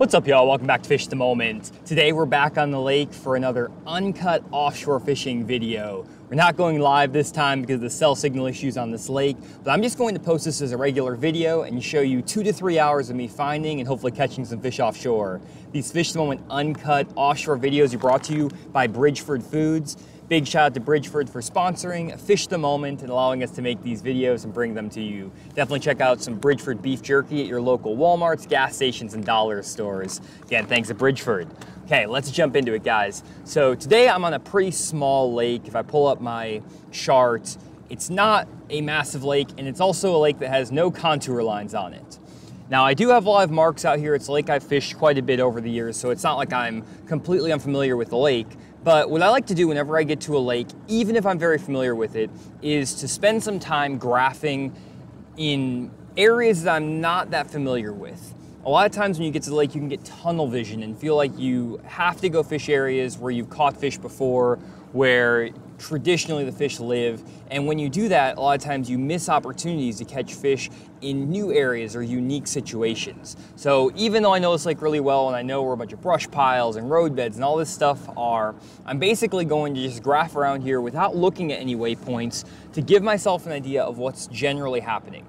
What's up y'all, welcome back to Fish the Moment. Today we're back on the lake for another uncut offshore fishing video. We're not going live this time because of the cell signal issues on this lake, but I'm just going to post this as a regular video and show you two to three hours of me finding and hopefully catching some fish offshore. These Fish the Moment uncut offshore videos are brought to you by Bridgeford Foods. Big shout out to Bridgeford for sponsoring Fish the Moment and allowing us to make these videos and bring them to you. Definitely check out some Bridgeford beef jerky at your local Walmarts, gas stations, and dollar stores. Again, thanks to Bridgeford. Okay, let's jump into it, guys. So today I'm on a pretty small lake. If I pull up my chart, it's not a massive lake, and it's also a lake that has no contour lines on it. Now I do have a lot of marks out here. It's a lake I've fished quite a bit over the years, so it's not like I'm completely unfamiliar with the lake. But what I like to do whenever I get to a lake, even if I'm very familiar with it, is to spend some time graphing in areas that I'm not that familiar with. A lot of times when you get to the lake, you can get tunnel vision and feel like you have to go fish areas where you've caught fish before where traditionally the fish live. And when you do that, a lot of times you miss opportunities to catch fish in new areas or unique situations. So even though I know this lake really well and I know where a bunch of brush piles and roadbeds and all this stuff are, I'm basically going to just graph around here without looking at any waypoints to give myself an idea of what's generally happening.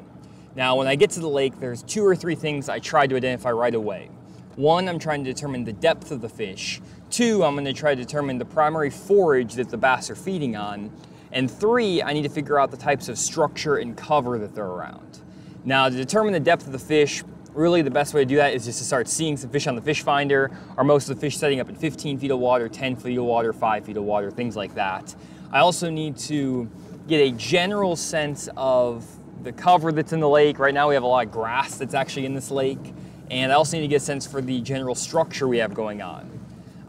Now, when I get to the lake, there's two or three things I try to identify right away. One, I'm trying to determine the depth of the fish. Two, I'm gonna try to determine the primary forage that the bass are feeding on. And three, I need to figure out the types of structure and cover that they're around. Now, to determine the depth of the fish, really the best way to do that is just to start seeing some fish on the fish finder. Are most of the fish setting up in 15 feet of water, 10 feet of water, 5 feet of water, things like that. I also need to get a general sense of the cover that's in the lake. Right now we have a lot of grass that's actually in this lake. And I also need to get a sense for the general structure we have going on.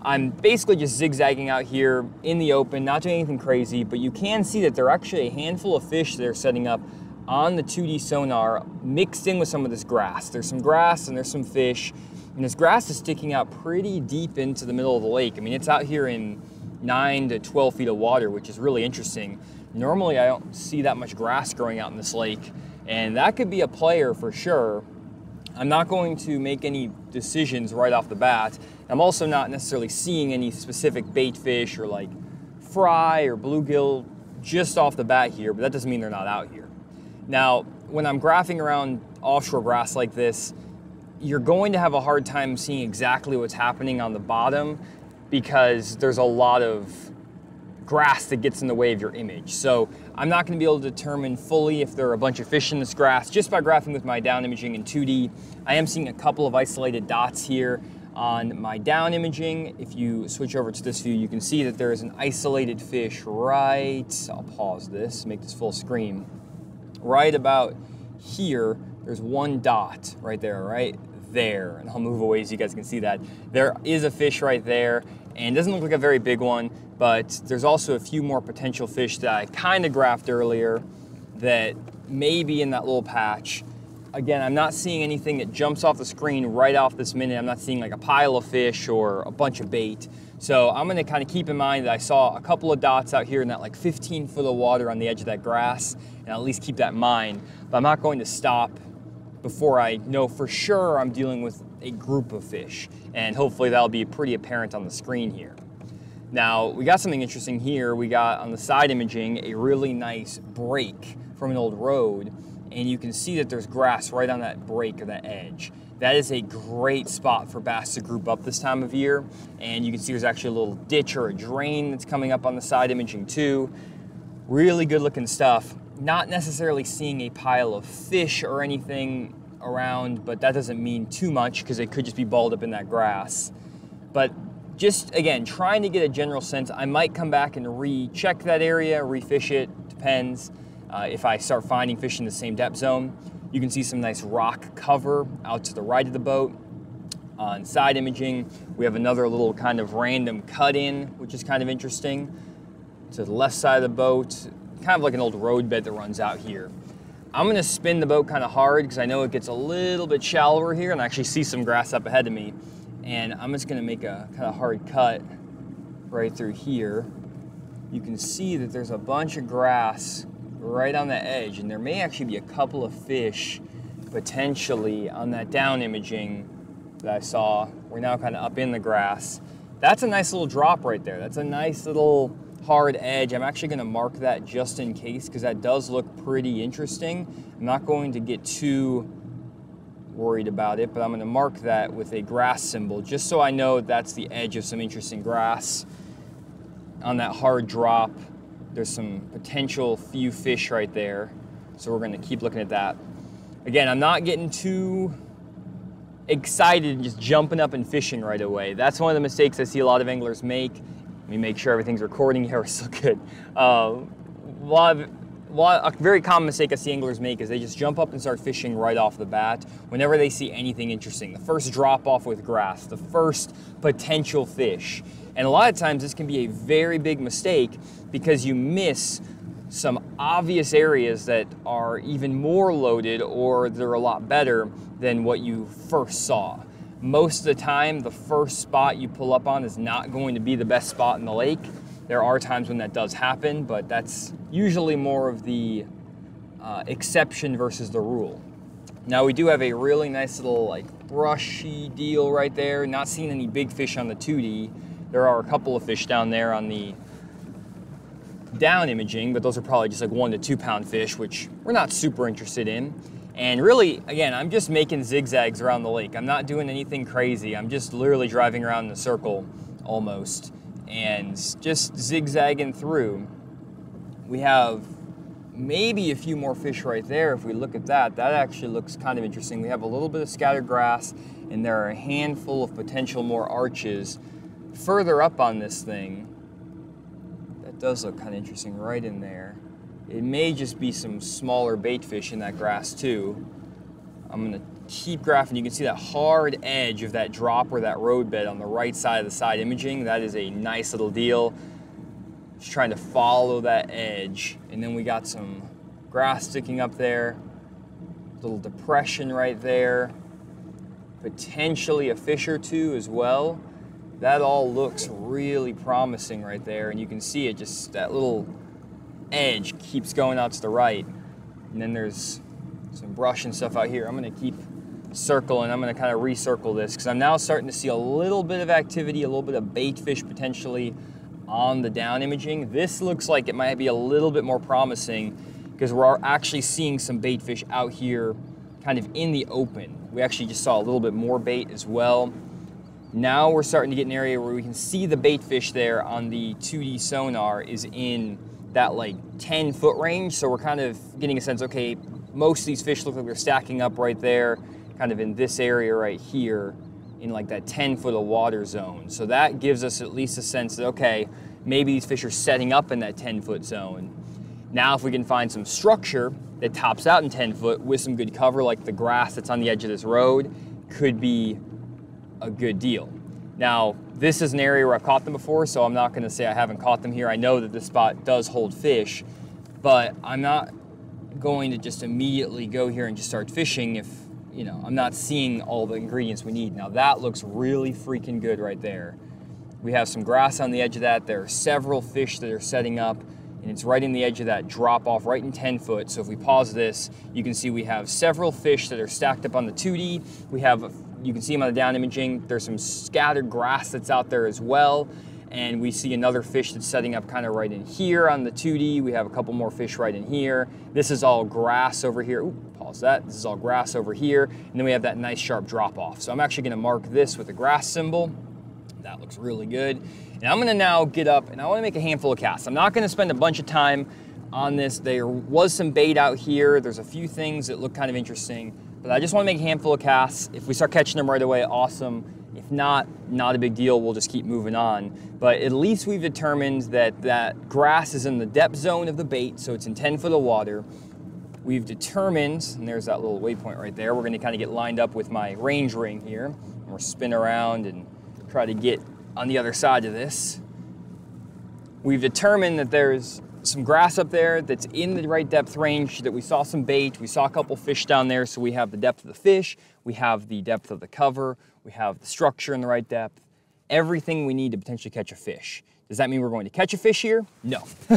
I'm basically just zigzagging out here in the open, not doing anything crazy, but you can see that there are actually a handful of fish that are setting up on the 2D sonar mixed in with some of this grass. There's some grass and there's some fish, and this grass is sticking out pretty deep into the middle of the lake. I mean, it's out here in 9 to 12 feet of water, which is really interesting. Normally, I don't see that much grass growing out in this lake, and that could be a player for sure I'm not going to make any decisions right off the bat. I'm also not necessarily seeing any specific bait fish or like fry or bluegill just off the bat here, but that doesn't mean they're not out here. Now, when I'm graphing around offshore grass like this, you're going to have a hard time seeing exactly what's happening on the bottom because there's a lot of grass that gets in the way of your image. So I'm not gonna be able to determine fully if there are a bunch of fish in this grass just by graphing with my down imaging in 2D. I am seeing a couple of isolated dots here on my down imaging. If you switch over to this view, you can see that there is an isolated fish right, I'll pause this, make this full screen. Right about here, there's one dot right there, right there. And I'll move away so you guys can see that. There is a fish right there and it doesn't look like a very big one, but there's also a few more potential fish that I kind of graphed earlier that may be in that little patch. Again, I'm not seeing anything that jumps off the screen right off this minute. I'm not seeing like a pile of fish or a bunch of bait. So I'm gonna kind of keep in mind that I saw a couple of dots out here in that like 15 foot of water on the edge of that grass, and I'll at least keep that in mind. But I'm not going to stop before I know for sure I'm dealing with a group of fish. And hopefully that'll be pretty apparent on the screen here. Now, we got something interesting here. We got on the side imaging a really nice break from an old road, and you can see that there's grass right on that break or that edge. That is a great spot for bass to group up this time of year. And you can see there's actually a little ditch or a drain that's coming up on the side imaging too. Really good looking stuff. Not necessarily seeing a pile of fish or anything around, but that doesn't mean too much because it could just be balled up in that grass. But just again, trying to get a general sense. I might come back and recheck that area, refish it, depends. Uh, if I start finding fish in the same depth zone, you can see some nice rock cover out to the right of the boat. On side imaging, we have another little kind of random cut in, which is kind of interesting. To the left side of the boat, kind of like an old road bed that runs out here. I'm gonna spin the boat kind of hard because I know it gets a little bit shallower here and I actually see some grass up ahead of me. And I'm just gonna make a kind of hard cut right through here. You can see that there's a bunch of grass right on the edge and there may actually be a couple of fish potentially on that down imaging that I saw. We're now kind of up in the grass. That's a nice little drop right there. That's a nice little hard edge. I'm actually gonna mark that just in case because that does look pretty interesting. I'm not going to get too worried about it, but I'm gonna mark that with a grass symbol just so I know that's the edge of some interesting grass. On that hard drop, there's some potential few fish right there. So we're gonna keep looking at that. Again, I'm not getting too excited and just jumping up and fishing right away. That's one of the mistakes I see a lot of anglers make. Let me make sure everything's recording. here, we're still good. Uh, a, lot of, a very common mistake I see anglers make is they just jump up and start fishing right off the bat whenever they see anything interesting. The first drop off with grass, the first potential fish. And a lot of times this can be a very big mistake because you miss some obvious areas that are even more loaded or they're a lot better than what you first saw. Most of the time, the first spot you pull up on is not going to be the best spot in the lake. There are times when that does happen, but that's usually more of the uh, exception versus the rule. Now we do have a really nice little like brushy deal right there. Not seeing any big fish on the 2D. There are a couple of fish down there on the down imaging, but those are probably just like one to two pound fish, which we're not super interested in. And really, again, I'm just making zigzags around the lake. I'm not doing anything crazy. I'm just literally driving around in a circle almost and just zigzagging through. We have maybe a few more fish right there. If we look at that, that actually looks kind of interesting. We have a little bit of scattered grass and there are a handful of potential more arches further up on this thing that does look kind of interesting right in there. It may just be some smaller bait fish in that grass too. I'm gonna keep graphing. You can see that hard edge of that drop or that road bed on the right side of the side imaging. That is a nice little deal. Just trying to follow that edge. And then we got some grass sticking up there. Little depression right there. Potentially a fish or two as well that all looks really promising right there. And you can see it just, that little edge keeps going out to the right. And then there's some brush and stuff out here. I'm gonna keep circling. I'm gonna kind of recircle this because I'm now starting to see a little bit of activity, a little bit of bait fish potentially on the down imaging. This looks like it might be a little bit more promising because we're actually seeing some bait fish out here kind of in the open. We actually just saw a little bit more bait as well. Now we're starting to get an area where we can see the bait fish there on the 2D sonar is in that like 10 foot range. So we're kind of getting a sense, okay, most of these fish look like they're stacking up right there, kind of in this area right here in like that 10 foot of water zone. So that gives us at least a sense that, okay, maybe these fish are setting up in that 10 foot zone. Now, if we can find some structure that tops out in 10 foot with some good cover, like the grass that's on the edge of this road, could be a good deal. Now, this is an area where I've caught them before, so I'm not gonna say I haven't caught them here. I know that this spot does hold fish, but I'm not going to just immediately go here and just start fishing if, you know, I'm not seeing all the ingredients we need. Now that looks really freaking good right there. We have some grass on the edge of that. There are several fish that are setting up and it's right in the edge of that drop off, right in 10 foot. So if we pause this, you can see we have several fish that are stacked up on the 2D. We have you can see them on the down imaging. There's some scattered grass that's out there as well. And we see another fish that's setting up kind of right in here on the 2D. We have a couple more fish right in here. This is all grass over here. Ooh, pause that. This is all grass over here. And then we have that nice sharp drop off. So I'm actually gonna mark this with a grass symbol. That looks really good. And I'm gonna now get up and I wanna make a handful of casts. I'm not gonna spend a bunch of time on this. There was some bait out here. There's a few things that look kind of interesting. But I just want to make a handful of casts. If we start catching them right away, awesome. If not, not a big deal. We'll just keep moving on. But at least we've determined that that grass is in the depth zone of the bait, so it's in 10 foot of water. We've determined, and there's that little waypoint right there, we're gonna kind of get lined up with my range ring here. And we'll spin around and try to get on the other side of this. We've determined that there's some grass up there that's in the right depth range that we saw some bait, we saw a couple fish down there, so we have the depth of the fish, we have the depth of the cover, we have the structure in the right depth, everything we need to potentially catch a fish. Does that mean we're going to catch a fish here? No,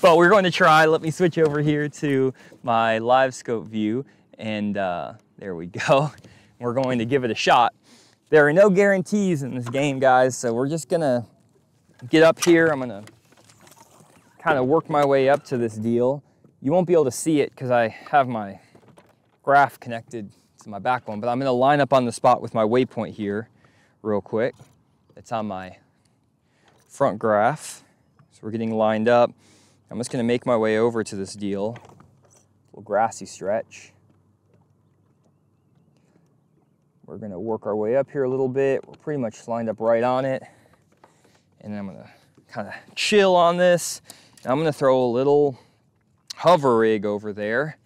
but we're going to try. Let me switch over here to my Livescope view and uh, there we go. We're going to give it a shot. there are no guarantees in this game, guys. So we're just gonna get up here. I'm gonna kind of work my way up to this deal. You won't be able to see it because I have my graph connected to my backbone, but I'm gonna line up on the spot with my waypoint here real quick. It's on my front graph. So we're getting lined up. I'm just gonna make my way over to this deal. Little grassy stretch. We're gonna work our way up here a little bit. We're pretty much lined up right on it. And then I'm gonna kind of chill on this. I'm gonna throw a little hover rig over there.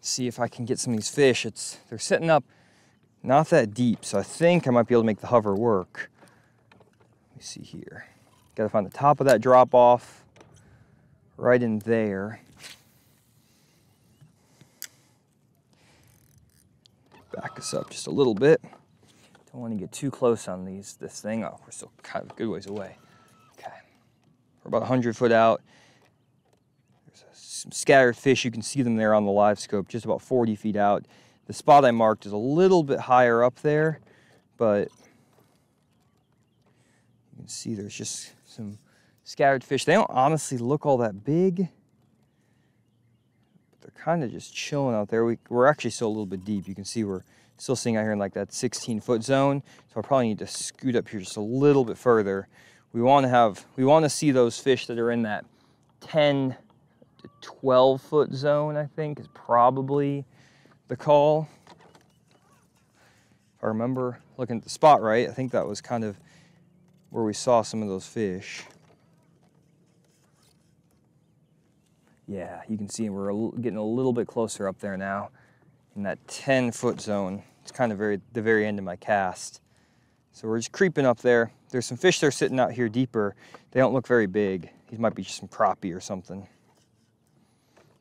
See if I can get some of these fish. It's They're sitting up not that deep, so I think I might be able to make the hover work. Let me see here. Gotta find the top of that drop off right in there. Back us up just a little bit. Don't want to get too close on these this thing. Oh, we're still kind of a good ways away. Okay. We're about 100 foot out. Some scattered fish. You can see them there on the Livescope, just about 40 feet out. The spot I marked is a little bit higher up there, but you can see there's just some scattered fish. They don't honestly look all that big. But they're kind of just chilling out there. We, we're actually still a little bit deep. You can see we're still seeing out here in like that 16 foot zone. So I probably need to scoot up here just a little bit further. We want to have, we want to see those fish that are in that 10 to 12 foot zone, I think is probably the call. If I remember looking at the spot right, I think that was kind of where we saw some of those fish. Yeah, you can see we're getting a little bit closer up there now in that 10 foot zone. It's kind of very the very end of my cast. So we're just creeping up there. There's some fish that are sitting out here deeper. They don't look very big. These might be just some crappie or something.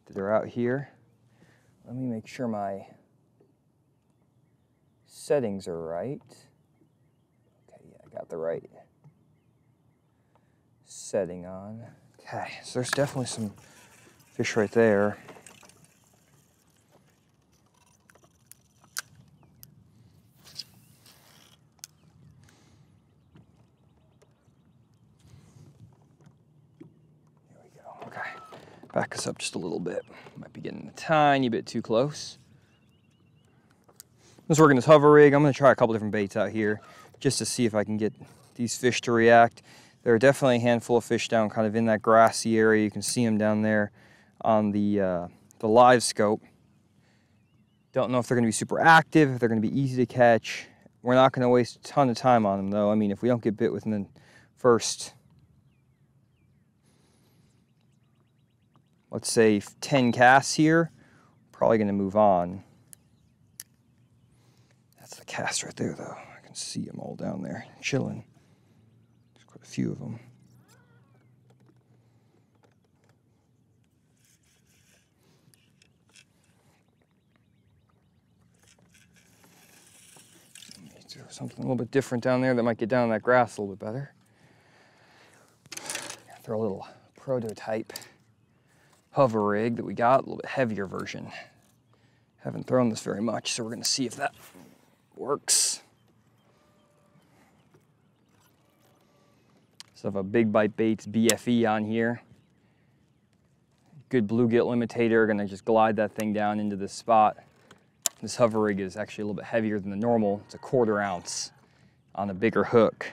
They're out here. Let me make sure my settings are right. Okay, yeah, I got the right setting on. Okay, so there's definitely some fish right there we go. Okay, back us up just a little bit. Might be getting a tiny bit too close. Let's this hover rig. I'm gonna try a couple different baits out here just to see if I can get these fish to react. There are definitely a handful of fish down kind of in that grassy area. You can see them down there on the, uh, the Livescope. Don't know if they're going to be super active, if they're going to be easy to catch. We're not going to waste a ton of time on them though. I mean, if we don't get bit within the first, let's say 10 casts here, probably going to move on. That's the cast right there though. I can see them all down there chilling There's quite a few of them. something a little bit different down there that might get down that grass a little bit better. Throw a little prototype hover rig that we got, a little bit heavier version. Haven't thrown this very much, so we're gonna see if that works. So I have a Big Bite Baits BFE on here. Good bluegill imitator, gonna just glide that thing down into this spot. This hover rig is actually a little bit heavier than the normal. It's a quarter ounce on a bigger hook.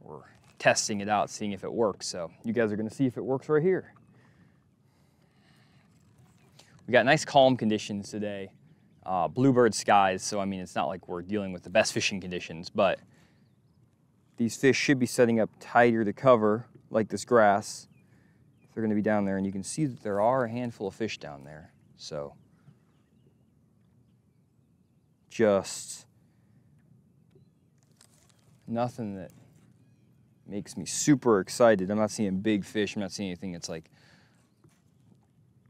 We're testing it out, seeing if it works. So you guys are gonna see if it works right here. We got nice calm conditions today. Uh, bluebird skies, so I mean, it's not like we're dealing with the best fishing conditions, but these fish should be setting up tighter to cover, like this grass. They're going to be down there, and you can see that there are a handful of fish down there. So, just nothing that makes me super excited. I'm not seeing big fish. I'm not seeing anything that's like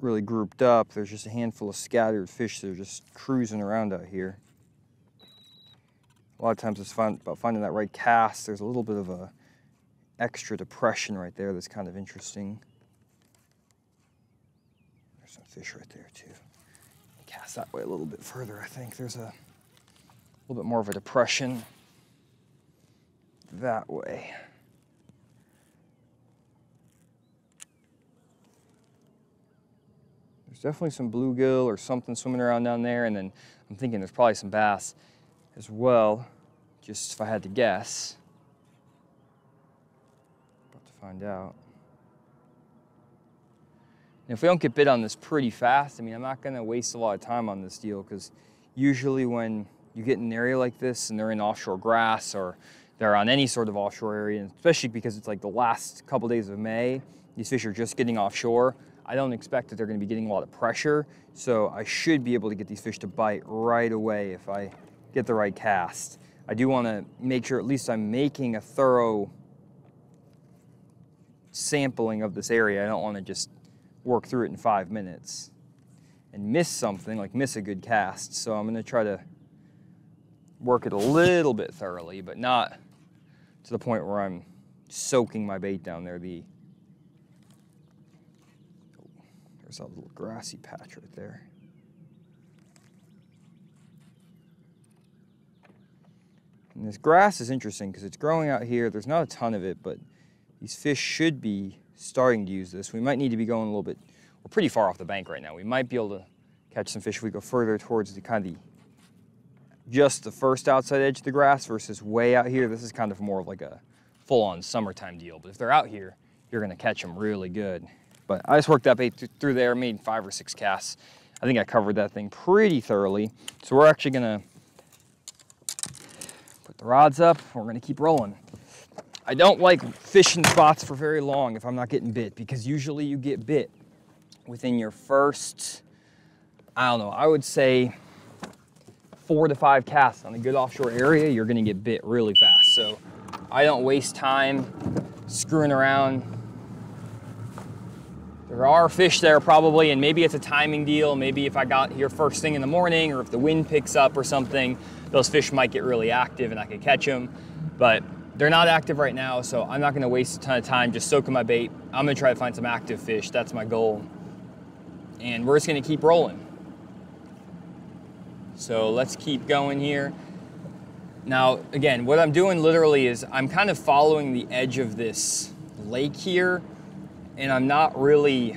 really grouped up. There's just a handful of scattered fish that are just cruising around out here. A lot of times it's fun about finding that right cast. There's a little bit of a extra depression right there that's kind of interesting. There's some fish right there too. Cast that way a little bit further, I think. There's a little bit more of a depression. that way. There's definitely some bluegill or something swimming around down there, and then I'm thinking there's probably some bass as well, just if I had to guess. About to find out. And if we don't get bit on this pretty fast, I mean, I'm not gonna waste a lot of time on this deal because usually when you get in an area like this and they're in offshore grass or they're on any sort of offshore area, and especially because it's like the last couple days of May, these fish are just getting offshore. I don't expect that they're gonna be getting a lot of pressure, so I should be able to get these fish to bite right away if I get the right cast. I do wanna make sure at least I'm making a thorough sampling of this area. I don't wanna just work through it in five minutes and miss something, like miss a good cast. So I'm gonna try to work it a little bit thoroughly, but not to the point where I'm soaking my bait down there. The There's a little grassy patch right there. And this grass is interesting because it's growing out here. There's not a ton of it, but these fish should be starting to use this. We might need to be going a little bit, we're pretty far off the bank right now. We might be able to catch some fish if we go further towards the kind of the, just the first outside edge of the grass versus way out here. This is kind of more of like a full-on summertime deal. But if they're out here, you're gonna catch them really good. But I just worked bait th through there, made five or six casts. I think I covered that thing pretty thoroughly. So we're actually gonna put the rods up. We're gonna keep rolling. I don't like fishing spots for very long if I'm not getting bit because usually you get bit within your first, I don't know, I would say four to five casts on a good offshore area, you're gonna get bit really fast. So I don't waste time screwing around. There are fish there probably, and maybe it's a timing deal. Maybe if I got here first thing in the morning or if the wind picks up or something, those fish might get really active and I could catch them. But they're not active right now, so I'm not gonna waste a ton of time just soaking my bait. I'm gonna try to find some active fish. That's my goal. And we're just gonna keep rolling. So let's keep going here. Now, again, what I'm doing literally is I'm kind of following the edge of this lake here, and I'm not really,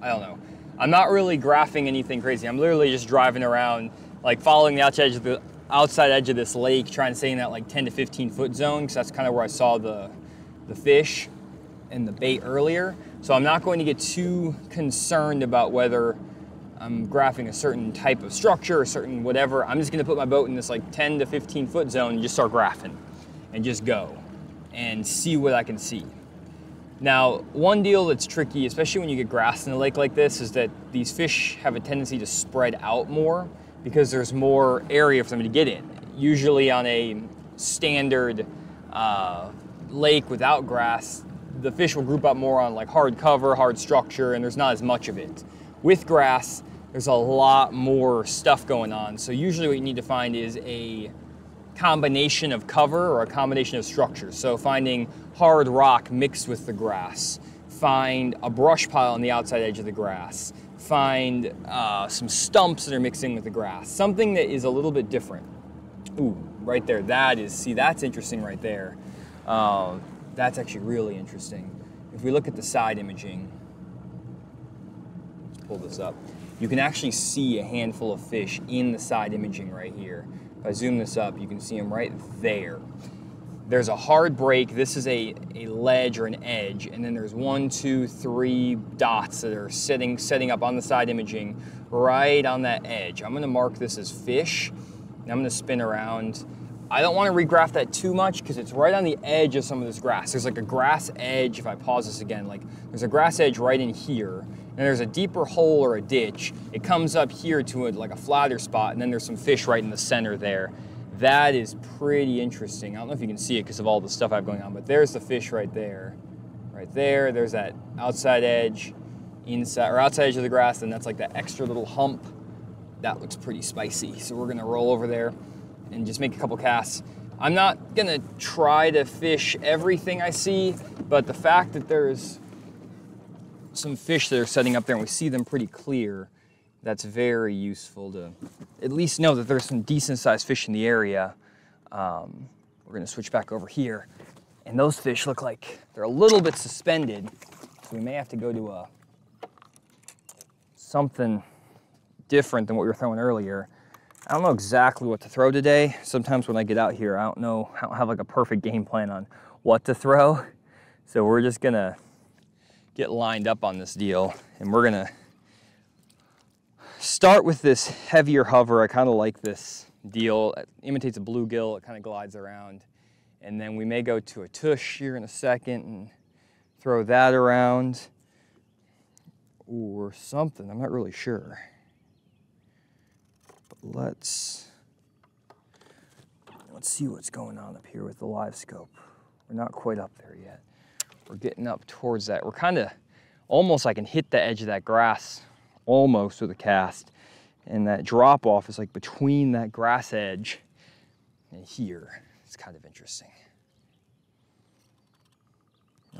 I don't know, I'm not really graphing anything crazy. I'm literally just driving around, like following the outside edge of the, outside edge of this lake, trying to stay in that like 10 to 15 foot zone, because that's kind of where I saw the, the fish and the bait earlier. So I'm not going to get too concerned about whether I'm graphing a certain type of structure, a certain whatever. I'm just gonna put my boat in this like 10 to 15 foot zone and just start graphing and just go and see what I can see. Now, one deal that's tricky, especially when you get grass in a lake like this, is that these fish have a tendency to spread out more because there's more area for them to get in. Usually on a standard uh, lake without grass, the fish will group up more on like hard cover, hard structure, and there's not as much of it. With grass, there's a lot more stuff going on. So usually what you need to find is a combination of cover or a combination of structure. So finding hard rock mixed with the grass, find a brush pile on the outside edge of the grass, find uh, some stumps that are mixing with the grass, something that is a little bit different. Ooh, right there, that is, see, that's interesting right there. Uh, that's actually really interesting. If we look at the side imaging, let's pull this up, you can actually see a handful of fish in the side imaging right here. If I zoom this up, you can see them right there. There's a hard break. This is a, a ledge or an edge, and then there's one, two, three dots that are setting, setting up on the side imaging right on that edge. I'm gonna mark this as fish, and I'm gonna spin around. I don't wanna regraph that too much because it's right on the edge of some of this grass. There's like a grass edge, if I pause this again, like there's a grass edge right in here, and there's a deeper hole or a ditch. It comes up here to a, like a flatter spot, and then there's some fish right in the center there. That is pretty interesting. I don't know if you can see it because of all the stuff I have going on, but there's the fish right there. Right there, there's that outside edge, inside or outside edge of the grass, and that's like that extra little hump. That looks pretty spicy. So we're gonna roll over there and just make a couple casts. I'm not gonna try to fish everything I see, but the fact that there's some fish that are setting up there and we see them pretty clear, that's very useful to at least know that there's some decent sized fish in the area. Um, We're gonna switch back over here. And those fish look like they're a little bit suspended. So we may have to go to a something different than what we were throwing earlier. I don't know exactly what to throw today. Sometimes when I get out here, I don't know, I don't have like a perfect game plan on what to throw. So we're just gonna get lined up on this deal and we're gonna start with this heavier hover. I kind of like this deal. It imitates a bluegill, it kind of glides around. And then we may go to a tush here in a second and throw that around or something. I'm not really sure. But let's let's see what's going on up here with the Livescope. We're not quite up there yet. We're getting up towards that. We're kind of almost I can hit the edge of that grass almost with a cast. And that drop off is like between that grass edge and here. It's kind of interesting.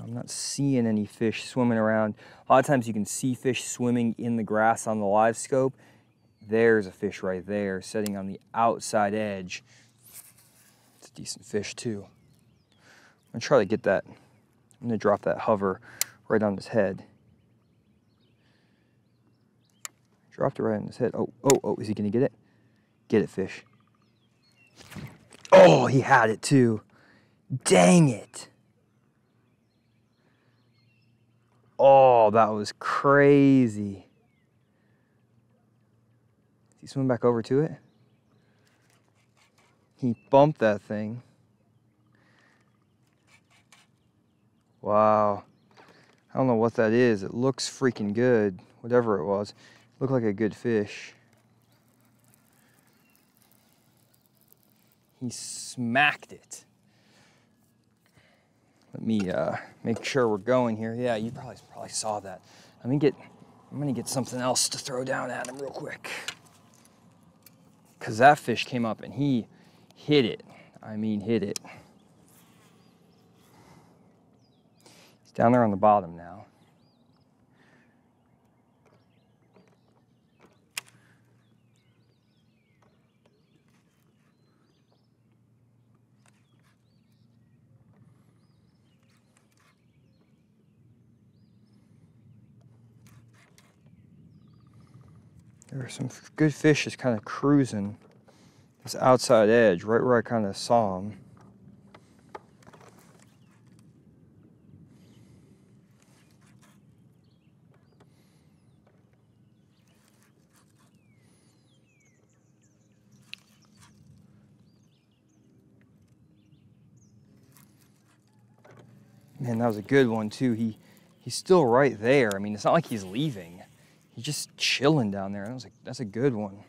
I'm not seeing any fish swimming around. A lot of times you can see fish swimming in the grass on the Livescope. There's a fish right there sitting on the outside edge. It's a decent fish too. I'm gonna try to get that. I'm gonna drop that hover right on his head. Dropped it right on his head. Oh, oh, oh, is he gonna get it? Get it, fish. Oh, he had it too. Dang it. Oh, that was crazy. He swimming back over to it? He bumped that thing. Wow. I don't know what that is. It looks freaking good, whatever it was. Looked like a good fish. He smacked it. Let me uh, make sure we're going here. Yeah, you probably probably saw that. Let me get. I'm gonna get something else to throw down at him real quick. Cause that fish came up and he hit it. I mean, hit it. He's down there on the bottom now. There are some good fish just kind of cruising this outside edge, right where I kind of saw them. Man, that was a good one too. He he's still right there. I mean, it's not like he's leaving. He's just chilling down there. That was a, that's a good one.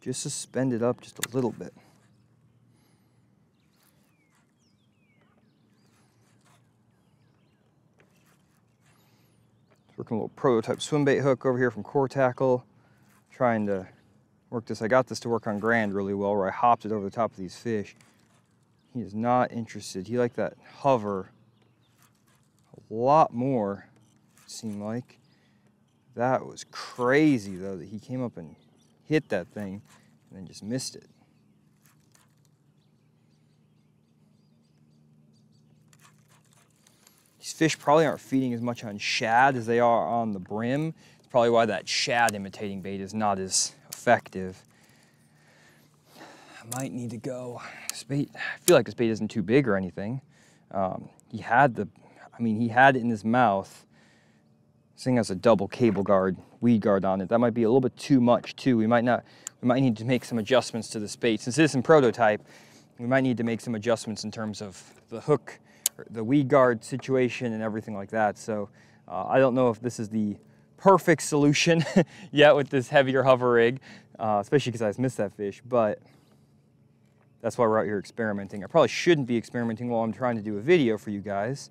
Just suspend it up just a little bit. Working a little prototype swim bait hook over here from Core Tackle. Trying to work this. I got this to work on Grand really well where I hopped it over the top of these fish. He is not interested. He liked that hover a lot more, seemed like. That was crazy though that he came up and hit that thing and then just missed it. These fish probably aren't feeding as much on shad as they are on the brim. It's probably why that shad imitating bait is not as effective. I might need to go. Spade, I feel like this bait isn't too big or anything. Um, he had the, I mean, he had it in his mouth this thing has a double cable guard, weed guard on it. That might be a little bit too much too. We might not, we might need to make some adjustments to the bait. Since this is in prototype, we might need to make some adjustments in terms of the hook, the weed guard situation and everything like that. So uh, I don't know if this is the perfect solution yet with this heavier hover rig, uh, especially because I missed that fish, but that's why we're out here experimenting. I probably shouldn't be experimenting while I'm trying to do a video for you guys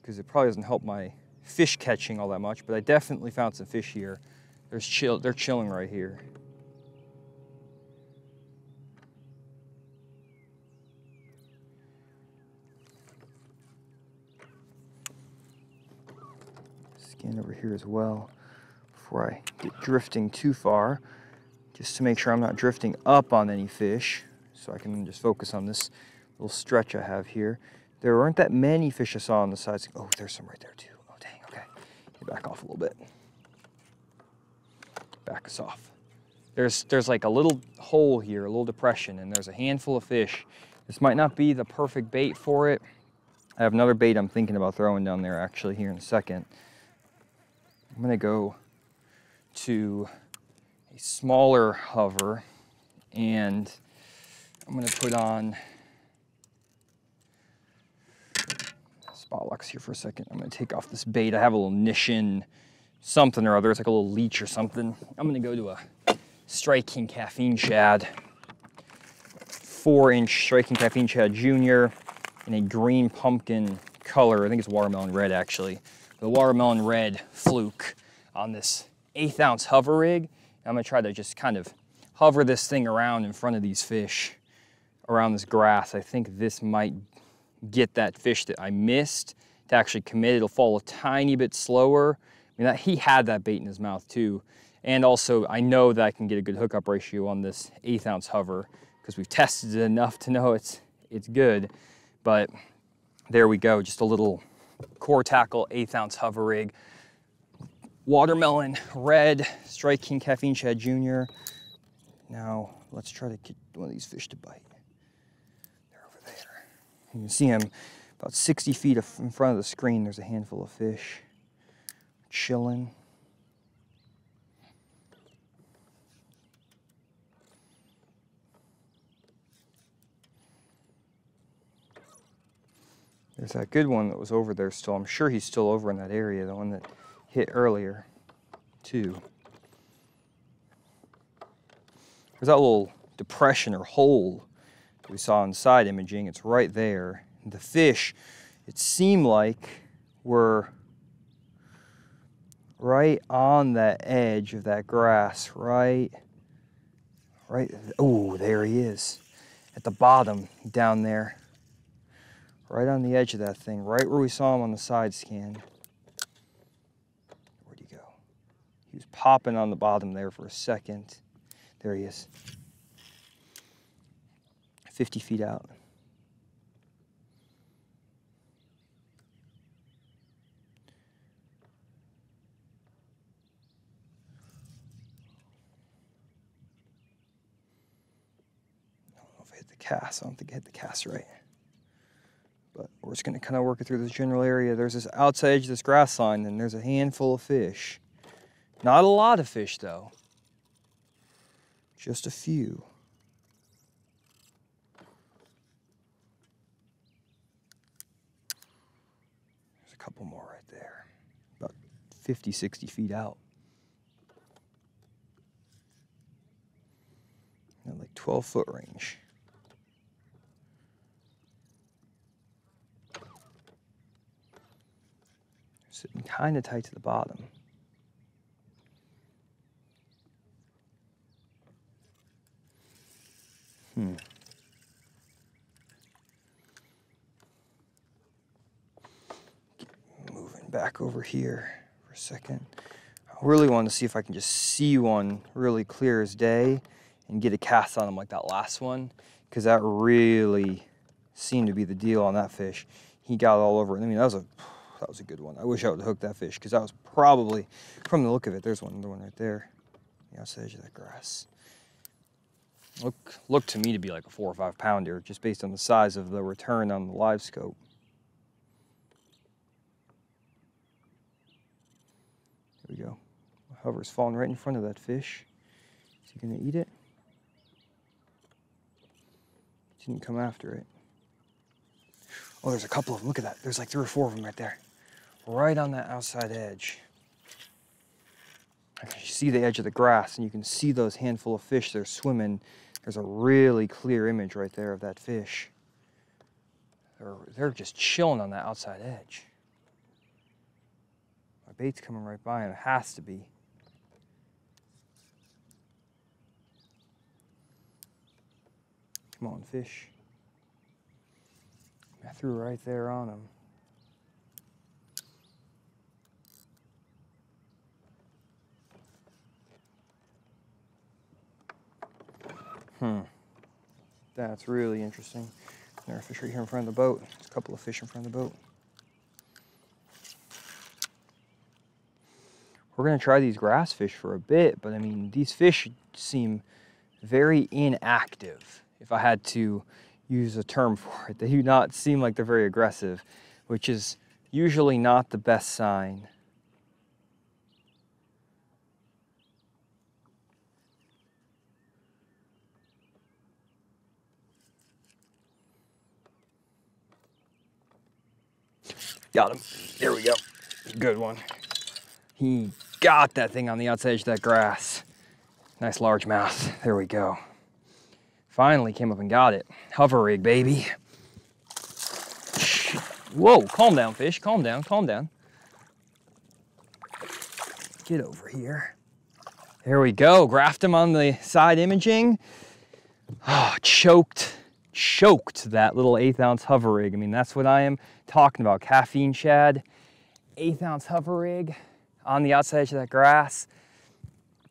because it probably doesn't help my fish catching all that much, but I definitely found some fish here. There's chill, they're chilling right here. Scan over here as well before I get drifting too far, just to make sure I'm not drifting up on any fish. So I can just focus on this little stretch I have here. There aren't that many fish I saw on the sides. Oh, there's some right there too. Oh, dang, okay. Back off a little bit. Back us off. There's, there's like a little hole here, a little depression, and there's a handful of fish. This might not be the perfect bait for it. I have another bait I'm thinking about throwing down there actually here in a second. I'm gonna go to a smaller hover and I'm gonna put on spot locks here for a second. I'm gonna take off this bait. I have a little Nissin something or other. It's like a little leech or something. I'm gonna go to a Strike King Caffeine Shad. Four inch Strike King Caffeine Shad Junior in a green pumpkin color. I think it's watermelon red actually. The watermelon red fluke on this eighth ounce hover rig. I'm gonna try to just kind of hover this thing around in front of these fish around this grass. I think this might get that fish that I missed to actually commit. It'll fall a tiny bit slower. I mean, that, he had that bait in his mouth too. And also I know that I can get a good hookup ratio on this eighth ounce hover because we've tested it enough to know it's, it's good. But there we go, just a little core tackle, eighth ounce hover rig. Watermelon red, Strike King Caffeine Shad Jr. Now let's try to get one of these fish to bite. You can see them about 60 feet in front of the screen. There's a handful of fish chilling. There's that good one that was over there still. I'm sure he's still over in that area, the one that hit earlier, too. There's that little depression or hole we saw in side imaging. It's right there. The fish, it seemed like, were right on that edge of that grass, right, right, oh, there he is, at the bottom down there right on the edge of that thing, right where we saw him on the side scan. Where'd he go? He was popping on the bottom there for a second. There he is. 50 feet out. I don't know if I hit the cast. I don't think I hit the cast right. But we're just gonna kind of work it through this general area. There's this outside edge of this grass line and there's a handful of fish. Not a lot of fish though. Just a few. There's a couple more right there. About 50, 60 feet out. like 12 foot range. sitting kind of tight to the bottom. Hmm. Moving back over here a second. I really want to see if I can just see one really clear as day and get a cast on him like that last one because that really seemed to be the deal on that fish. He got all over it. I mean, that was a that was a good one. I wish I would have hooked that fish because that was probably, from the look of it, there's one, the one right there. The outside edge of that grass. Look, looked to me to be like a four or five pounder just based on the size of the return on the Livescope. There we go. My hover's falling right in front of that fish. Is he gonna eat it? Didn't come after it. Oh, there's a couple of them. Look at that. There's like three or four of them right there. Right on that outside edge. You see the edge of the grass and you can see those handful of fish that are swimming. There's a really clear image right there of that fish. They're, they're just chilling on that outside edge. Bait's coming right by and it has to be. Come on, fish. I threw right there on him. Hmm. That's really interesting. There are fish right here in front of the boat. There's a couple of fish in front of the boat. We're gonna try these grass fish for a bit, but I mean, these fish seem very inactive, if I had to use a term for it. They do not seem like they're very aggressive, which is usually not the best sign. Got him. There we go. Good one. He got that thing on the outside edge of that grass. Nice largemouth. There we go. Finally came up and got it. Hover rig, baby. Whoa, calm down, fish. Calm down, calm down. Get over here. There we go. Graphed him on the side imaging. Oh, choked, choked that little eighth ounce hover rig. I mean, that's what I am talking about. Caffeine shad, eighth ounce hover rig on the outside edge of that grass.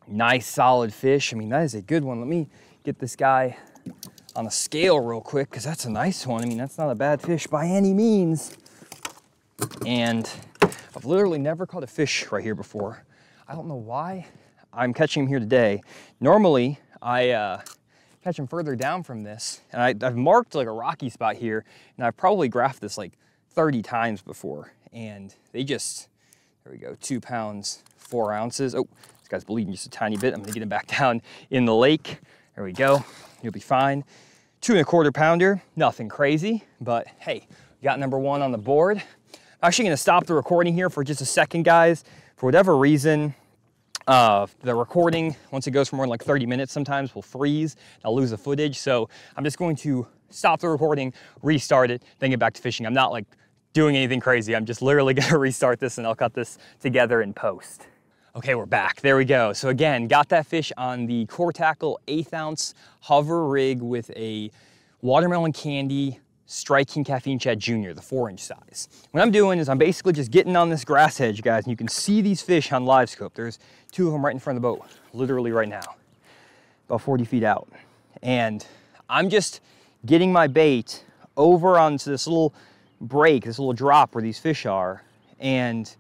Nice solid fish. I mean, that is a good one. Let me get this guy on a scale real quick because that's a nice one. I mean, that's not a bad fish by any means. And I've literally never caught a fish right here before. I don't know why I'm catching him here today. Normally, I uh, catch him further down from this. And I, have marked like a rocky spot here, and I've probably graphed this like 30 times before. And they just, there we go, two pounds, four ounces. Oh, this guy's bleeding just a tiny bit. I'm gonna get him back down in the lake. There we go, you'll be fine. Two and a quarter pounder, nothing crazy, but hey, we got number one on the board. I'm actually gonna stop the recording here for just a second, guys. For whatever reason, uh, the recording, once it goes for more than like 30 minutes sometimes, will freeze. I'll lose the footage. So I'm just going to stop the recording, restart it, then get back to fishing. I'm not like doing anything crazy. I'm just literally gonna restart this and I'll cut this together in post. Okay, we're back. There we go. So again, got that fish on the Core Tackle eighth ounce hover rig with a watermelon candy Strike King Caffeine Shad Jr., the four inch size. What I'm doing is I'm basically just getting on this grass hedge, guys, and you can see these fish on Livescope. There's two of them right in front of the boat, literally right now, about 40 feet out. And I'm just getting my bait over onto this little break, this little drop where these fish are. And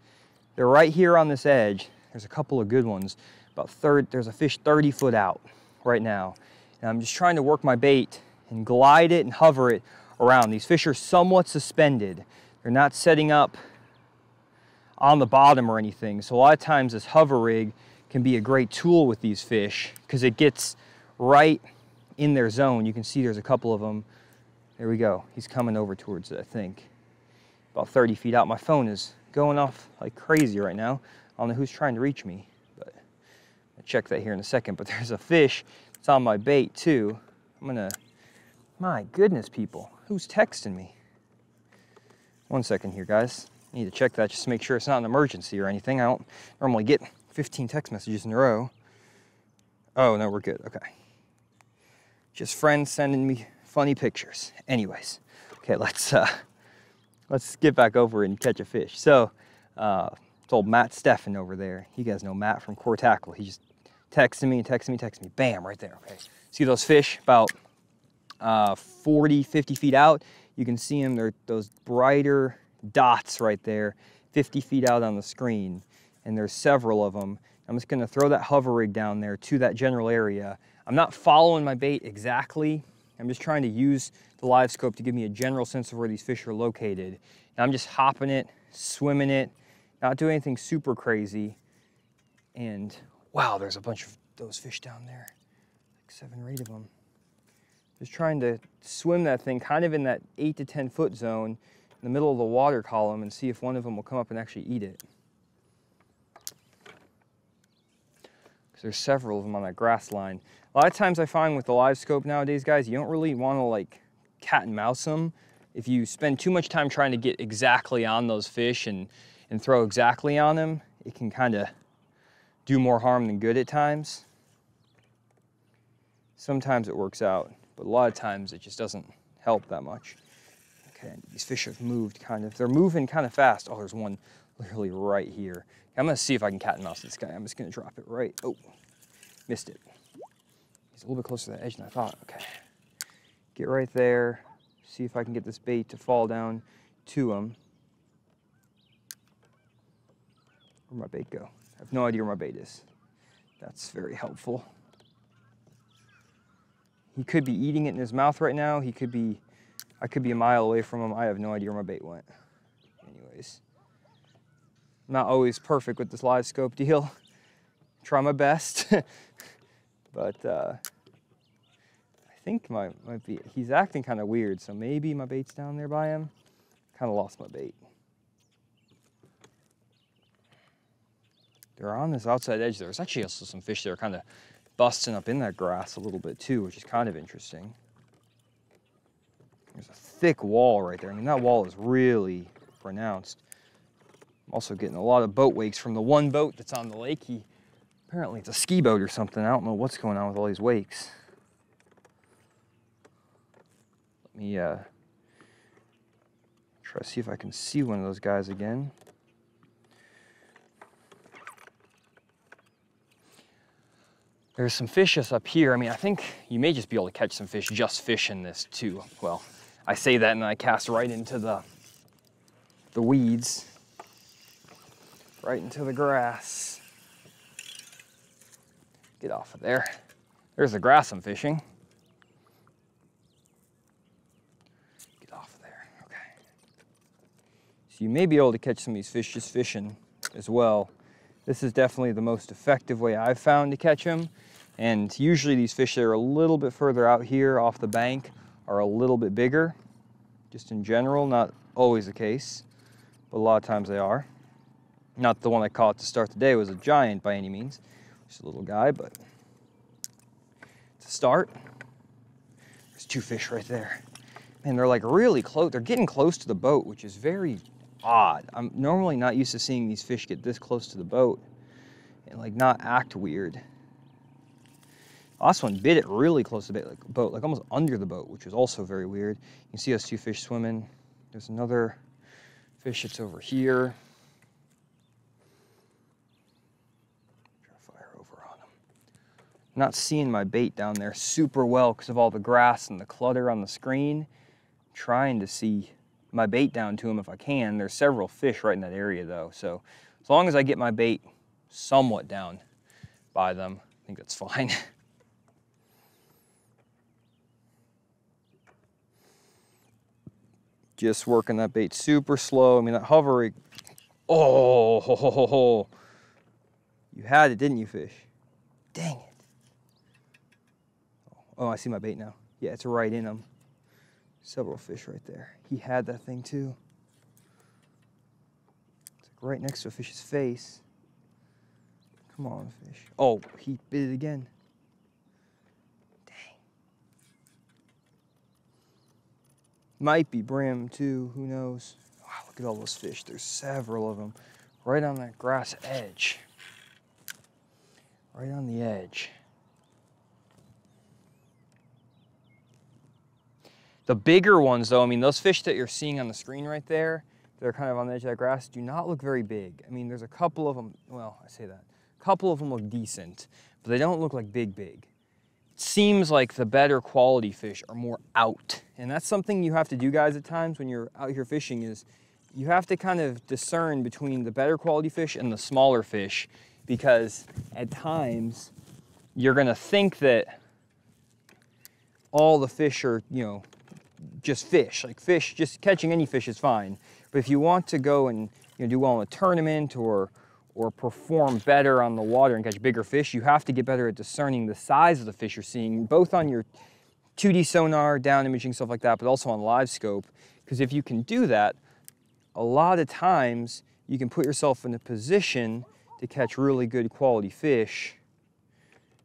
they're right here on this edge. There's a couple of good ones. About third, there's a fish 30 foot out right now. And I'm just trying to work my bait and glide it and hover it around. These fish are somewhat suspended. They're not setting up on the bottom or anything. So a lot of times this hover rig can be a great tool with these fish because it gets right in their zone. You can see there's a couple of them. There we go. He's coming over towards it, I think. About 30 feet out. My phone is going off like crazy right now. I don't know who's trying to reach me, but I'll check that here in a second. But there's a fish. It's on my bait too. I'm gonna, my goodness, people. Who's texting me? One second here, guys. I need to check that just to make sure it's not an emergency or anything. I don't normally get 15 text messages in a row. Oh, no, we're good. Okay. Just friends sending me funny pictures. Anyways, okay, let's uh, let's get back over and catch a fish. So, uh, told Matt Steffen over there. You guys know Matt from Core Tackle. He just texted me, and texted me, texted me. Bam, right there. Okay. See those fish about uh, 40, 50 feet out. You can see them, they're those brighter dots right there, 50 feet out on the screen. And there's several of them. I'm just gonna throw that hover rig down there to that general area. I'm not following my bait exactly. I'm just trying to use the Livescope to give me a general sense of where these fish are located. I'm just hopping it, swimming it, not doing anything super crazy. And wow, there's a bunch of those fish down there, like seven or eight of them. Just trying to swim that thing kind of in that eight to 10 foot zone in the middle of the water column and see if one of them will come up and actually eat it. Because there's several of them on that grass line. A lot of times I find with the Livescope nowadays, guys, you don't really want to like cat and mouse them. If you spend too much time trying to get exactly on those fish and, and throw exactly on them, it can kind of do more harm than good at times. Sometimes it works out but a lot of times it just doesn't help that much. Okay, these fish have moved kind of, they're moving kind of fast. Oh, there's one literally right here. I'm gonna see if I can cat and mouse this guy. I'm just gonna drop it right, oh, missed it. A little bit closer to the edge than I thought, okay. get right there, see if I can get this bait to fall down to him. Where'd my bait go? I have no idea where my bait is. That's very helpful. He could be eating it in his mouth right now. He could be, I could be a mile away from him. I have no idea where my bait went. Anyways, not always perfect with this Livescope deal. Try my best, but uh, think my might be. He's acting kind of weird, so maybe my bait's down there by him. Kind of lost my bait. They're on this outside edge. There. There's actually also some fish that are kind of busting up in that grass a little bit too, which is kind of interesting. There's a thick wall right there. I mean, that wall is really pronounced. I'm also getting a lot of boat wakes from the one boat that's on the lake. He, apparently it's a ski boat or something. I don't know what's going on with all these wakes. Let me uh, try to see if I can see one of those guys again. There's some fishes up here. I mean, I think you may just be able to catch some fish just fishing this too. Well, I say that and I cast right into the, the weeds, right into the grass. Get off of there. There's the grass I'm fishing. Get off of there, okay. So you may be able to catch some of these fish just fishing as well. This is definitely the most effective way I've found to catch them. And usually these fish that are a little bit further out here off the bank are a little bit bigger, just in general, not always the case, but a lot of times they are. Not the one I caught to start the day was a giant by any means, just a little guy, but to start, there's two fish right there. And they're like really close, they're getting close to the boat, which is very odd. I'm normally not used to seeing these fish get this close to the boat and like not act weird. Last one bit it really close to the boat, like almost under the boat, which was also very weird. You can see us two fish swimming. There's another fish that's over here. Fire over on them. Not seeing my bait down there super well because of all the grass and the clutter on the screen. Trying to see my bait down to them if I can. There's several fish right in that area though, so as long as I get my bait somewhat down by them, I think that's fine. Just working that bait super slow. I mean, that hover rig, oh, ho, ho, ho, ho. you had it, didn't you, fish? Dang it. Oh, I see my bait now. Yeah, it's right in him. Several fish right there. He had that thing too. It's like right next to a fish's face. Come on, fish. Oh, he bit it again. Dang. Might be brim too, who knows? Wow, look at all those fish. There's several of them right on that grass edge. Right on the edge. The bigger ones though, I mean, those fish that you're seeing on the screen right there, they're kind of on the edge of that grass, do not look very big. I mean, there's a couple of them, well, I say that. A couple of them look decent, but they don't look like big, big. It seems like the better quality fish are more out. And that's something you have to do, guys, at times when you're out here fishing is you have to kind of discern between the better quality fish and the smaller fish because at times you're gonna think that all the fish are, you know, just fish. Like fish, just catching any fish is fine. But if you want to go and you know, do well in a tournament or or perform better on the water and catch bigger fish, you have to get better at discerning the size of the fish you're seeing, both on your 2D sonar, down imaging, stuff like that, but also on Livescope. Because if you can do that, a lot of times you can put yourself in a position to catch really good quality fish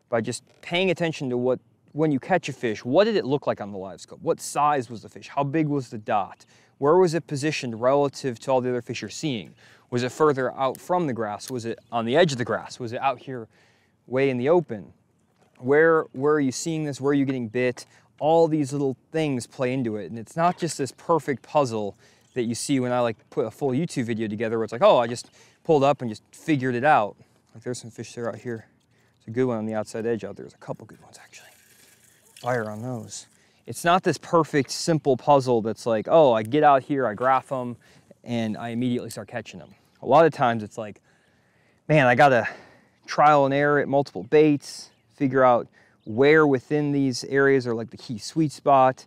by just paying attention to what when you catch a fish, what did it look like on the Livescope? What size was the fish? How big was the dot? Where was it positioned relative to all the other fish you're seeing? Was it further out from the grass? Was it on the edge of the grass? Was it out here way in the open? Where, where are you seeing this? Where are you getting bit? All these little things play into it. And it's not just this perfect puzzle that you see when I like put a full YouTube video together where it's like, oh, I just pulled up and just figured it out. Like there's some fish there out here. It's a good one on the outside edge out there. There's a couple good ones actually. Fire on those. it's not this perfect, simple puzzle that's like, oh, I get out here, I graph them, and I immediately start catching them. A lot of times it's like, man, I gotta trial and error at multiple baits, figure out where within these areas are like the key sweet spot,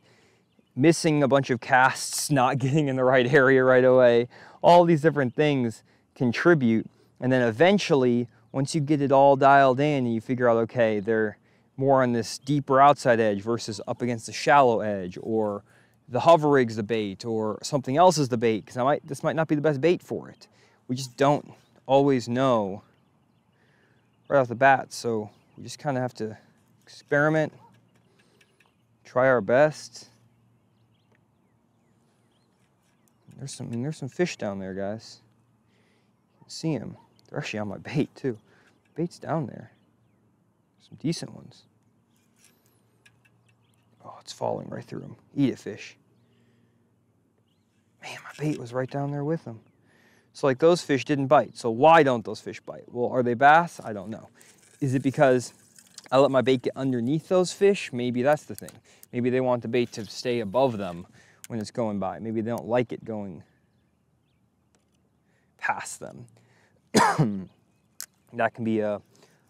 missing a bunch of casts, not getting in the right area right away. All these different things contribute. And then eventually, once you get it all dialed in and you figure out, okay, they're more on this deeper outside edge versus up against the shallow edge, or the hover rig's the bait, or something else is the bait, because I might, this might not be the best bait for it. We just don't always know right off the bat. So we just kind of have to experiment, try our best. There's some, I mean, there's some fish down there, guys. see them. They're actually on my bait too. Bait's down there. Some decent ones. Oh, it's falling right through them. Eat it, fish. Man, my bait was right down there with them. So like those fish didn't bite. So why don't those fish bite? Well, are they bass? I don't know. Is it because I let my bait get underneath those fish? Maybe that's the thing. Maybe they want the bait to stay above them when it's going by. Maybe they don't like it going past them. that can be a,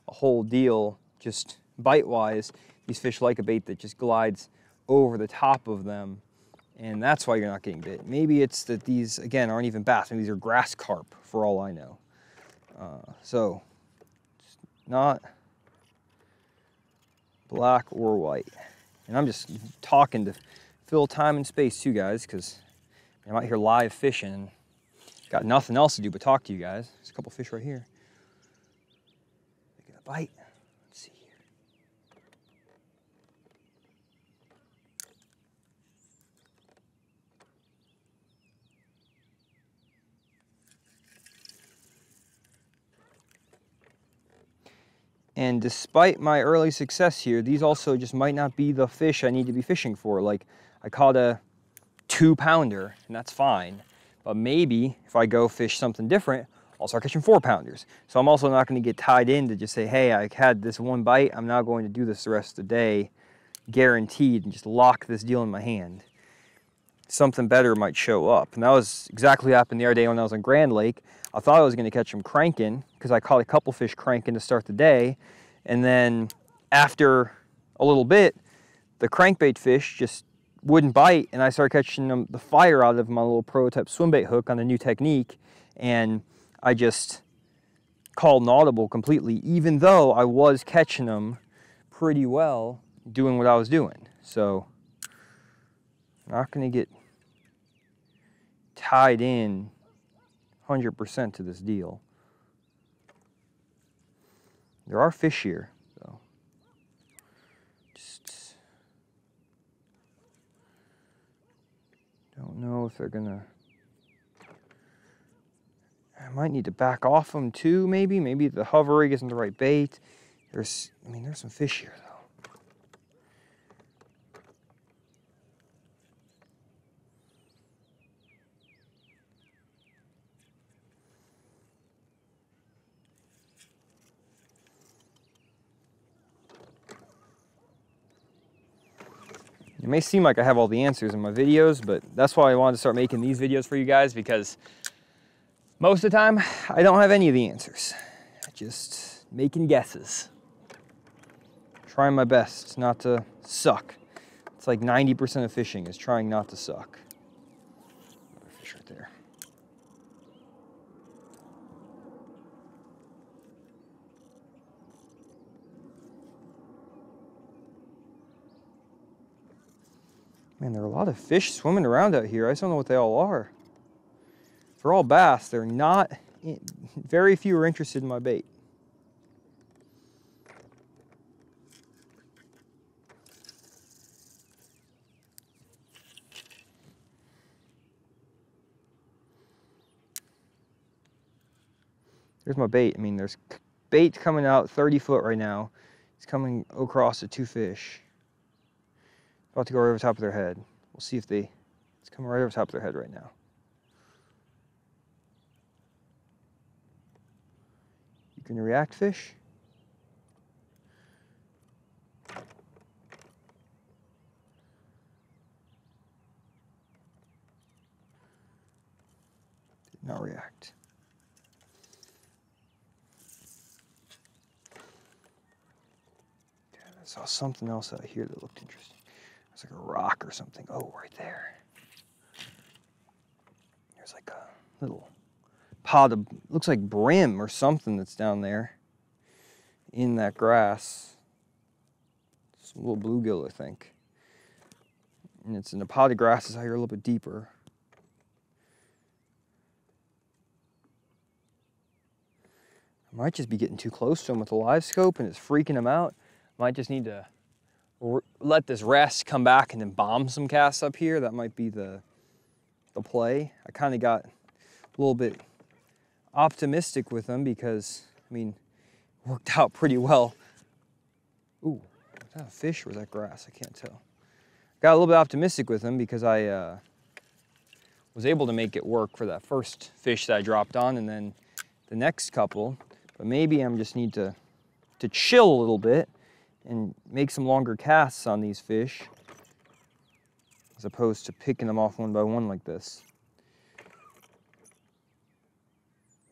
a whole deal just bite-wise. These fish like a bait that just glides over the top of them and that's why you're not getting bit. Maybe it's that these, again, aren't even bass. Maybe these are grass carp, for all I know. Uh, so, not black or white. And I'm just talking to fill time and space too, guys, because I'm out here live fishing. Got nothing else to do but talk to you guys. There's a couple fish right here. They a bite. And despite my early success here, these also just might not be the fish I need to be fishing for. Like I caught a two pounder and that's fine. But maybe if I go fish something different, I'll start catching four pounders. So I'm also not gonna get tied in to just say, hey, I had this one bite, I'm now going to do this the rest of the day, guaranteed, and just lock this deal in my hand. Something better might show up. And that was exactly what happened the other day when I was on Grand Lake. I thought I was going to catch them cranking because I caught a couple fish cranking to start the day. And then after a little bit, the crankbait fish just wouldn't bite and I started catching them, the fire out of my little prototype swimbait hook on a new technique. And I just called an audible completely, even though I was catching them pretty well doing what I was doing. So not going to get tied in 100% to this deal. There are fish here, though. Just don't know if they're gonna. I might need to back off them too, maybe. Maybe the hover rig isn't the right bait. There's, I mean, there's some fish here, though. It may seem like I have all the answers in my videos, but that's why I wanted to start making these videos for you guys because most of the time, I don't have any of the answers. Just making guesses. Trying my best not to suck. It's like 90% of fishing is trying not to suck. fish right there. Man, there are a lot of fish swimming around out here. I just don't know what they all are. They're all bass. They're not, very few are interested in my bait. There's my bait. I mean, there's bait coming out 30 foot right now. It's coming across the two fish. About to go right over top of their head. We'll see if they, it's coming right over top of their head right now. You can react fish. Did not react. I saw something else out here that looked interesting. It's like a rock or something. Oh, right there. There's like a little pod of, looks like brim or something that's down there in that grass. It's a little bluegill, I think. And it's in the pod of grasses out here a little bit deeper. I might just be getting too close to him with the Livescope and it's freaking him out. Might just need to let this rest, come back and then bomb some casts up here. That might be the, the play. I kind of got a little bit optimistic with them because, I mean, worked out pretty well. Ooh, was that a fish or was that grass? I can't tell. Got a little bit optimistic with them because I uh, was able to make it work for that first fish that I dropped on and then the next couple. But maybe I'm just need to, to chill a little bit and make some longer casts on these fish as opposed to picking them off one by one like this.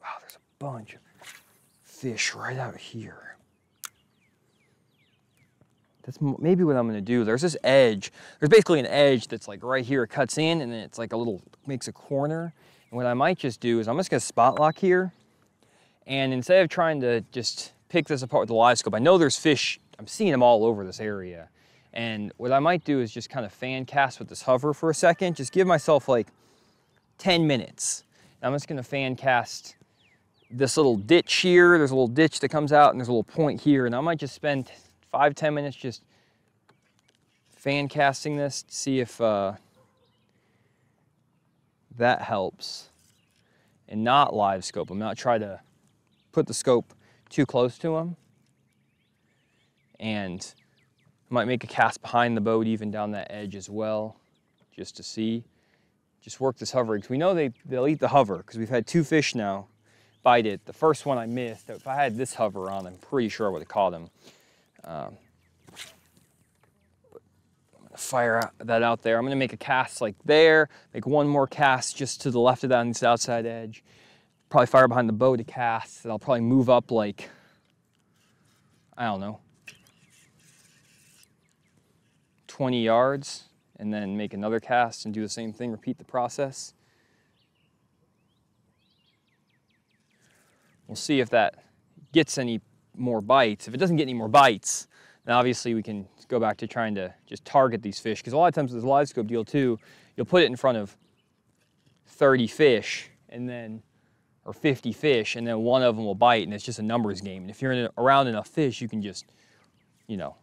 Wow, there's a bunch of fish right out here. That's maybe what I'm gonna do. There's this edge. There's basically an edge that's like right here, it cuts in and then it's like a little, makes a corner. And what I might just do is I'm just gonna spot lock here. And instead of trying to just pick this apart with the Livescope, I know there's fish, I'm seeing them all over this area. And what I might do is just kind of fan cast with this hover for a second, just give myself like 10 minutes. I'm just gonna fan cast this little ditch here. There's a little ditch that comes out and there's a little point here. And I might just spend five, 10 minutes just fan casting this to see if uh, that helps and not live scope. I'm not trying to put the scope too close to them. And I might make a cast behind the boat even down that edge as well, just to see. Just work this hovering. We know they, they'll eat the hover because we've had two fish now bite it. The first one I missed, if I had this hover on, I'm pretty sure I would have caught him. Um, fire that out there. I'm gonna make a cast like there, make one more cast just to the left of that on this outside edge. Probably fire behind the bow to cast, and I'll probably move up like, I don't know, 20 yards, and then make another cast and do the same thing, repeat the process. We'll see if that gets any more bites. If it doesn't get any more bites, then obviously we can go back to trying to just target these fish. Because a lot of times with this Livescope deal too, you'll put it in front of 30 fish and then, or 50 fish, and then one of them will bite and it's just a numbers game. And if you're in, around enough fish, you can just, you know,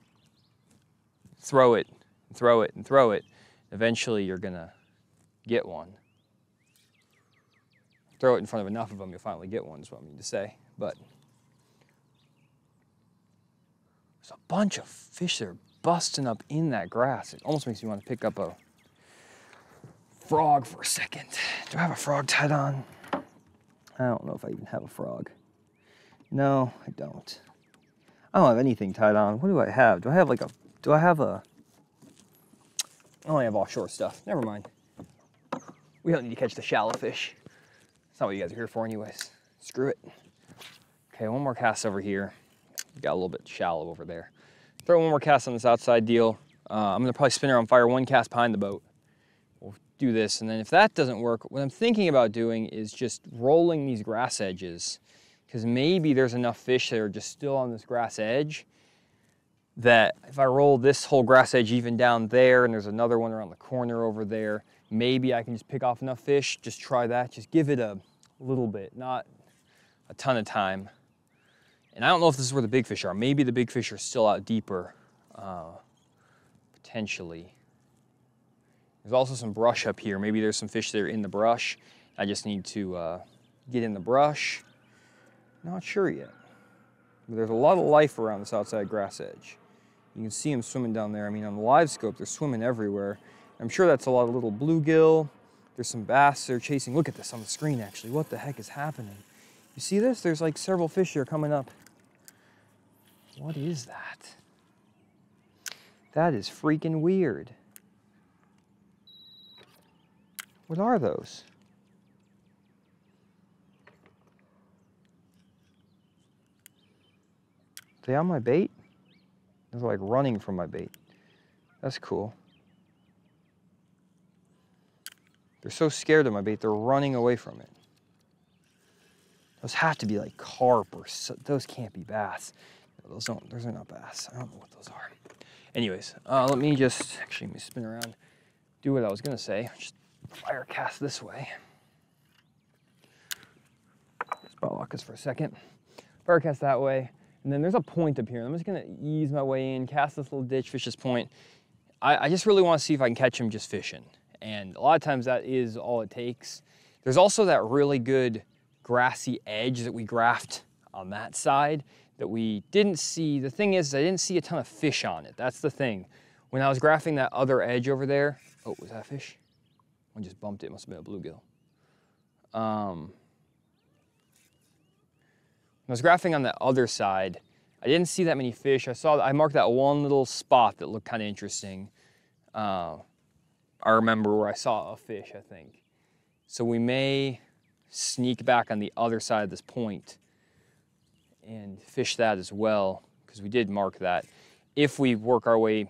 throw it, throw it, and throw it. Eventually you're gonna get one throw it in front of enough of them, you'll finally get one, is what I mean to say. But there's a bunch of fish that are busting up in that grass. It almost makes me want to pick up a frog for a second. Do I have a frog tied on? I don't know if I even have a frog. No, I don't. I don't have anything tied on. What do I have? Do I have like a, do I have a, I only have offshore stuff. Never mind. We don't need to catch the shallow fish. That's not what you guys are here for anyways. Screw it. Okay, one more cast over here. Got a little bit shallow over there. Throw one more cast on this outside deal. Uh, I'm gonna probably spin her on fire one cast behind the boat. We'll do this, and then if that doesn't work, what I'm thinking about doing is just rolling these grass edges, because maybe there's enough fish that are just still on this grass edge that if I roll this whole grass edge even down there, and there's another one around the corner over there, maybe I can just pick off enough fish, just try that, just give it a little bit, not a ton of time. And I don't know if this is where the big fish are. Maybe the big fish are still out deeper, uh, potentially. There's also some brush up here. Maybe there's some fish that are in the brush. I just need to uh, get in the brush. Not sure yet. But there's a lot of life around this outside grass edge. You can see them swimming down there. I mean, on the Livescope, they're swimming everywhere. I'm sure that's a lot of little bluegill. There's some bass they're chasing. Look at this on the screen, actually. What the heck is happening? You see this? There's like several fish here coming up. What is that? That is freaking weird. What are those? They on my bait? Like running from my bait. That's cool. They're so scared of my bait, they're running away from it. Those have to be like carp or so, those can't be bass. Those don't, those are not bass. I don't know what those are. Anyways, uh, let me just, actually let me spin around, do what I was gonna say. Just fire cast this way. Spot lock us for a second. Fire cast that way. And then there's a point up here. I'm just gonna ease my way in, cast this little ditch, fish this point. I, I just really wanna see if I can catch him just fishing. And a lot of times that is all it takes. There's also that really good grassy edge that we graphed on that side that we didn't see. The thing is, I didn't see a ton of fish on it. That's the thing. When I was graphing that other edge over there, oh, was that fish? One just bumped it, must have been a bluegill. Um, when I was graphing on the other side, I didn't see that many fish. I saw, I marked that one little spot that looked kind of interesting. Uh, I remember where I saw a fish, I think. So we may sneak back on the other side of this point and fish that as well, because we did mark that. If we work our way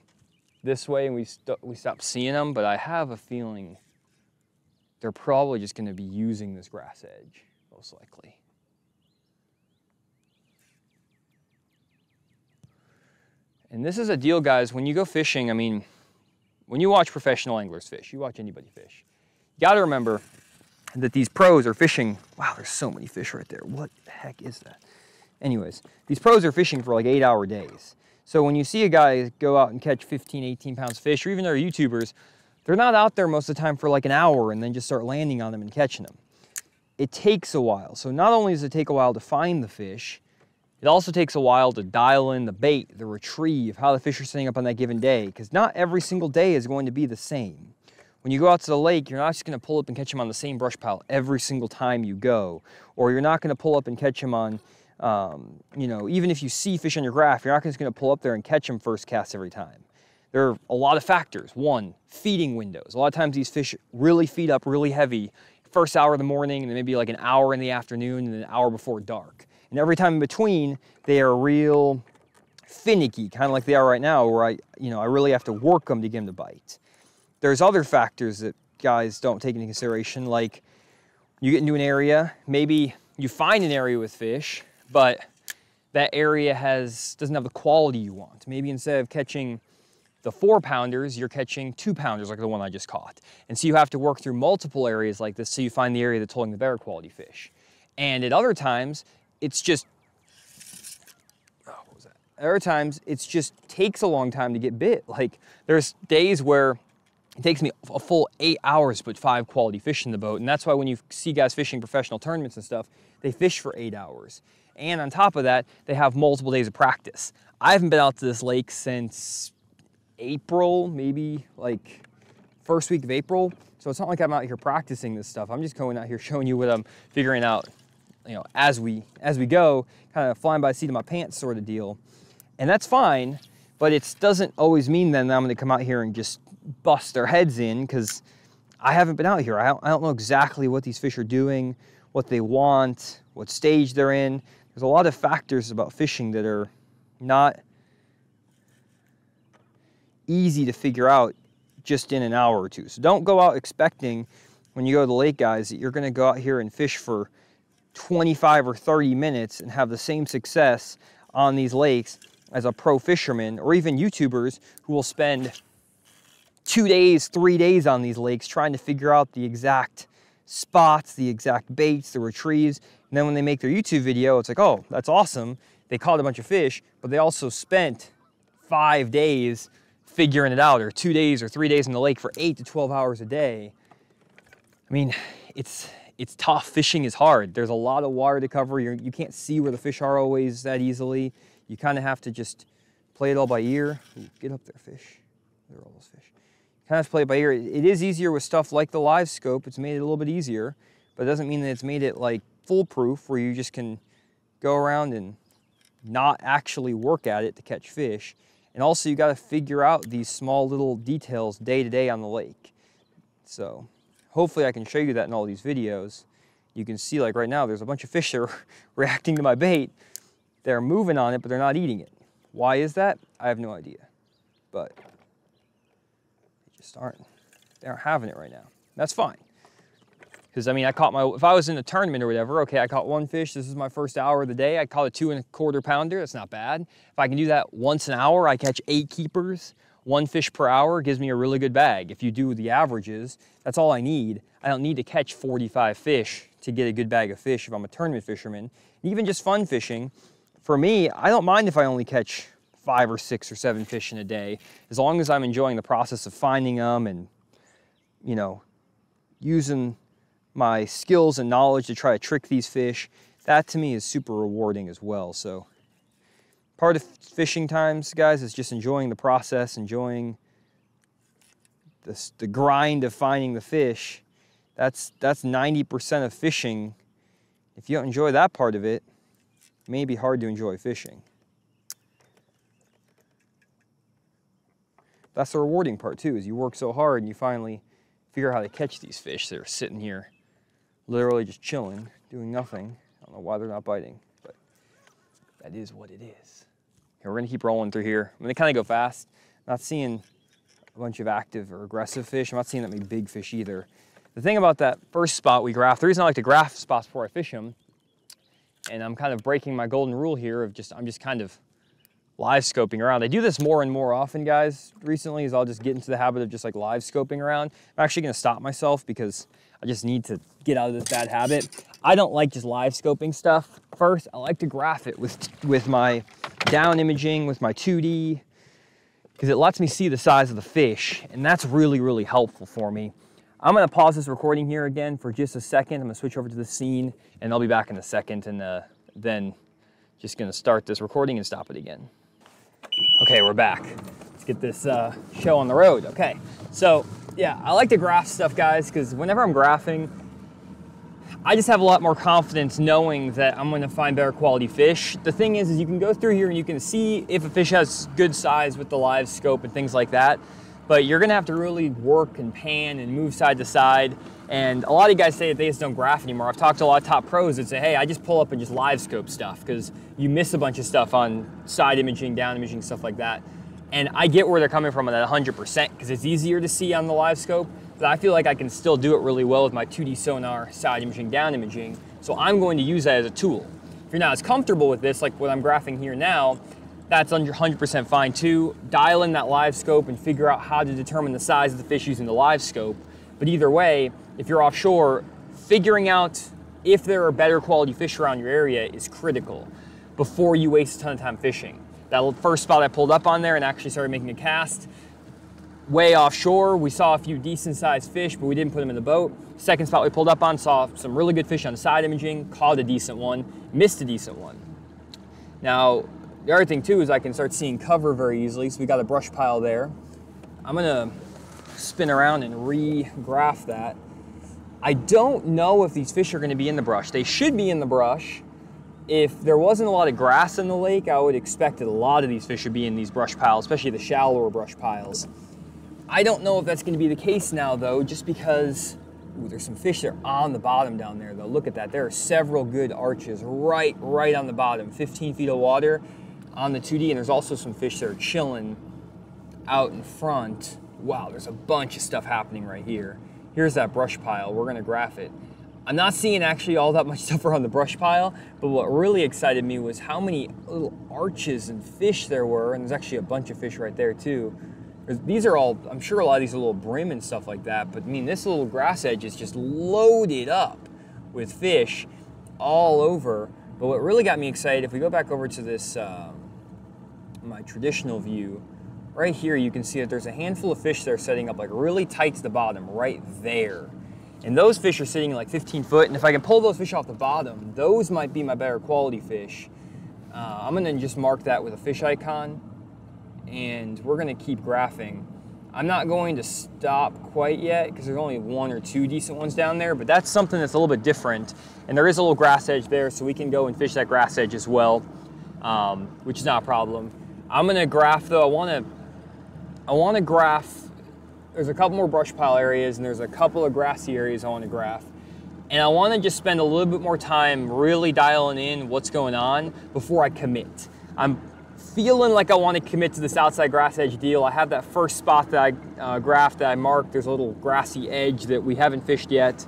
this way and we, st we stop seeing them, but I have a feeling they're probably just gonna be using this grass edge, most likely. And this is a deal, guys, when you go fishing, I mean, when you watch professional anglers fish, you watch anybody fish, you gotta remember that these pros are fishing. Wow, there's so many fish right there. What the heck is that? Anyways, these pros are fishing for like eight hour days. So when you see a guy go out and catch 15, 18 pounds fish, or even their YouTubers, they're not out there most of the time for like an hour and then just start landing on them and catching them. It takes a while. So not only does it take a while to find the fish, it also takes a while to dial in the bait, the retrieve, how the fish are setting up on that given day, because not every single day is going to be the same. When you go out to the lake, you're not just gonna pull up and catch them on the same brush pile every single time you go, or you're not gonna pull up and catch them on, um, you know, even if you see fish on your graph, you're not just gonna pull up there and catch them first cast every time. There are a lot of factors. One, feeding windows. A lot of times these fish really feed up really heavy first hour of the morning and then maybe like an hour in the afternoon and an hour before dark. And every time in between, they are real finicky, kind of like they are right now, where I, you know, I really have to work them to get them to bite. There's other factors that guys don't take into consideration, like you get into an area, maybe you find an area with fish, but that area has doesn't have the quality you want. Maybe instead of catching the four pounders, you're catching two pounders like the one I just caught. And so you have to work through multiple areas like this so you find the area that's holding the better quality fish. And at other times, it's just, oh, what was that? Other times, it's just takes a long time to get bit. Like there's days where it takes me a full eight hours to put five quality fish in the boat. And that's why when you see guys fishing professional tournaments and stuff, they fish for eight hours. And on top of that, they have multiple days of practice. I haven't been out to this lake since April, maybe like first week of April. So it's not like I'm out here practicing this stuff. I'm just going out here showing you what I'm figuring out you know, as we as we go, kind of flying by the seat of my pants sort of deal. And that's fine, but it doesn't always mean then that I'm gonna come out here and just bust their heads in because I haven't been out here. I don't, I don't know exactly what these fish are doing, what they want, what stage they're in. There's a lot of factors about fishing that are not easy to figure out just in an hour or two. So don't go out expecting when you go to the lake, guys, that you're gonna go out here and fish for 25 or 30 minutes and have the same success on these lakes as a pro fisherman or even YouTubers who will spend two days, three days on these lakes trying to figure out the exact spots, the exact baits, the retrieves. And then when they make their YouTube video, it's like, oh, that's awesome. They caught a bunch of fish, but they also spent five days figuring it out or two days or three days in the lake for eight to 12 hours a day. I mean, it's, it's tough. Fishing is hard. There's a lot of water to cover. You're, you can't see where the fish are always that easily. You kind of have to just play it all by ear. Ooh, get up there, fish. There are all those fish. Kind of play it by ear. It is easier with stuff like the Livescope. It's made it a little bit easier, but it doesn't mean that it's made it like foolproof where you just can go around and not actually work at it to catch fish. And also you got to figure out these small little details day to day on the lake. So hopefully I can show you that in all these videos. You can see like right now, there's a bunch of fish that are reacting to my bait. they're moving on it, but they're not eating it. Why is that? I have no idea. But they just aren't, they aren't having it right now. That's fine. Because I mean, I caught my, if I was in a tournament or whatever, okay, I caught one fish. This is my first hour of the day. I caught a two and a quarter pounder. That's not bad. If I can do that once an hour, I catch eight keepers. One fish per hour gives me a really good bag. If you do the averages, that's all I need. I don't need to catch 45 fish to get a good bag of fish if I'm a tournament fisherman. And even just fun fishing, for me, I don't mind if I only catch five or six or seven fish in a day, as long as I'm enjoying the process of finding them and, you know, using my skills and knowledge to try to trick these fish, that to me is super rewarding as well. So part of fishing times, guys, is just enjoying the process, enjoying this, the grind of finding the fish. That's, that's 90% of fishing. If you don't enjoy that part of it, it may be hard to enjoy fishing. That's the rewarding part too, is you work so hard and you finally figure out how to catch these fish that are sitting here literally just chilling, doing nothing. I don't know why they're not biting, that is what it is. We're gonna keep rolling through here. I'm gonna kind of go fast. Not seeing a bunch of active or aggressive fish. I'm not seeing that many big fish either. The thing about that first spot we graphed, the reason I like to graph spots before I fish them, and I'm kind of breaking my golden rule here of just, I'm just kind of live scoping around. I do this more and more often, guys, recently, is I'll just get into the habit of just like live scoping around. I'm actually gonna stop myself because I just need to get out of this bad habit. I don't like just live scoping stuff first. I like to graph it with, with my down imaging, with my 2D, because it lets me see the size of the fish, and that's really, really helpful for me. I'm gonna pause this recording here again for just a second. I'm gonna switch over to the scene, and I'll be back in a second, and uh, then just gonna start this recording and stop it again. Okay, we're back. Let's get this uh, show on the road. Okay, so yeah, I like to graph stuff, guys, because whenever I'm graphing, I just have a lot more confidence knowing that I'm gonna find better quality fish. The thing is, is you can go through here and you can see if a fish has good size with the Livescope and things like that, but you're gonna have to really work and pan and move side to side. And a lot of you guys say that they just don't graph anymore. I've talked to a lot of top pros that say, hey, I just pull up and just live scope stuff because you miss a bunch of stuff on side imaging, down imaging, stuff like that. And I get where they're coming from at 100% because it's easier to see on the Livescope, but I feel like I can still do it really well with my 2D sonar, side imaging, down imaging. So I'm going to use that as a tool. If you're not as comfortable with this, like what I'm graphing here now, that's 100% fine too. Dial in that Livescope and figure out how to determine the size of the fish using the Livescope. But either way, if you're offshore, figuring out if there are better quality fish around your area is critical before you waste a ton of time fishing. That first spot I pulled up on there and actually started making a cast, way offshore, we saw a few decent sized fish, but we didn't put them in the boat. Second spot we pulled up on, saw some really good fish on side imaging, caught a decent one, missed a decent one. Now, the other thing too is I can start seeing cover very easily, so we got a brush pile there. I'm gonna spin around and re-graph that. I don't know if these fish are gonna be in the brush. They should be in the brush, if there wasn't a lot of grass in the lake, I would expect that a lot of these fish would be in these brush piles, especially the shallower brush piles. I don't know if that's going to be the case now, though, just because ooh, there's some fish that are on the bottom down there, though. Look at that. There are several good arches right, right on the bottom, 15 feet of water on the 2D, and there's also some fish that are chilling out in front. Wow, there's a bunch of stuff happening right here. Here's that brush pile. We're going to graph it. I'm not seeing actually all that much stuff around the brush pile, but what really excited me was how many little arches and fish there were, and there's actually a bunch of fish right there too. These are all, I'm sure a lot of these are little brim and stuff like that, but I mean, this little grass edge is just loaded up with fish all over. But what really got me excited, if we go back over to this, uh, my traditional view, right here you can see that there's a handful of fish that are setting up like really tight to the bottom right there. And those fish are sitting like 15 foot. And if I can pull those fish off the bottom, those might be my better quality fish. Uh, I'm gonna just mark that with a fish icon and we're gonna keep graphing. I'm not going to stop quite yet because there's only one or two decent ones down there, but that's something that's a little bit different. And there is a little grass edge there, so we can go and fish that grass edge as well, um, which is not a problem. I'm gonna graph though, I wanna, I wanna graph there's a couple more brush pile areas and there's a couple of grassy areas I want to graph. and I want to just spend a little bit more time really dialing in what's going on before I commit. I'm feeling like I want to commit to this outside grass edge deal. I have that first spot that I uh, graphed that I marked. There's a little grassy edge that we haven't fished yet.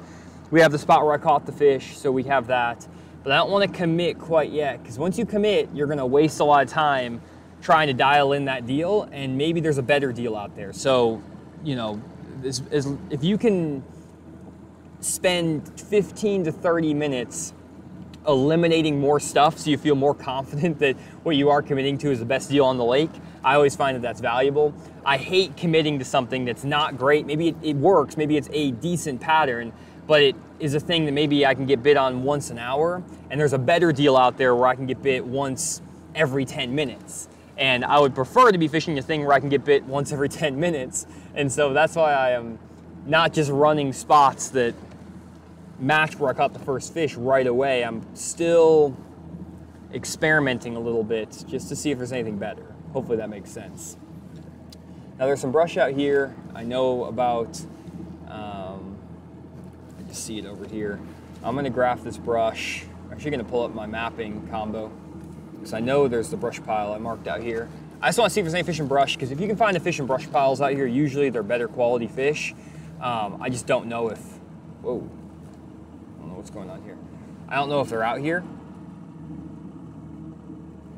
We have the spot where I caught the fish, so we have that. But I don't want to commit quite yet because once you commit, you're going to waste a lot of time trying to dial in that deal, and maybe there's a better deal out there. So, you know, as, as, if you can spend 15 to 30 minutes eliminating more stuff so you feel more confident that what you are committing to is the best deal on the lake. I always find that that's valuable. I hate committing to something that's not great. Maybe it, it, works, maybe it's a decent pattern, but it is a thing that maybe I can get bit on once an hour, and there's a better deal out there where I can get bit once every 10 minutes. And I would prefer to be fishing a thing where I can get bit once every 10 minutes. And so that's why I am not just running spots that match where I caught the first fish right away. I'm still experimenting a little bit just to see if there's anything better. Hopefully that makes sense. Now there's some brush out here. I know about, um, I just see it over here. I'm gonna graph this brush. I'm actually gonna pull up my mapping combo because I know there's the brush pile I marked out here. I just wanna see if there's any fish and brush because if you can find the fish and brush piles out here, usually they're better quality fish. Um, I just don't know if, whoa, I don't know what's going on here. I don't know if they're out here.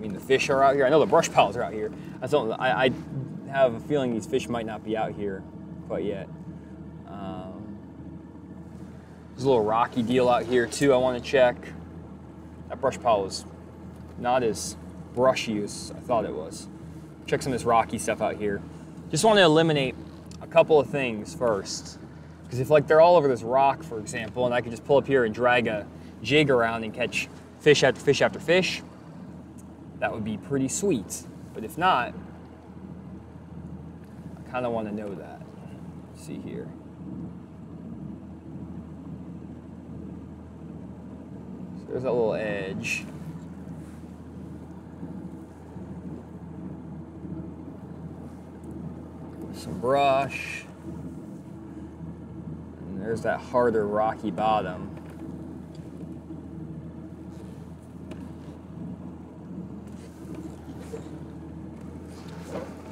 I mean, the fish are out here. I know the brush piles are out here. I don't. I, I have a feeling these fish might not be out here quite yet. Um, there's a little rocky deal out here too. I want to check. That brush pile was not as brushy as I thought it was. Check some of this rocky stuff out here. Just want to eliminate a couple of things first. Because if like they're all over this rock, for example, and I could just pull up here and drag a jig around and catch fish after fish after fish, that would be pretty sweet. But if not, I kind of want to know that. Let's see here. There's that little edge. Some brush. And there's that harder rocky bottom.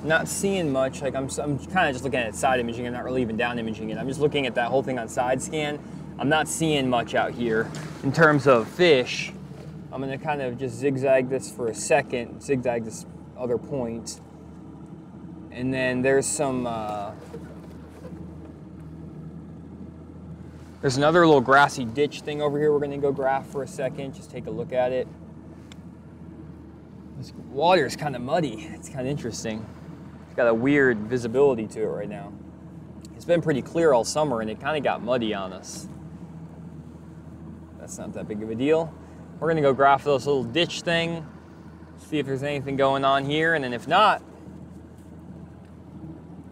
Not seeing much, like I'm, I'm kind of just looking at side imaging, I'm not really even down imaging it. I'm just looking at that whole thing on side scan. I'm not seeing much out here in terms of fish. I'm gonna kind of just zigzag this for a second, zigzag this other point. And then there's some, uh, There's another little grassy ditch thing over here we're gonna go graph for a second, just take a look at it. This water is kind of muddy. It's kind of interesting. It's got a weird visibility to it right now. It's been pretty clear all summer and it kind of got muddy on us. That's not that big of a deal. We're gonna go graph this little ditch thing, see if there's anything going on here, and then if not,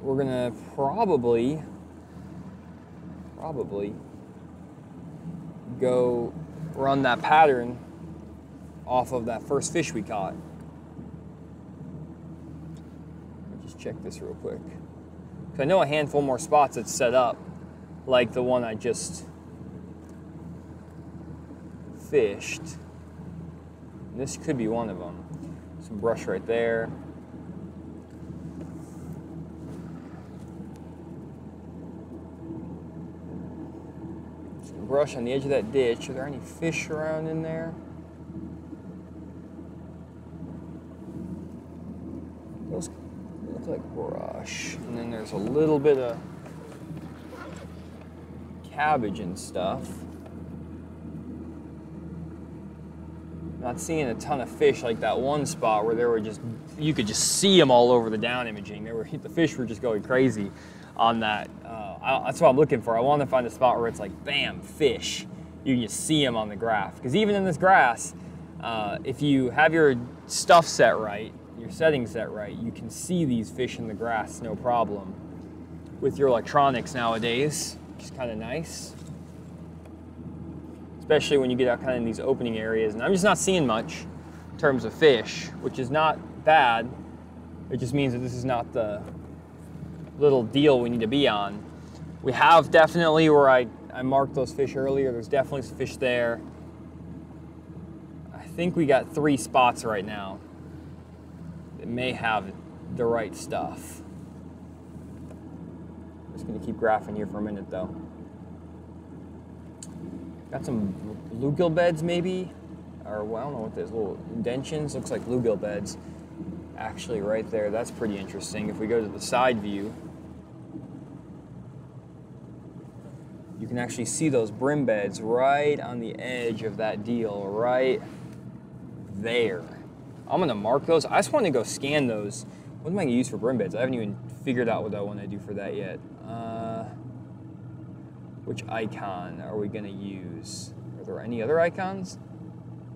we're gonna probably, probably go run that pattern off of that first fish we caught. Just check this real quick. I know a handful more spots that's set up, like the one I just fished. And this could be one of them. Some brush right there. Brush on the edge of that ditch. Are there any fish around in there? Those look like brush. And then there's a little bit of cabbage and stuff. Not seeing a ton of fish like that one spot where there were just, you could just see them all over the down imaging. They were, the fish were just going crazy on that. Uh, I, that's what I'm looking for. I want to find a spot where it's like, bam, fish. You can just see them on the graph. Because even in this grass, uh, if you have your stuff set right, your settings set right, you can see these fish in the grass no problem. With your electronics nowadays, which is kind of nice. Especially when you get out kind of in these opening areas. And I'm just not seeing much in terms of fish, which is not bad. It just means that this is not the little deal we need to be on. We have definitely where I, I marked those fish earlier. There's definitely some fish there. I think we got three spots right now that may have the right stuff. I'm just gonna keep graphing here for a minute though. Got some bluegill beds maybe, or well, I don't know what this little indentions. Looks like bluegill beds. Actually, right there. That's pretty interesting. If we go to the side view, you can actually see those brim beds right on the edge of that deal, right there. I'm gonna mark those. I just want to go scan those. What am I gonna use for brim beds? I haven't even figured out what I want to do for that yet. Uh, which icon are we gonna use? Are there any other icons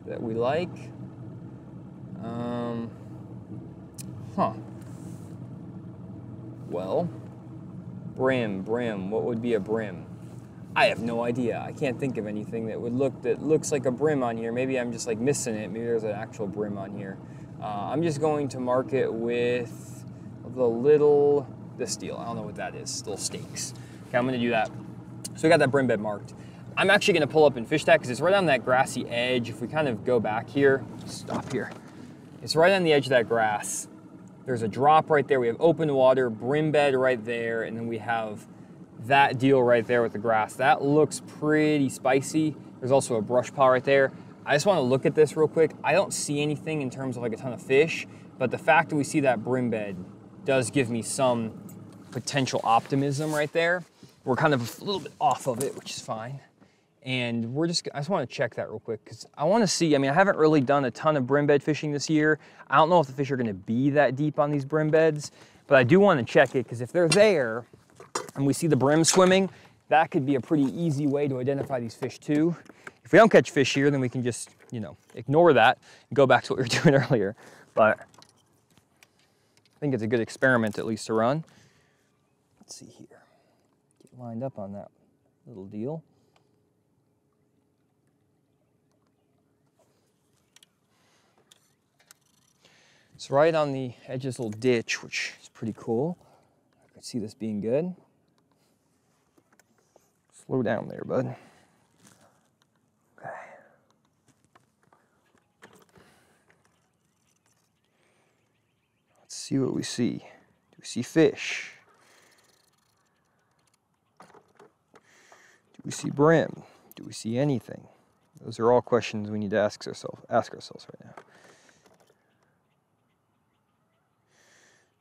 that we like? Um, huh. Well, brim, brim. What would be a brim? I have no idea. I can't think of anything that would look that looks like a brim on here. Maybe I'm just like missing it. Maybe there's an actual brim on here. Uh, I'm just going to mark it with the little this deal. I don't know what that is. Little stakes. Okay, I'm gonna do that. So we got that brim bed marked. I'm actually gonna pull up and fish that because it's right on that grassy edge. If we kind of go back here, stop here. It's right on the edge of that grass. There's a drop right there. We have open water, brim bed right there, and then we have that deal right there with the grass. That looks pretty spicy. There's also a brush pile right there. I just wanna look at this real quick. I don't see anything in terms of like a ton of fish, but the fact that we see that brim bed does give me some potential optimism right there. We're kind of a little bit off of it, which is fine. And we're just, I just wanna check that real quick because I wanna see, I mean, I haven't really done a ton of brim bed fishing this year. I don't know if the fish are gonna be that deep on these brim beds, but I do wanna check it because if they're there, and we see the brim swimming, that could be a pretty easy way to identify these fish too. If we don't catch fish here, then we can just, you know, ignore that and go back to what we were doing earlier. But I think it's a good experiment at least to run. Let's see here. Get lined up on that little deal. It's right on the edge of this little ditch, which is pretty cool. I could see this being good. Slow down there, bud. Okay. Let's see what we see. Do we see fish? Do we see brim? Do we see anything? Those are all questions we need to ask ourselves ask ourselves right now.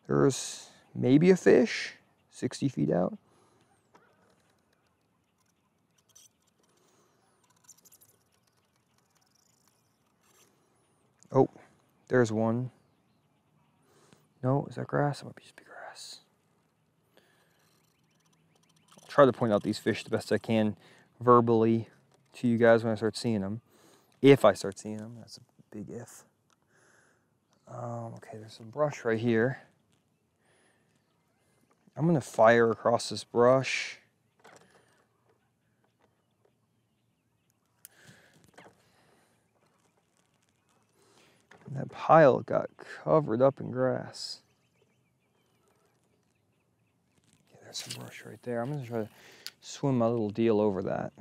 There's maybe a fish 60 feet out. Oh, there's one. No, is that grass? That might just be grass. I'll try to point out these fish the best I can verbally to you guys when I start seeing them. If I start seeing them, that's a big if. Um, okay, there's some brush right here. I'm gonna fire across this brush. That pile got covered up in grass. Okay, there's some brush right there. I'm gonna try to swim my little deal over that.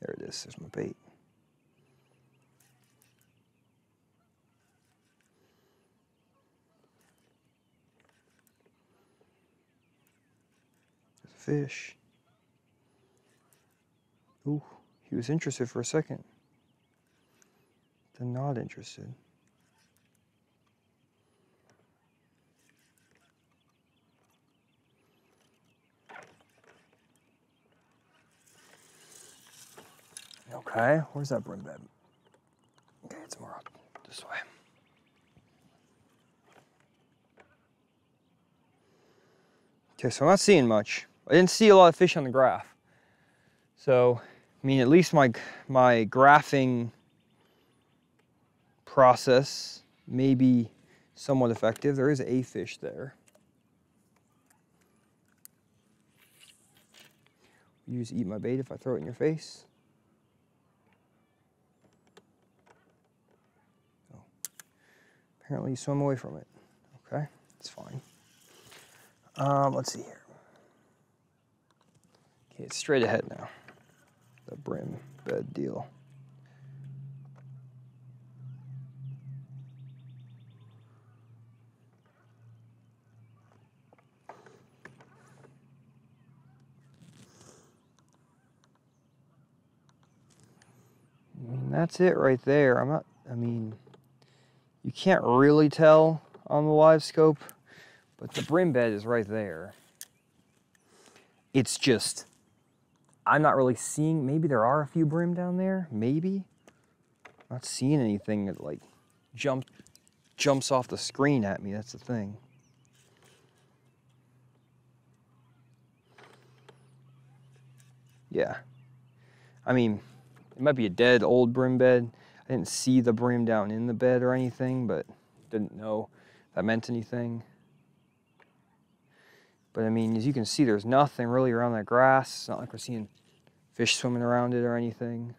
There it is, there's my bait. Fish. Ooh, he was interested for a second. Then not interested. Okay, where's that brim bed? Okay, it's more up this way. Okay, so I'm not seeing much. I didn't see a lot of fish on the graph. So, I mean, at least my, my graphing process may be somewhat effective. There is a fish there. You just eat my bait if I throw it in your face. Oh. Apparently you swim away from it. Okay, it's fine. Um, let's see here. It's straight ahead now. The brim bed deal. I mean, that's it right there. I'm not, I mean, you can't really tell on the Livescope, but the brim bed is right there. It's just, I'm not really seeing, maybe there are a few brim down there, maybe. Not seeing anything that like jump, jumps off the screen at me, that's the thing. Yeah. I mean, it might be a dead old brim bed. I didn't see the brim down in the bed or anything, but didn't know that meant anything. But I mean, as you can see, there's nothing really around that grass. It's not like we're seeing fish swimming around it or anything.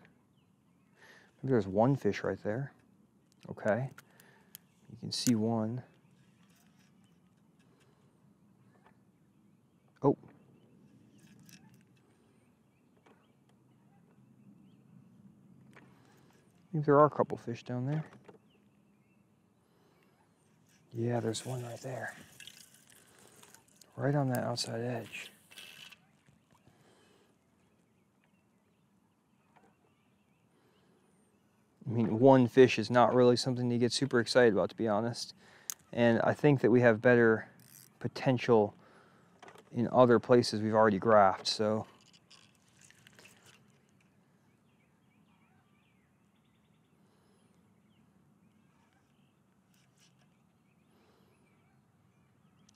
Maybe there's one fish right there. Okay. You can see one. Oh. I think there are a couple fish down there. Yeah, there's one right there. Right on that outside edge. I mean, one fish is not really something to get super excited about, to be honest. And I think that we have better potential in other places we've already graphed, so.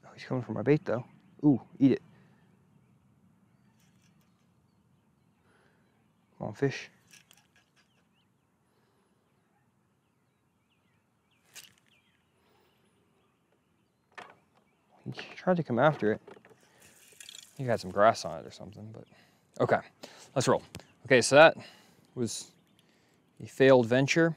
Oh, he's coming for my bait though. Ooh, eat it. Come on, fish. He tried to come after it. He had some grass on it or something, but okay, let's roll. Okay, so that was a failed venture,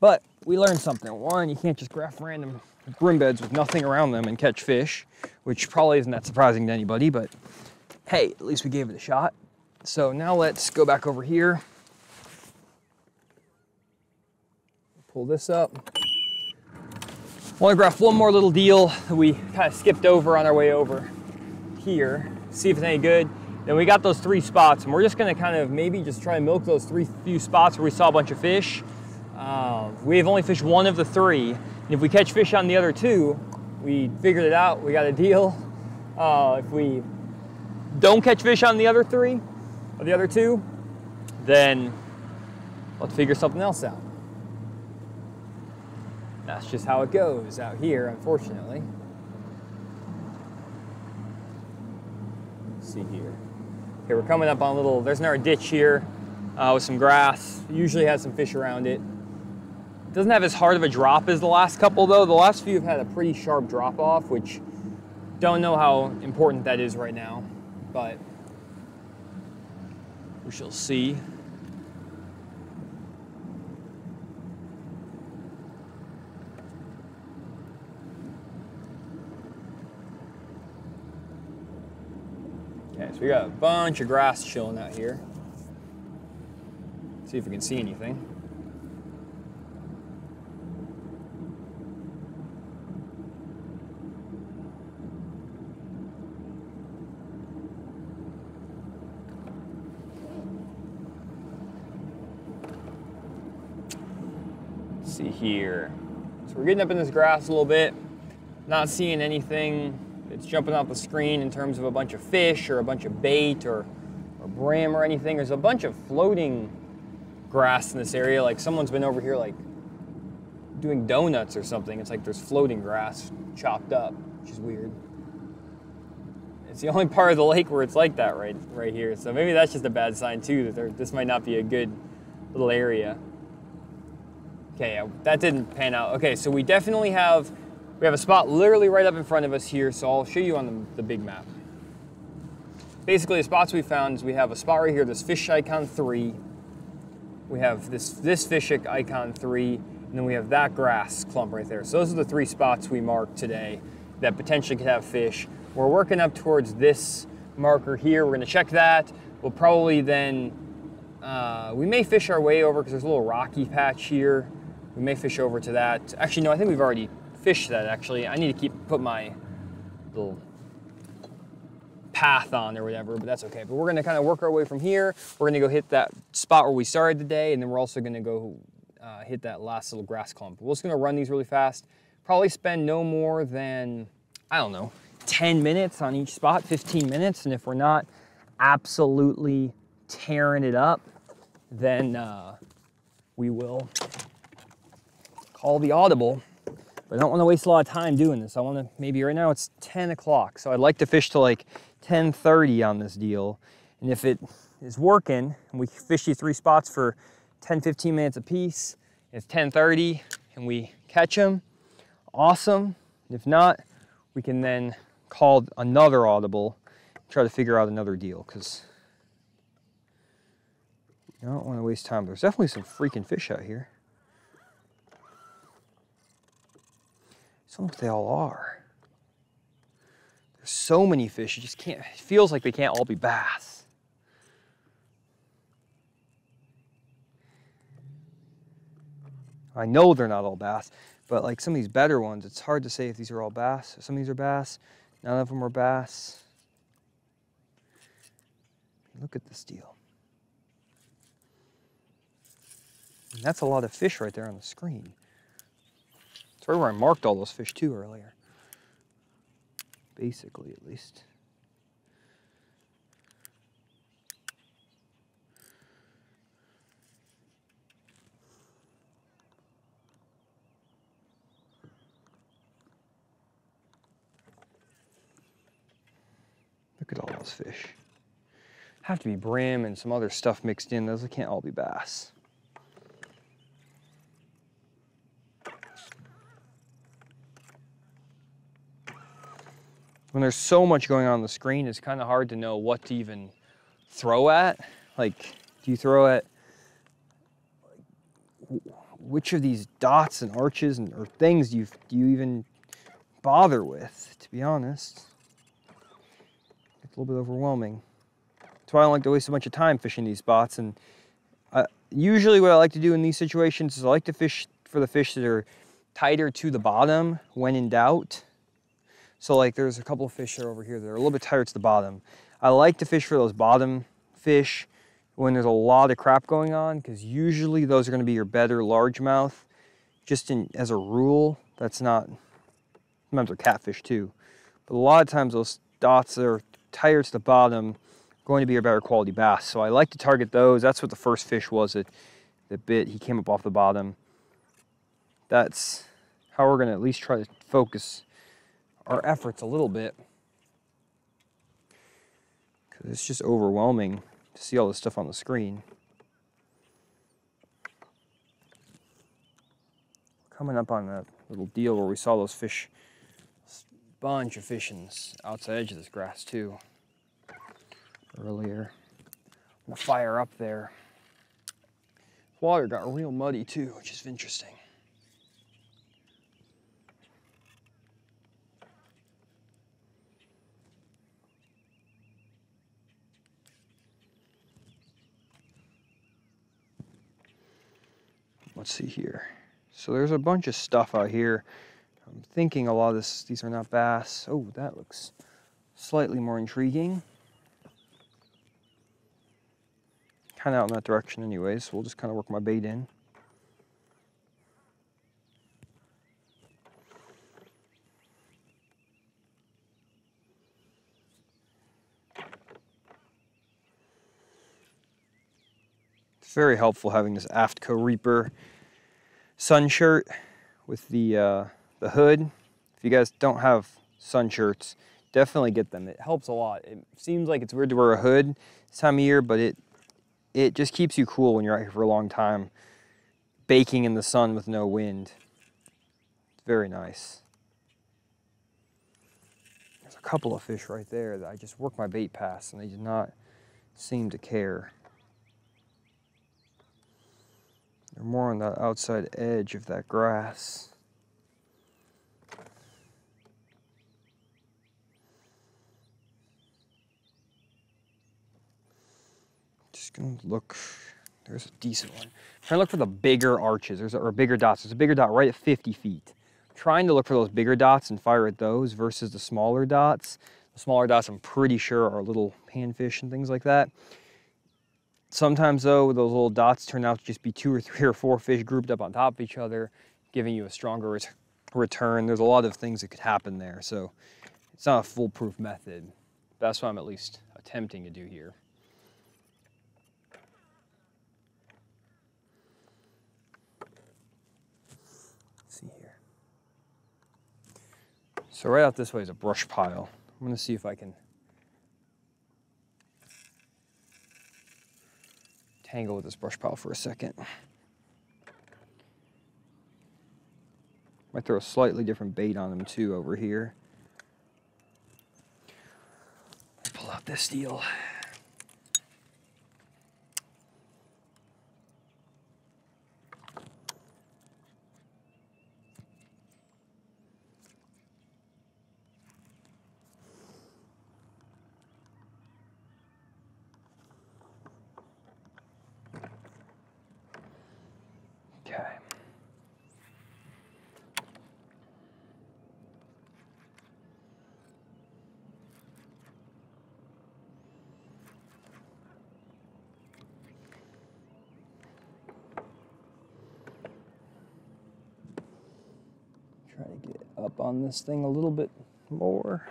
but we learned something. One, you can't just graft random brim beds with nothing around them and catch fish, which probably isn't that surprising to anybody, but hey, at least we gave it a shot. So now let's go back over here. Pull this up. Want to graph one more little deal that we kind of skipped over on our way over here. See if it's any good. Then we got those three spots, and we're just gonna kind of maybe just try and milk those three few spots where we saw a bunch of fish. Uh, we have only fished one of the three, and if we catch fish on the other two, we figured it out. We got a deal. Uh, if we don't catch fish on the other three, or the other two, then let's figure something else out. That's just how it goes out here, unfortunately. Let's see here. Okay, we're coming up on a little, there's another ditch here uh, with some grass. Usually has some fish around it. Doesn't have as hard of a drop as the last couple though. The last few have had a pretty sharp drop off, which don't know how important that is right now, but we shall see. Okay, so we got a bunch of grass chilling out here. See if we can see anything. Here. So we're getting up in this grass a little bit, not seeing anything that's jumping off the screen in terms of a bunch of fish or a bunch of bait or, or brim or anything. There's a bunch of floating grass in this area. Like someone's been over here like doing donuts or something. It's like there's floating grass chopped up, which is weird. It's the only part of the lake where it's like that right right here. So maybe that's just a bad sign too that there, this might not be a good little area. Okay, that didn't pan out. Okay, so we definitely have we have a spot literally right up in front of us here. So I'll show you on the, the big map. basically the spots we found is we have a spot right here, this fish icon three. We have this this fish icon three, and then we have that grass clump right there. So those are the three spots we marked today that potentially could have fish. We're working up towards this marker here. We're gonna check that. We'll probably then, uh, we may fish our way over because there's a little rocky patch here. We may fish over to that. Actually, no, I think we've already fished that actually. I need to keep, put my little path on or whatever, but that's okay. But we're gonna kind of work our way from here. We're gonna go hit that spot where we started the day, and then we're also gonna go uh, hit that last little grass clump. We're just gonna run these really fast. Probably spend no more than, I don't know, 10 minutes on each spot, 15 minutes. And if we're not absolutely tearing it up, then uh, we will call the audible. But I don't want to waste a lot of time doing this. I want to, maybe right now it's 10 o'clock. So I'd like to fish to like 10.30 on this deal. And if it is working and we fish these three spots for 10, 15 minutes a piece, it's 10.30 and we catch them, awesome. If not, we can then call another audible, try to figure out another deal because I don't want to waste time. There's definitely some freaking fish out here. It's almost they all are. There's so many fish, you just can't, it feels like they can't all be bass. I know they're not all bass, but like some of these better ones, it's hard to say if these are all bass. Some of these are bass, none of them are bass. Look at this deal. And that's a lot of fish right there on the screen. Right where I marked all those fish too earlier. Basically, at least. Look at all those fish. Have to be brim and some other stuff mixed in. Those can't all be bass. When there's so much going on, on the screen, it's kind of hard to know what to even throw at. Like, do you throw at which of these dots and arches and or things do you do you even bother with? To be honest, it's a little bit overwhelming. That's why I don't like to waste a bunch of time fishing these spots. And I, usually, what I like to do in these situations is I like to fish for the fish that are tighter to the bottom when in doubt. So like there's a couple of fish that are over here that are a little bit tighter to the bottom. I like to fish for those bottom fish when there's a lot of crap going on because usually those are going to be your better largemouth. Just in, as a rule, that's not, sometimes they're catfish too. But a lot of times those dots that are tighter to the bottom going to be your better quality bass. So I like to target those. That's what the first fish was that, that bit. He came up off the bottom. That's how we're going to at least try to focus our efforts a little bit. Because it's just overwhelming to see all this stuff on the screen. Coming up on that little deal where we saw those fish, bunch of fish in this outside edge of this grass too, earlier. Gonna fire up there. Water got real muddy too, which is interesting. Let's see here. So there's a bunch of stuff out here. I'm thinking a lot of this, these are not bass. Oh, that looks slightly more intriguing. Kind of out in that direction anyways, so we'll just kind of work my bait in. Very helpful having this Aftco Reaper sun shirt with the, uh, the hood. If you guys don't have sun shirts, definitely get them. It helps a lot. It seems like it's weird to wear a hood this time of year, but it, it just keeps you cool when you're out here for a long time, baking in the sun with no wind. It's very nice. There's a couple of fish right there that I just worked my bait past and they did not seem to care. They're more on the outside edge of that grass. Just gonna look. There's a decent one. trying to look for the bigger arches. There's a, or bigger dots. There's a bigger dot right at 50 feet. trying to look for those bigger dots and fire at those versus the smaller dots. The smaller dots, I'm pretty sure, are little panfish and things like that. Sometimes though, those little dots turn out to just be two or three or four fish grouped up on top of each other, giving you a stronger ret return. There's a lot of things that could happen there. So it's not a foolproof method. That's what I'm at least attempting to do here. Let's see here. So right out this way is a brush pile. I'm gonna see if I can tangle with this brush pile for a second. Might throw a slightly different bait on them too over here. Pull out this deal. Okay. Try to get up on this thing a little bit more.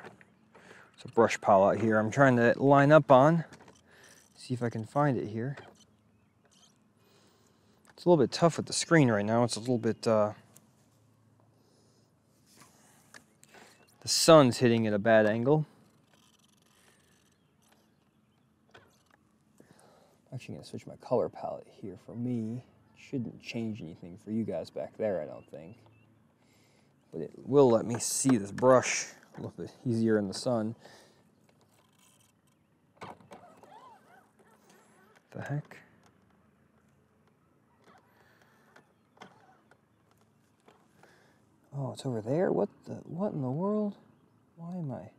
It's a brush pile out here I'm trying to line up on. See if I can find it here. It's a little bit tough with the screen right now. It's a little bit, uh, the sun's hitting at a bad angle. I'm actually gonna switch my color palette here for me. Shouldn't change anything for you guys back there, I don't think. But it will let me see this brush a little bit easier in the sun. The heck? Oh, it's over there? What the what in the world? Why am I?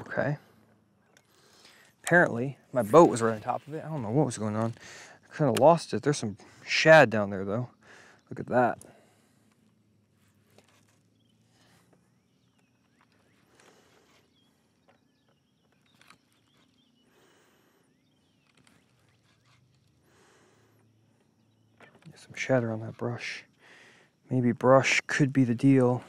Okay. Apparently, my boat was right on top of it. I don't know what was going on. I kind of lost it. There's some shad down there, though. Look at that. There's some shatter on that brush. Maybe brush could be the deal.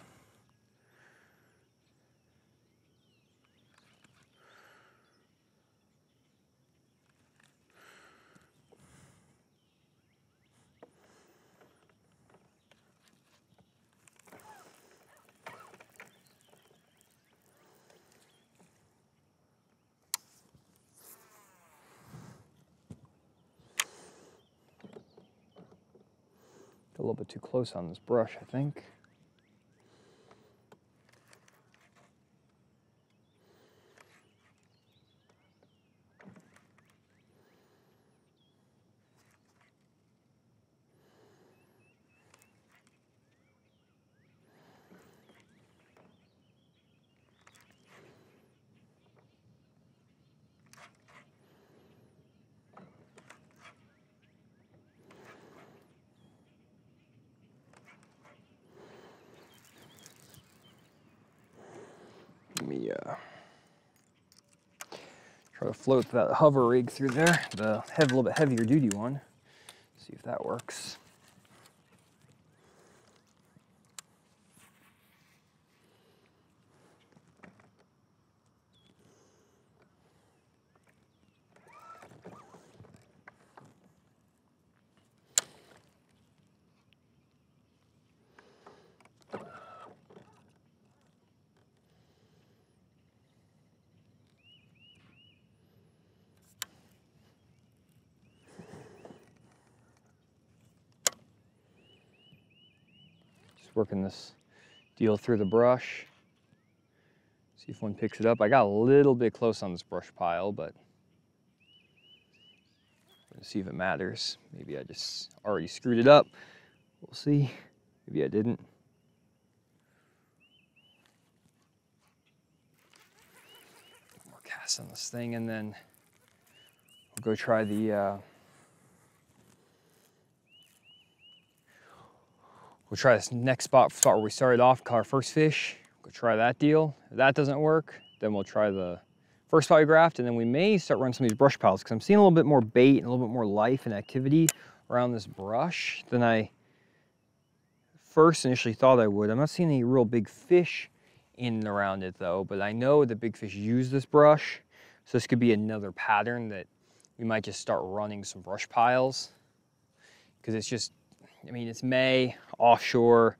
A little bit too close on this brush, I think. Let me uh, try to float that hover rig through there, the heavy, little bit heavier duty one. See if that works. Working this deal through the brush. See if one picks it up. I got a little bit close on this brush pile, but see if it matters. Maybe I just already screwed it up. We'll see. Maybe I didn't. More casts on this thing, and then we'll go try the. Uh, we'll try this next spot, spot where we started off, caught our first fish. Go try that deal. If that doesn't work, then we'll try the first spot we graphed, and then we may start running some of these brush piles because I'm seeing a little bit more bait and a little bit more life and activity around this brush than I first initially thought I would. I'm not seeing any real big fish in and around it though, but I know the big fish use this brush. So this could be another pattern that we might just start running some brush piles because it's just, I mean, it's May, offshore.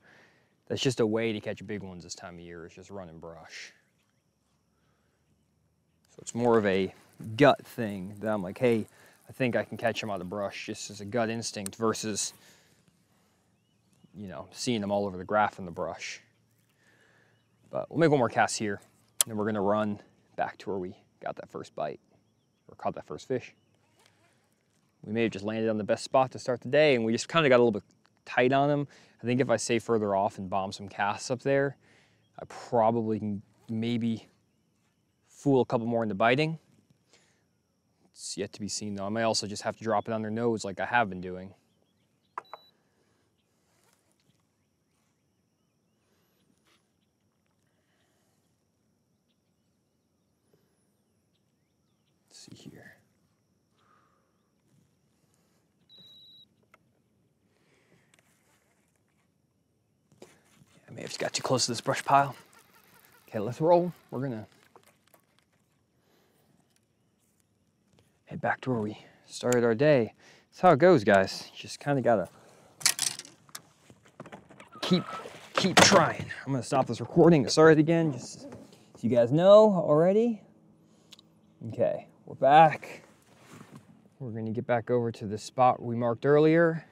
That's just a way to catch big ones this time of year is just running brush. So it's more of a gut thing that I'm like, hey, I think I can catch them out of the brush just as a gut instinct versus, you know, seeing them all over the graph in the brush. But we'll make one more cast here, and then we're gonna run back to where we got that first bite or caught that first fish. We may have just landed on the best spot to start the day, and we just kind of got a little bit tight on them. I think if I stay further off and bomb some casts up there, I probably can maybe fool a couple more into biting. It's yet to be seen though. I may also just have to drop it on their nose like I have been doing. Let's see here. I may have got too close to this brush pile. Okay, let's roll. We're gonna head back to where we started our day. That's how it goes, guys. You just kind of gotta keep keep trying. I'm gonna stop this recording it again, just so you guys know already. Okay, we're back. We're gonna get back over to the spot we marked earlier.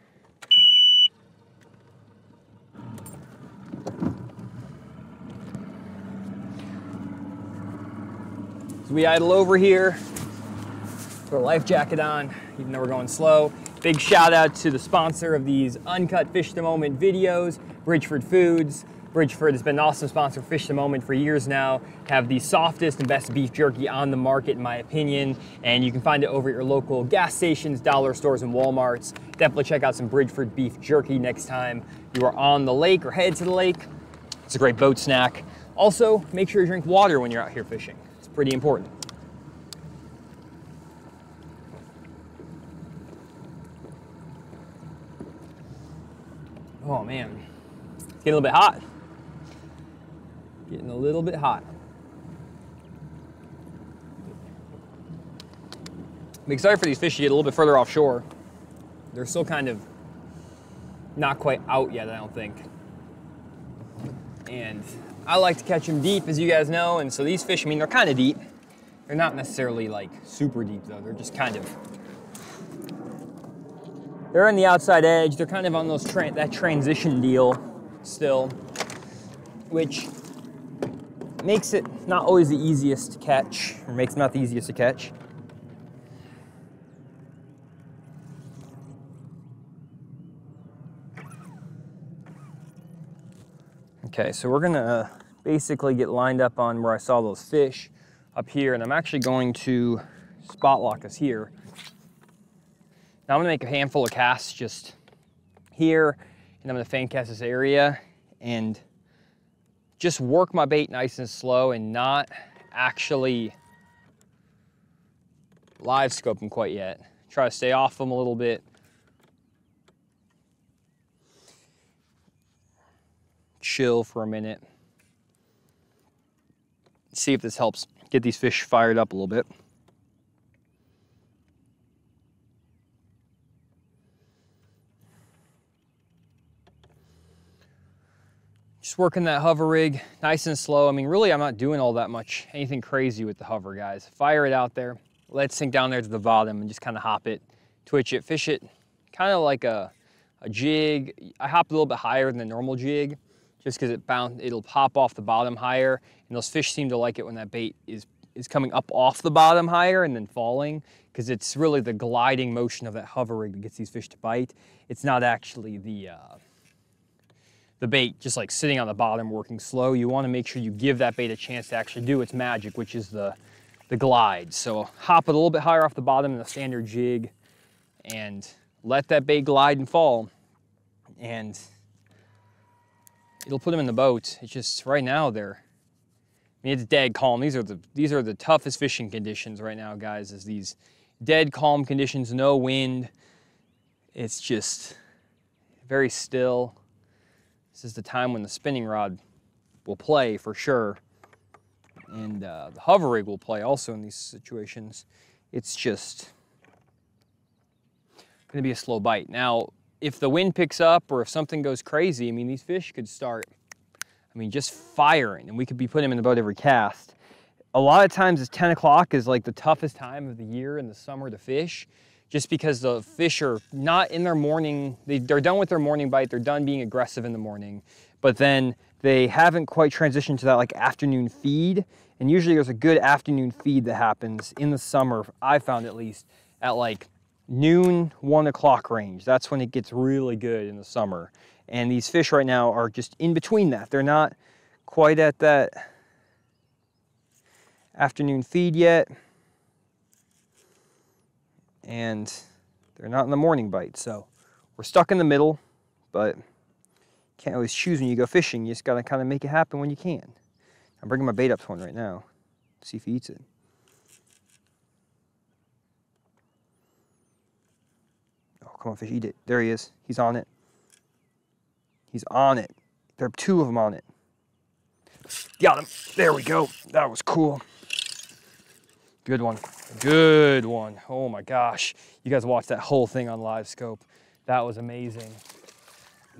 So we idle over here, put a life jacket on, even though we're going slow. Big shout out to the sponsor of these uncut Fish the Moment videos, Bridgeford Foods. Bridgeford has been an awesome sponsor of Fish the Moment for years now. Have the softest and best beef jerky on the market, in my opinion. And you can find it over at your local gas stations, dollar stores, and Walmarts. Definitely check out some Bridgeford beef jerky next time you are on the lake or head to the lake. It's a great boat snack. Also, make sure you drink water when you're out here fishing. Pretty important. Oh man, it's getting a little bit hot. Getting a little bit hot. I'm excited for these fish to get a little bit further offshore. They're still kind of not quite out yet, I don't think. And I like to catch them deep, as you guys know, and so these fish, I mean, they're kind of deep. They're not necessarily like super deep though, they're just kind of they're on the outside edge. They're kind of on those tra that transition deal still, which makes it not always the easiest to catch, or makes not the easiest to catch. Okay, so we're gonna uh, basically get lined up on where I saw those fish up here, and I'm actually going to spot lock us here. Now I'm gonna make a handful of casts just here, and I'm gonna fan cast this area and just work my bait nice and slow and not actually Livescope them quite yet. Try to stay off them a little bit. Chill for a minute. See if this helps get these fish fired up a little bit. Just working that hover rig nice and slow. I mean, really, I'm not doing all that much, anything crazy with the hover, guys. Fire it out there, let it sink down there to the bottom and just kind of hop it, twitch it, fish it, kind of like a, a jig. I hop a little bit higher than the normal jig just because it bound, it'll pop off the bottom higher. And those fish seem to like it when that bait is, is coming up off the bottom higher and then falling because it's really the gliding motion of that hover rig that gets these fish to bite. It's not actually the, uh, the bait just like sitting on the bottom working slow. You wanna make sure you give that bait a chance to actually do its magic, which is the, the glide. So hop it a little bit higher off the bottom in the standard jig and let that bait glide and fall. And it'll put them in the boat. It's just right now they're, I mean, it's dead calm. These are the these are the toughest fishing conditions right now, guys. Is these dead calm conditions, no wind. It's just very still. This is the time when the spinning rod will play for sure. And uh, the hover rig will play also in these situations. It's just going to be a slow bite. Now, if the wind picks up or if something goes crazy, I mean, these fish could start, I mean, just firing and we could be putting them in the boat every cast. A lot of times it's 10 o'clock is like the toughest time of the year in the summer to fish just because the fish are not in their morning, they, they're done with their morning bite, they're done being aggressive in the morning, but then they haven't quite transitioned to that like afternoon feed. And usually there's a good afternoon feed that happens in the summer, I found at least, at like noon, one o'clock range. That's when it gets really good in the summer. And these fish right now are just in between that. They're not quite at that afternoon feed yet and they're not in the morning bite. So we're stuck in the middle, but can't always choose when you go fishing. You just gotta kind of make it happen when you can. I'm bringing my bait up to one right now. See if he eats it. Come on, fish, eat it. There he is. He's on it. He's on it. There are two of them on it. Got him. There we go. That was cool. Good one. Good one. Oh my gosh. You guys watched that whole thing on Livescope. That was amazing.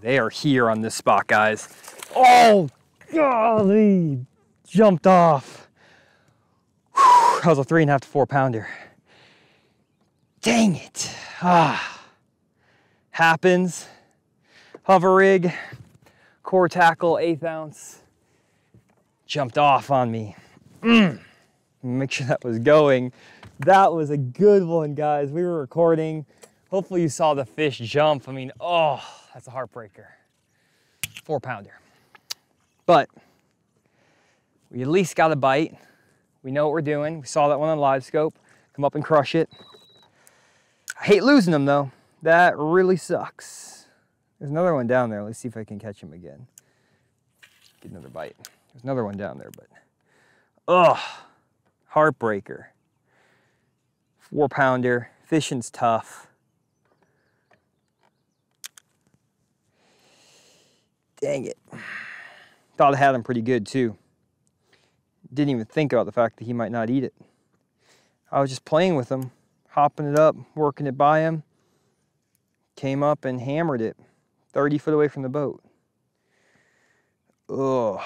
They are here on this spot, guys. Oh, golly. Jumped off. Whew, that was a three and a half to four pounder. Dang it. Ah. Happens. Hover rig, core tackle, eighth ounce. Jumped off on me. Mm make sure that was going. That was a good one, guys. We were recording. Hopefully you saw the fish jump. I mean, oh, that's a heartbreaker. Four pounder. But we at least got a bite. We know what we're doing. We saw that one on Livescope. Come up and crush it. I hate losing them though. That really sucks. There's another one down there. Let's see if I can catch him again. Get another bite. There's another one down there, but, ugh. Heartbreaker. Four pounder. Fishing's tough. Dang it. Thought I had him pretty good too. Didn't even think about the fact that he might not eat it. I was just playing with him, hopping it up, working it by him. Came up and hammered it 30 foot away from the boat. Ugh.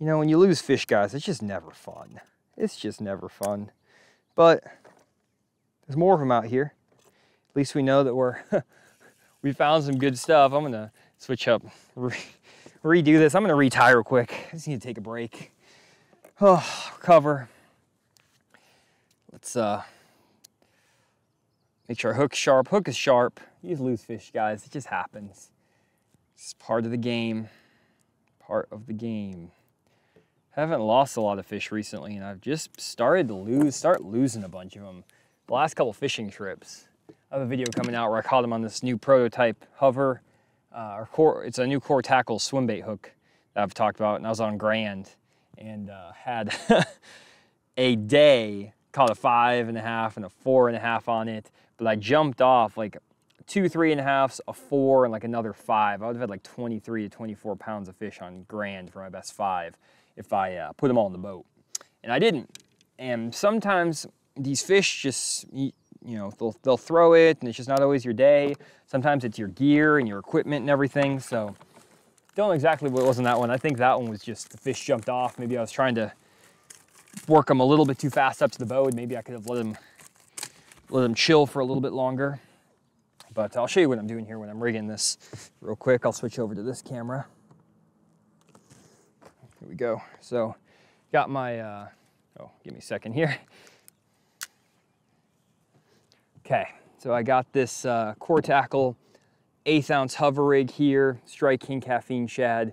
You know, when you lose fish, guys, it's just never fun. It's just never fun. But there's more of them out here. At least we know that we're we found some good stuff. I'm gonna switch up, re redo this. I'm gonna retire quick. I just need to take a break. Oh, recover. Let's uh make sure hook sharp. Hook is sharp. You lose fish, guys. It just happens. It's part of the game. Part of the game I haven't lost a lot of fish recently and I've just started to lose, start losing a bunch of them. The last couple fishing trips, I have a video coming out where I caught them on this new prototype hover, uh, or core, it's a new core tackle swim bait hook that I've talked about and I was on Grand and uh, had a day, caught a five and a half and a four and a half on it, but I jumped off like two three and a halfs, a four, and like another five. I would have had like 23 to 24 pounds of fish on Grand for my best five if I uh, put them all in the boat. And I didn't. And sometimes these fish just, you know, they'll, they'll throw it and it's just not always your day. Sometimes it's your gear and your equipment and everything. So don't know exactly what was in that one. I think that one was just the fish jumped off. Maybe I was trying to work them a little bit too fast up to the boat. Maybe I could have let them, let them chill for a little bit longer. But I'll show you what I'm doing here when I'm rigging this real quick. I'll switch over to this camera. Here we go. So got my, uh, oh, give me a second here. Okay, so I got this uh, core tackle eighth ounce hover rig here, Strike King Caffeine Shad,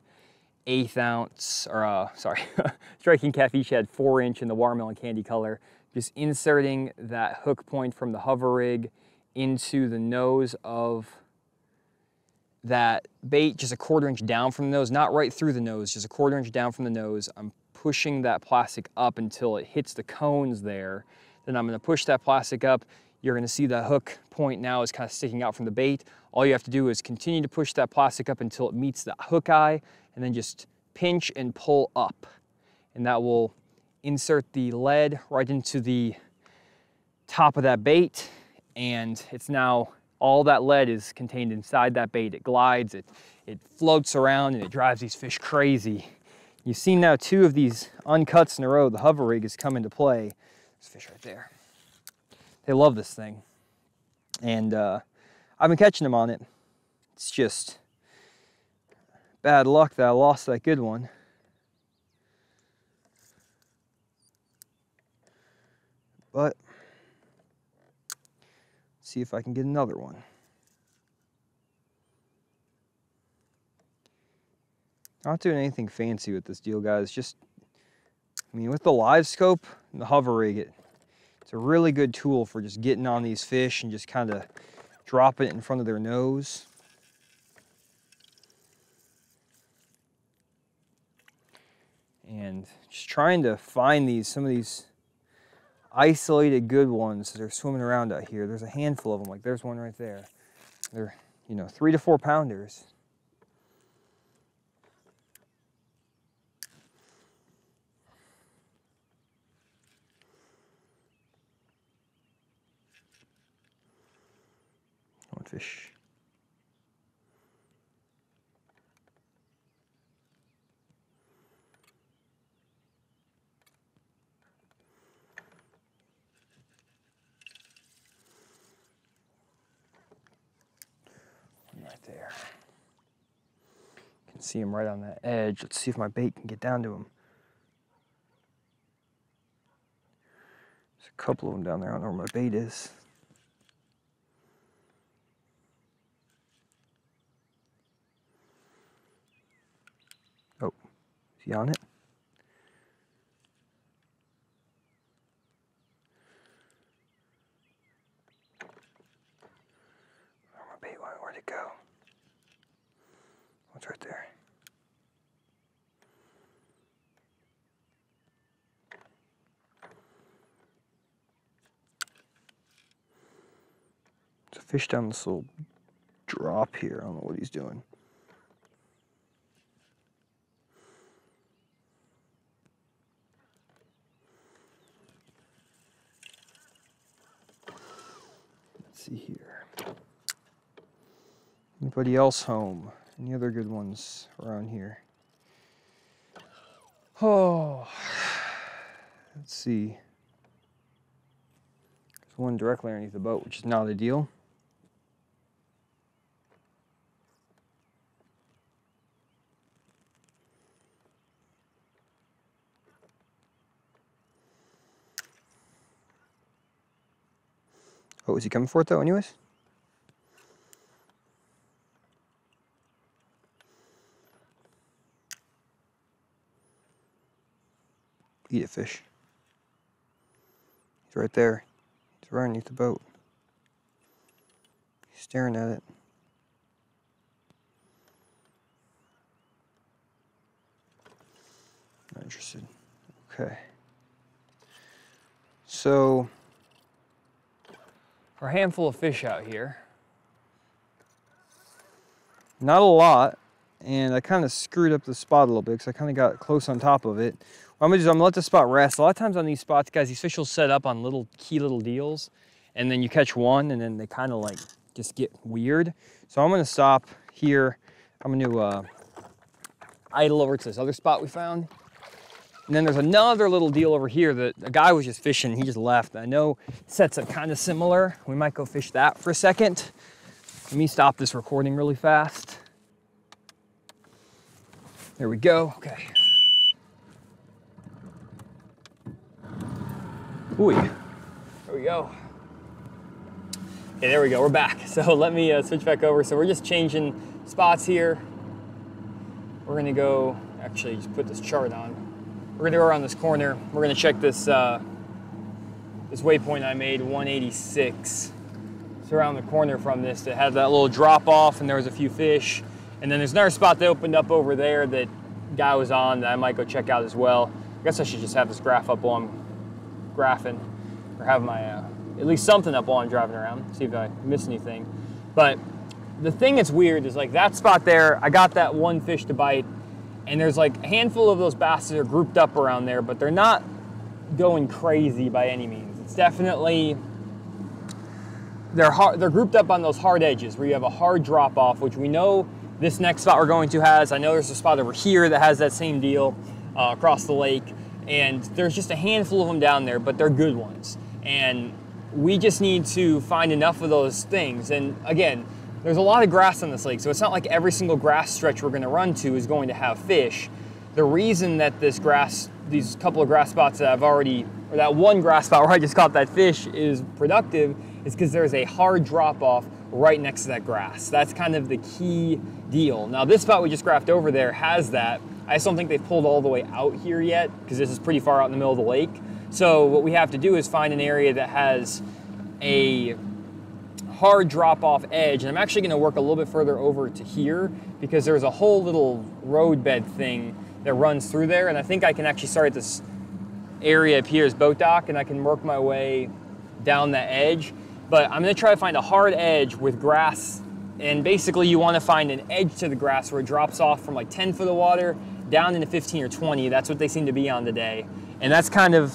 eighth ounce, or uh, sorry, Strike King Caffeine Shad four inch in the watermelon candy color. Just inserting that hook point from the hover rig into the nose of that bait, just a quarter inch down from the nose, not right through the nose, just a quarter inch down from the nose. I'm pushing that plastic up until it hits the cones there. Then I'm gonna push that plastic up. You're gonna see the hook point now is kind of sticking out from the bait. All you have to do is continue to push that plastic up until it meets the hook eye and then just pinch and pull up. And that will insert the lead right into the top of that bait and it's now all that lead is contained inside that bait. It glides, it, it floats around and it drives these fish crazy. You've seen now two of these uncuts in a row. The hover rig has come into play. There's fish right there. They love this thing. And uh, I've been catching them on it. It's just bad luck that I lost that good one. But see if I can get another one. Not doing anything fancy with this deal, guys. Just, I mean, with the Livescope and the hover rig, it, it's a really good tool for just getting on these fish and just kind of dropping it in front of their nose. And just trying to find these, some of these isolated good ones that are swimming around out here. There's a handful of them, like there's one right there. They're, you know, three to four pounders. Fish. right there. You can see him right on that edge. Let's see if my bait can get down to him. There's a couple of them down there. I don't know where my bait is. Oh, is he on it? my bait went? Where'd it go? What's right there? There's a fish down this little drop here. I don't know what he's doing. Let's see here. Anybody else home? Any other good ones around here? Oh, let's see. There's one directly underneath the boat, which is not ideal. Oh, is he coming for it though, anyways? Eat it, fish. He's right there. He's right underneath the boat. He's staring at it. Not interested. Okay. So, our handful of fish out here. Not a lot, and I kind of screwed up the spot a little bit because I kind of got close on top of it. I'm gonna, just, I'm gonna let the spot rest. A lot of times on these spots, guys, these fish will set up on little key little deals, and then you catch one, and then they kind of like just get weird. So I'm gonna stop here. I'm gonna uh, idle over to this other spot we found. And then there's another little deal over here that a guy was just fishing. He just left. I know sets up kind of similar. We might go fish that for a second. Let me stop this recording really fast. There we go. Okay. Ooh, there we go. Okay, there we go. We're back. So let me uh, switch back over. So we're just changing spots here. We're gonna go. Actually, just put this chart on. We're gonna go around this corner. We're gonna check this uh, this waypoint I made, 186. It's around the corner from this that had that little drop off, and there was a few fish. And then there's another spot that opened up over there that guy was on that I might go check out as well. I guess I should just have this graph up I'm graphing, or have my uh, at least something up while I'm driving around, see if I miss anything. But the thing that's weird is like that spot there, I got that one fish to bite, and there's like a handful of those basses are grouped up around there, but they're not going crazy by any means. It's definitely they're hard, they're grouped up on those hard edges where you have a hard drop off, which we know this next spot we're going to has. I know there's a spot over here that has that same deal uh, across the lake, and there's just a handful of them down there, but they're good ones. And we just need to find enough of those things. And again, there's a lot of grass on this lake, so it's not like every single grass stretch we're going to run to is going to have fish. The reason that this grass, these couple of grass spots that I've already, or that one grass spot where I just caught that fish is productive is because there's a hard drop off right next to that grass. That's kind of the key deal. Now this spot we just graphed over there has that. I just don't think they've pulled all the way out here yet because this is pretty far out in the middle of the lake. So what we have to do is find an area that has a hard drop off edge. And I'm actually gonna work a little bit further over to here because there's a whole little roadbed thing that runs through there. And I think I can actually start at this area up here is boat dock and I can work my way down that edge but I'm gonna try to find a hard edge with grass and basically you wanna find an edge to the grass where it drops off from like 10 foot of water down into 15 or 20. That's what they seem to be on today. And that's kind of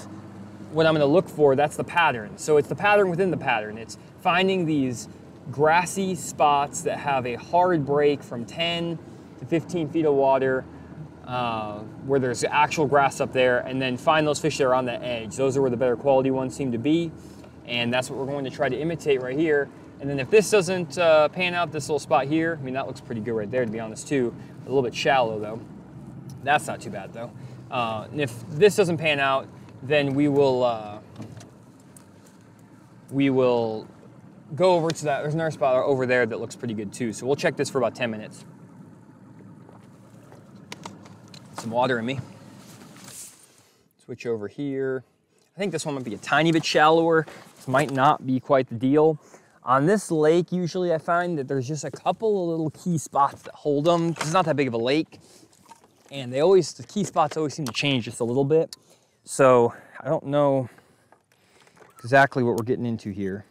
what I'm gonna look for, that's the pattern. So it's the pattern within the pattern. It's finding these grassy spots that have a hard break from 10 to 15 feet of water uh, where there's actual grass up there and then find those fish that are on the edge. Those are where the better quality ones seem to be. And that's what we're going to try to imitate right here. And then if this doesn't uh, pan out, this little spot here, I mean, that looks pretty good right there, to be honest, too. A little bit shallow, though. That's not too bad, though. Uh, and if this doesn't pan out, then we will, uh, we will go over to that. There's another spot over there that looks pretty good, too. So we'll check this for about 10 minutes. Some water in me. Switch over here. I think this one might be a tiny bit shallower. This might not be quite the deal. On this lake, usually I find that there's just a couple of little key spots that hold them. It's not that big of a lake. And they always, the key spots always seem to change just a little bit. So I don't know exactly what we're getting into here.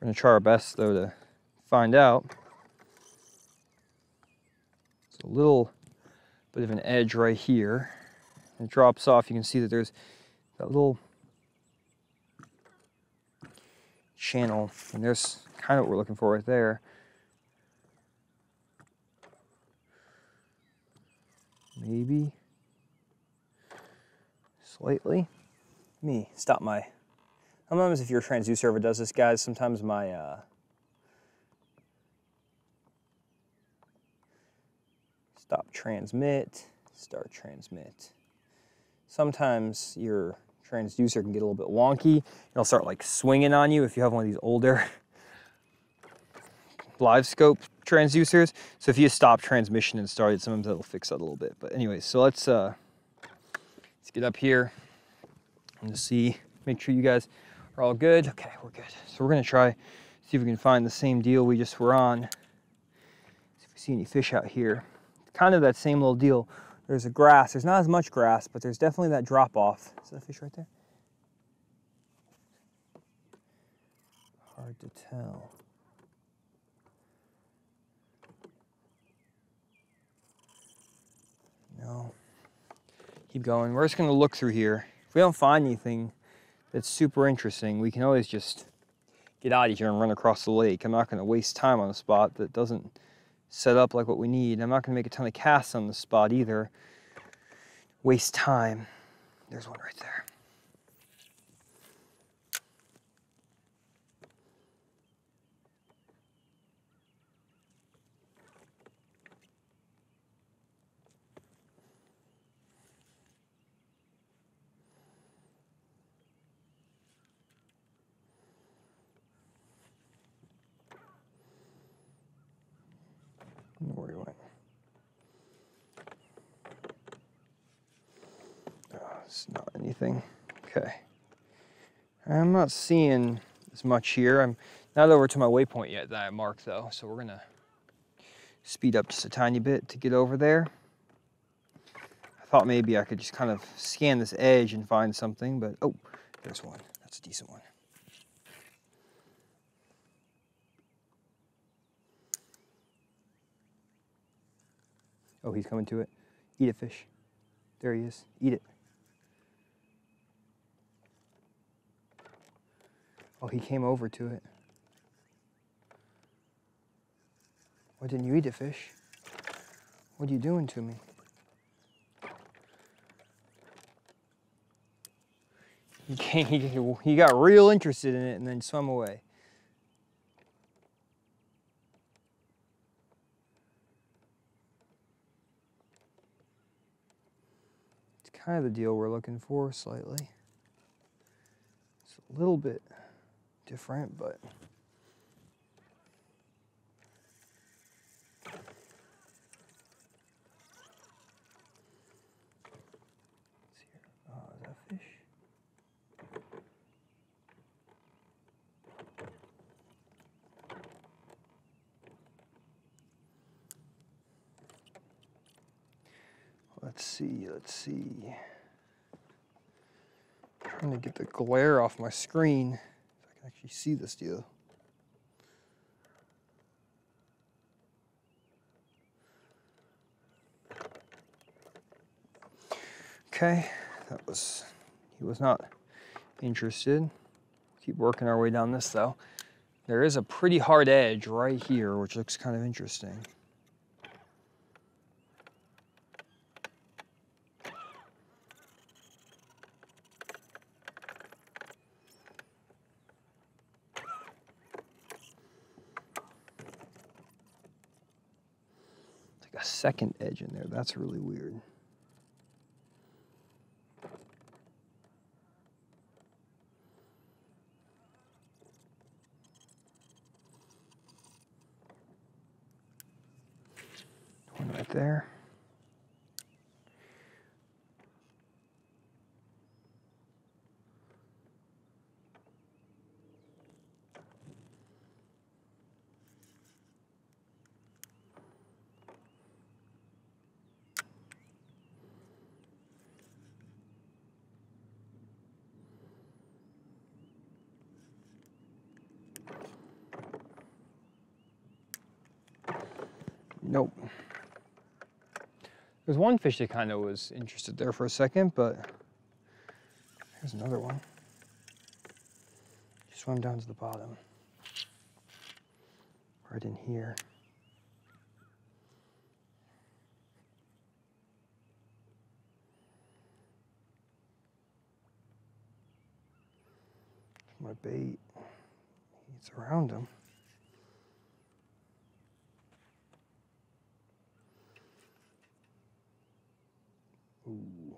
We're gonna try our best though to find out. It's a little bit of an edge right here. It drops off. You can see that there's that little channel, and there's kind of what we're looking for right there. Maybe slightly. Let me stop my. Sometimes if your transducer ever does this, guys, sometimes my uh, stop transmit, start transmit. Sometimes your transducer can get a little bit wonky. It'll start like swinging on you if you have one of these older Livescope transducers. So if you stop transmission and start it, sometimes that'll fix that a little bit. But anyway, so let's uh, let's get up here and see, make sure you guys are all good. Okay, we're good. So we're gonna try, see if we can find the same deal we just were on. See if we see any fish out here kind of that same little deal. There's a grass. There's not as much grass, but there's definitely that drop off. Is that a fish right there? Hard to tell. No. Keep going. We're just going to look through here. If we don't find anything that's super interesting, we can always just get out of here and run across the lake. I'm not going to waste time on a spot that doesn't set up like what we need. I'm not going to make a ton of casts on the spot either. Waste time. There's one right there. It's not anything. Okay. I'm not seeing as much here. I'm not over to my waypoint yet that I marked though, so we're gonna speed up just a tiny bit to get over there. I thought maybe I could just kind of scan this edge and find something, but oh, there's one. That's a decent one. Oh, he's coming to it. Eat it, fish. There he is. Eat it. Oh, he came over to it. Why didn't you eat it, fish? What are you doing to me? He, came, he, he got real interested in it and then swam away. It's kind of the deal we're looking for, slightly. It's a little bit different, but Let's see. Uh, fish? Let's see, see. trying to get the glare off my screen actually see this deal. Okay, that was, he was not interested. Keep working our way down this though. There is a pretty hard edge right here, which looks kind of interesting. Second edge in there. That's really weird. One right there. Nope. There's one fish that kind of was interested there for a second, but here's another one. He swam down to the bottom. Right in here. My bait. It's around him. Ooh.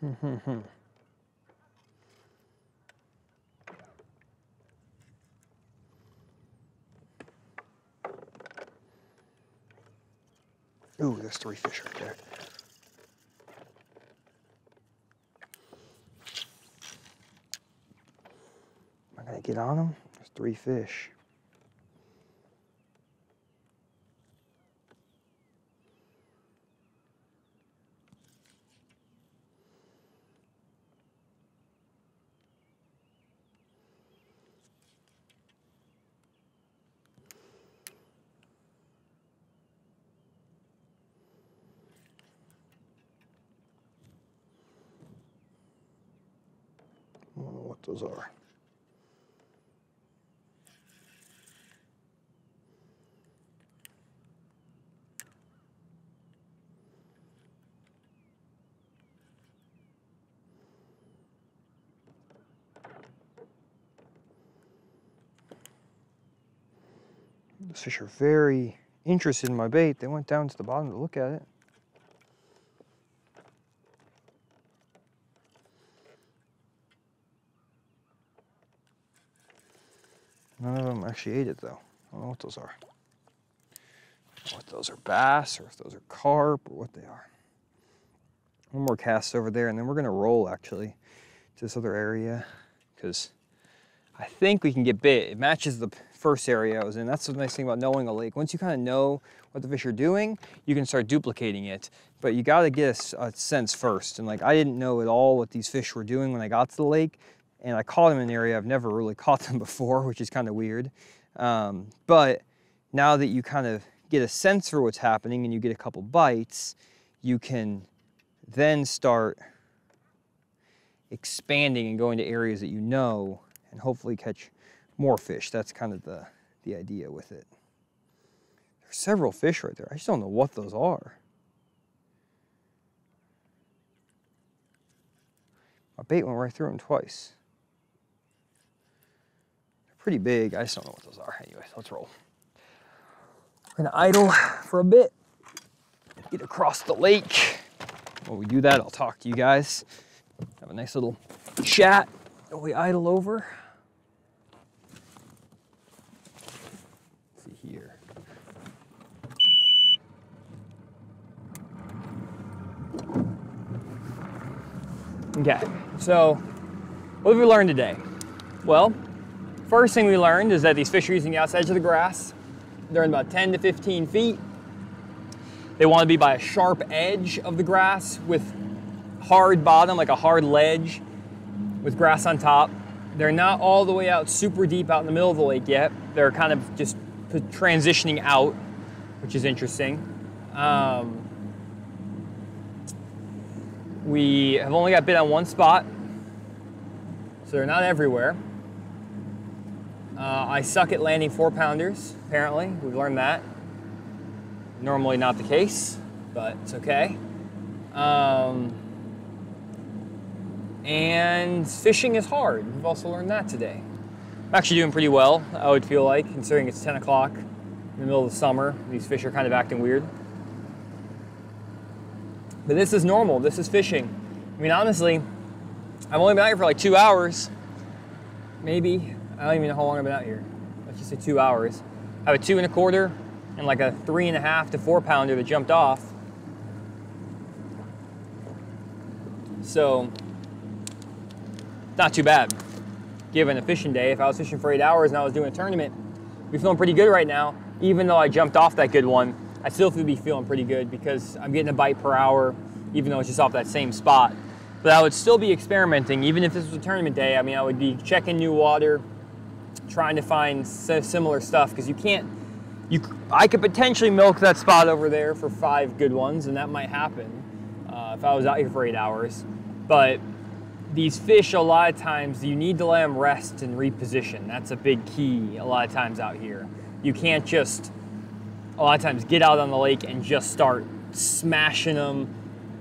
Hmm. Hmm, hmm, hmm. Ooh, there's three fish right there. Am I gonna get on them? There's three fish. those fish are very interested in my bait. They went down to the bottom to look at it. None of them actually ate it though. I don't know what those are. What those are bass or if those are carp or what they are. One more cast over there and then we're gonna roll actually to this other area because I think we can get bit. It matches the first area I was in. That's the nice thing about knowing a lake. Once you kind of know what the fish are doing, you can start duplicating it. But you got to get a, a, sense first. And like I didn't know at all what these fish were doing when I got to the lake. And I caught them in an area I've never really caught them before, which is kind of weird. Um, but now that you kind of get a sense for what's happening and you get a couple bites, you can then start expanding and going to areas that you know and hopefully catch more fish. That's kind of the, the idea with it. There's several fish right there. I just don't know what those are. My bait went right through them twice. They're pretty big. I just don't know what those are. Anyway, let's roll. We're gonna idle for a bit, get across the lake. While we do that, I'll talk to you guys. Have a nice little chat while we idle over. Okay, so what have we learned today? Well, first thing we learned is that these fish are using the outside edge of the grass. They're in about 10 to 15 feet. They want to be by a sharp edge of the grass with hard bottom, like a hard ledge with grass on top. They're not all the way out super deep out in the middle of the lake yet. They're kind of just transitioning out, which is interesting. Um, we have only got bit on one spot, so they're not everywhere. Uh, I suck at landing four pounders, apparently. We've learned that. Normally not the case, but it's okay. Um, and fishing is hard. We've also learned that today. I'm actually doing pretty well, I would feel like, considering it's 10 o'clock in the middle of the summer. These fish are kind of acting weird. But this is normal. This is fishing. I mean, honestly, I've only been out here for like two hours. Maybe. I don't even know how long I've been out here. Let's just say two hours. I have a two and a quarter and like a three and a half to four pounder that jumped off. So, not too bad. Given a fishing day, if I was fishing for eight hours and I was doing a tournament, be feeling pretty good right now, even though I jumped off that good one I still feel be feeling pretty good because I'm getting a bite per hour, even though it's just off that same spot. But I would still be experimenting, even if this was a tournament day. I mean, I would be checking new water, trying to find similar stuff because you can't. You, I could potentially milk that spot over there for five good ones, and that might happen uh, if I was out here for eight hours. But these fish, a lot of times, you need to let them rest and reposition. That's a big key a lot of times out here. You can't just a lot of times get out on the lake and just start smashing them,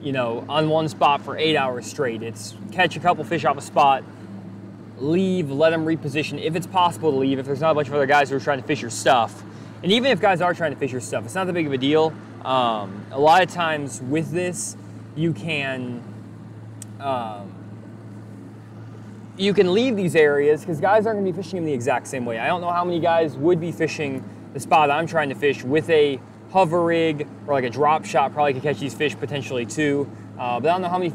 you know, on one spot for eight hours straight. It's catch a couple fish off a spot, leave, let them reposition if it's possible to leave, if there's not a bunch of other guys who are trying to fish your stuff. And even if guys are trying to fish your stuff, it's not that big of a deal. Um, a lot of times with this, you can um, you can leave these areas because guys aren't going to be fishing them the exact same way. I don't know how many guys would be fishing the spot that I'm trying to fish with a hover rig or like a drop shot probably could catch these fish potentially too. Uh, but I don't know how many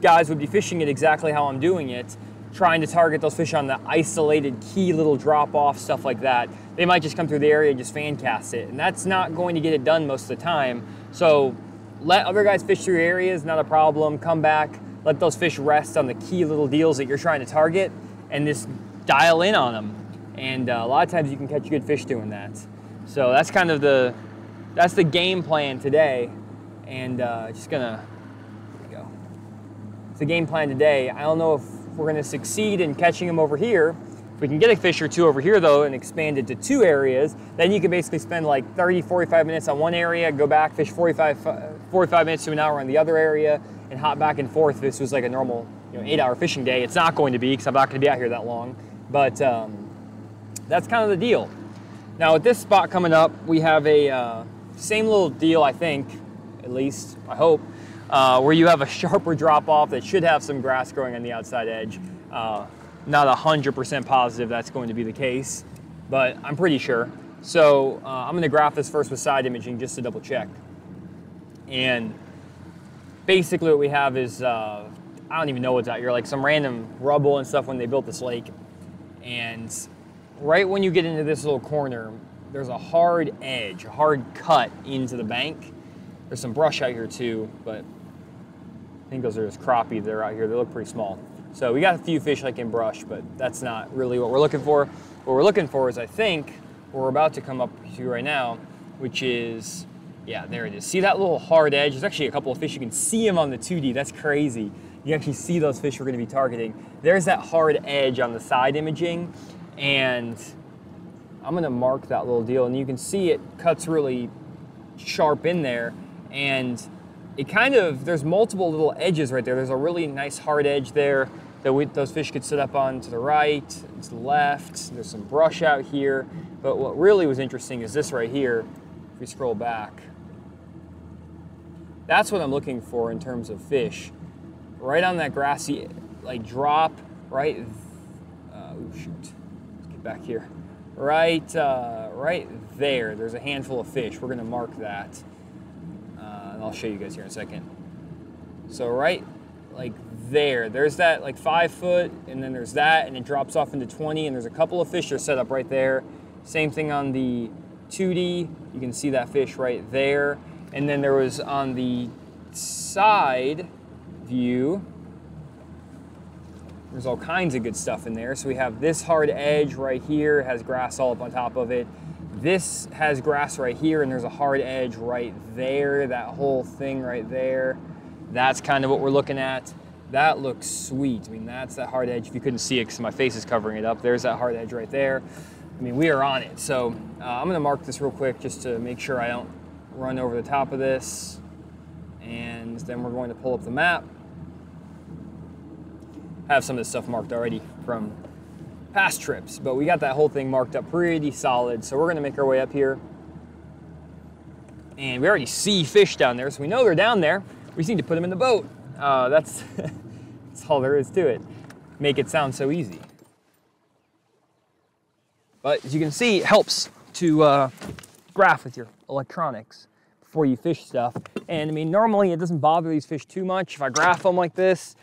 guys would be fishing it exactly how I'm doing it, trying to target those fish on the isolated key little drop off, stuff like that. They might just come through the area and just fan cast it. And that's not going to get it done most of the time. So let other guys fish through areas, not a problem. Come back, let those fish rest on the key little deals that you're trying to target and just dial in on them. And uh, a lot of times you can catch good fish doing that. So that's kind of the, that's the game plan today. And uh, just gonna, go. It's the game plan today. I don't know if we're gonna succeed in catching them over here. If we can get a fish or two over here though and expand it to two areas, then you can basically spend like 30, 45 minutes on one area, go back, fish 45, 45 minutes to an hour on the other area, and hop back and forth. This was like a normal you know, eight hour fishing day, it's not going to be because I'm not gonna be out here that long. But um, that's kind of the deal. Now with this spot coming up, we have a uh, same little deal, I think, at least, I hope, uh, where you have a sharper drop off that should have some grass growing on the outside edge. Uh, not 100% positive that's going to be the case. but I'm pretty sure. So uh, I'm gonna graph this first with side imaging just to double check. And basically what we have is, uh, I don't even know what's out here, like some random rubble and stuff when they built this lake. And right when you get into this little corner, there's a hard edge, a hard cut into the bank. There's some brush out here too, but I think those are just crappie that are out here. They look pretty small. So we got a few fish like in brush, but that's not really what we're looking for. What we're looking for is, I think, what we're about to come up to right now, which is, yeah, there it is. See that little hard edge? There's actually a couple of fish. You can see them on the 2D. That's crazy. You actually see those fish we're gonna be targeting. There's that hard edge on the side imaging, and I'm gonna mark that little deal, and you can see it cuts really sharp in there, and it kind of, there's multiple little edges right there. There's a really nice hard edge there that we, those fish could sit up on to the right, to the left. There's some brush out here. But what really was interesting is this right here. If we scroll back, that's what I'm looking for in terms of fish. Right on that grassy, like drop, right, uh, oh shoot, back here. Right, uh, right there, there's a handful of fish. We're gonna mark that and I'll show you guys here in a second. So right like there, there's that like five foot and then there's that and it drops off into 20 and there's a couple of fish are set up right there. Same thing on the 2D, you can see that fish right there. And then there was on the side view, there's all kinds of good stuff in there. So we have this hard edge right here, has grass all up on top of it. This has grass right here and there's a hard edge right there, that whole thing right there. That's kind of what we're looking at. That looks sweet. I mean, that's that hard edge. If you couldn't see it because my face is covering it up, there's that hard edge right there. I mean, we are on it. So uh, I'm gonna mark this real quick just to make sure I don't run over the top of this. And then we're going to pull up the map. Have some of this stuff marked already from past trips, but we got that whole thing marked up pretty solid. So we're gonna make our way up here. And we already see fish down there, so we know they're down there. We just need to put them in the boat. Uh, that's, that's all there is to it. Make it sound so easy. But as you can see, it helps to uh, graph with your electronics before you fish stuff. And I mean, normally it doesn't bother these fish too much. If I graph them like this,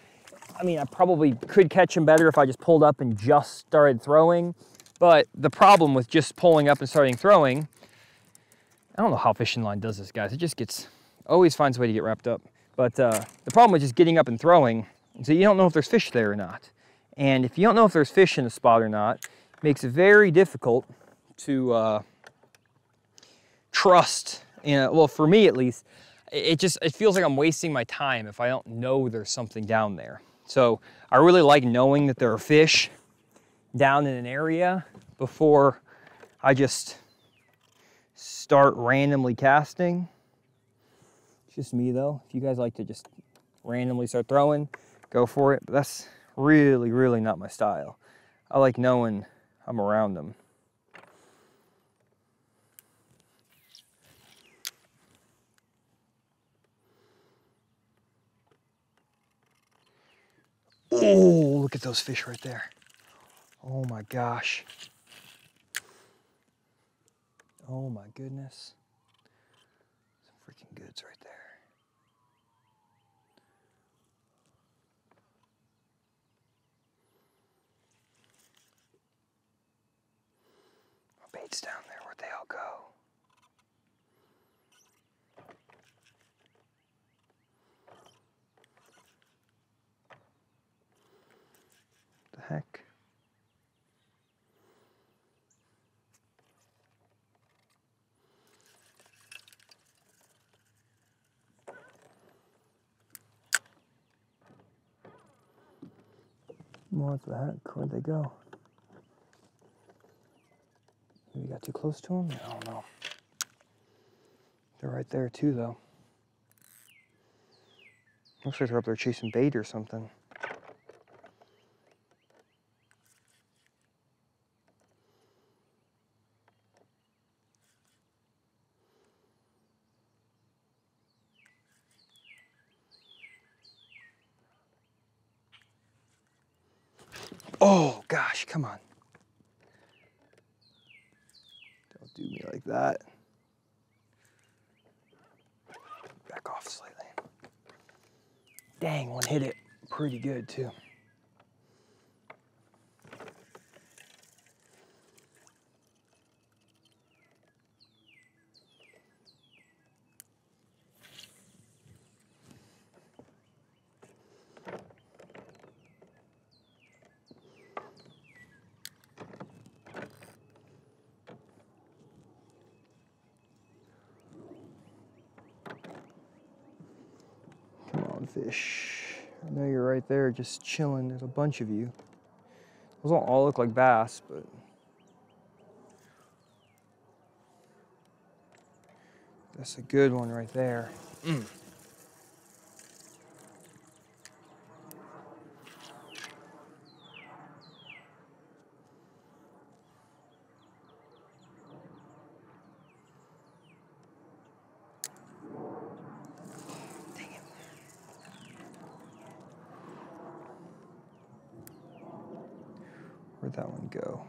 I mean, I probably could catch them better if I just pulled up and just started throwing. But the problem with just pulling up and starting throwing, I don't know how fishing line does this, guys. It just gets, always finds a way to get wrapped up. But uh, the problem with just getting up and throwing is that you don't know if there's fish there or not. And if you don't know if there's fish in the spot or not, it makes it very difficult to uh, trust, you know, well, for me at least, it just, it feels like I'm wasting my time if I don't know there's something down there. So I really like knowing that there are fish down in an area before I just start randomly casting. It's just me though. If you guys like to just randomly start throwing, go for it. But that's really, really not my style. I like knowing I'm around them. Oh, look at those fish right there. Oh my gosh. Oh my goodness. Some freaking goods right there. My bait's down there. Where'd they all go? Heck? What the heck? Where'd they go? Maybe got too close to them? I don't know. They're right there too, though. Looks like they're up there chasing bait or something. Oh gosh, come on. like that. Back off slightly. Dang, one hit it pretty good too. fish. I know you're right there just chilling. There's a bunch of you. Those don't all look like bass, but that's a good one right there. Mm. Where'd that one go?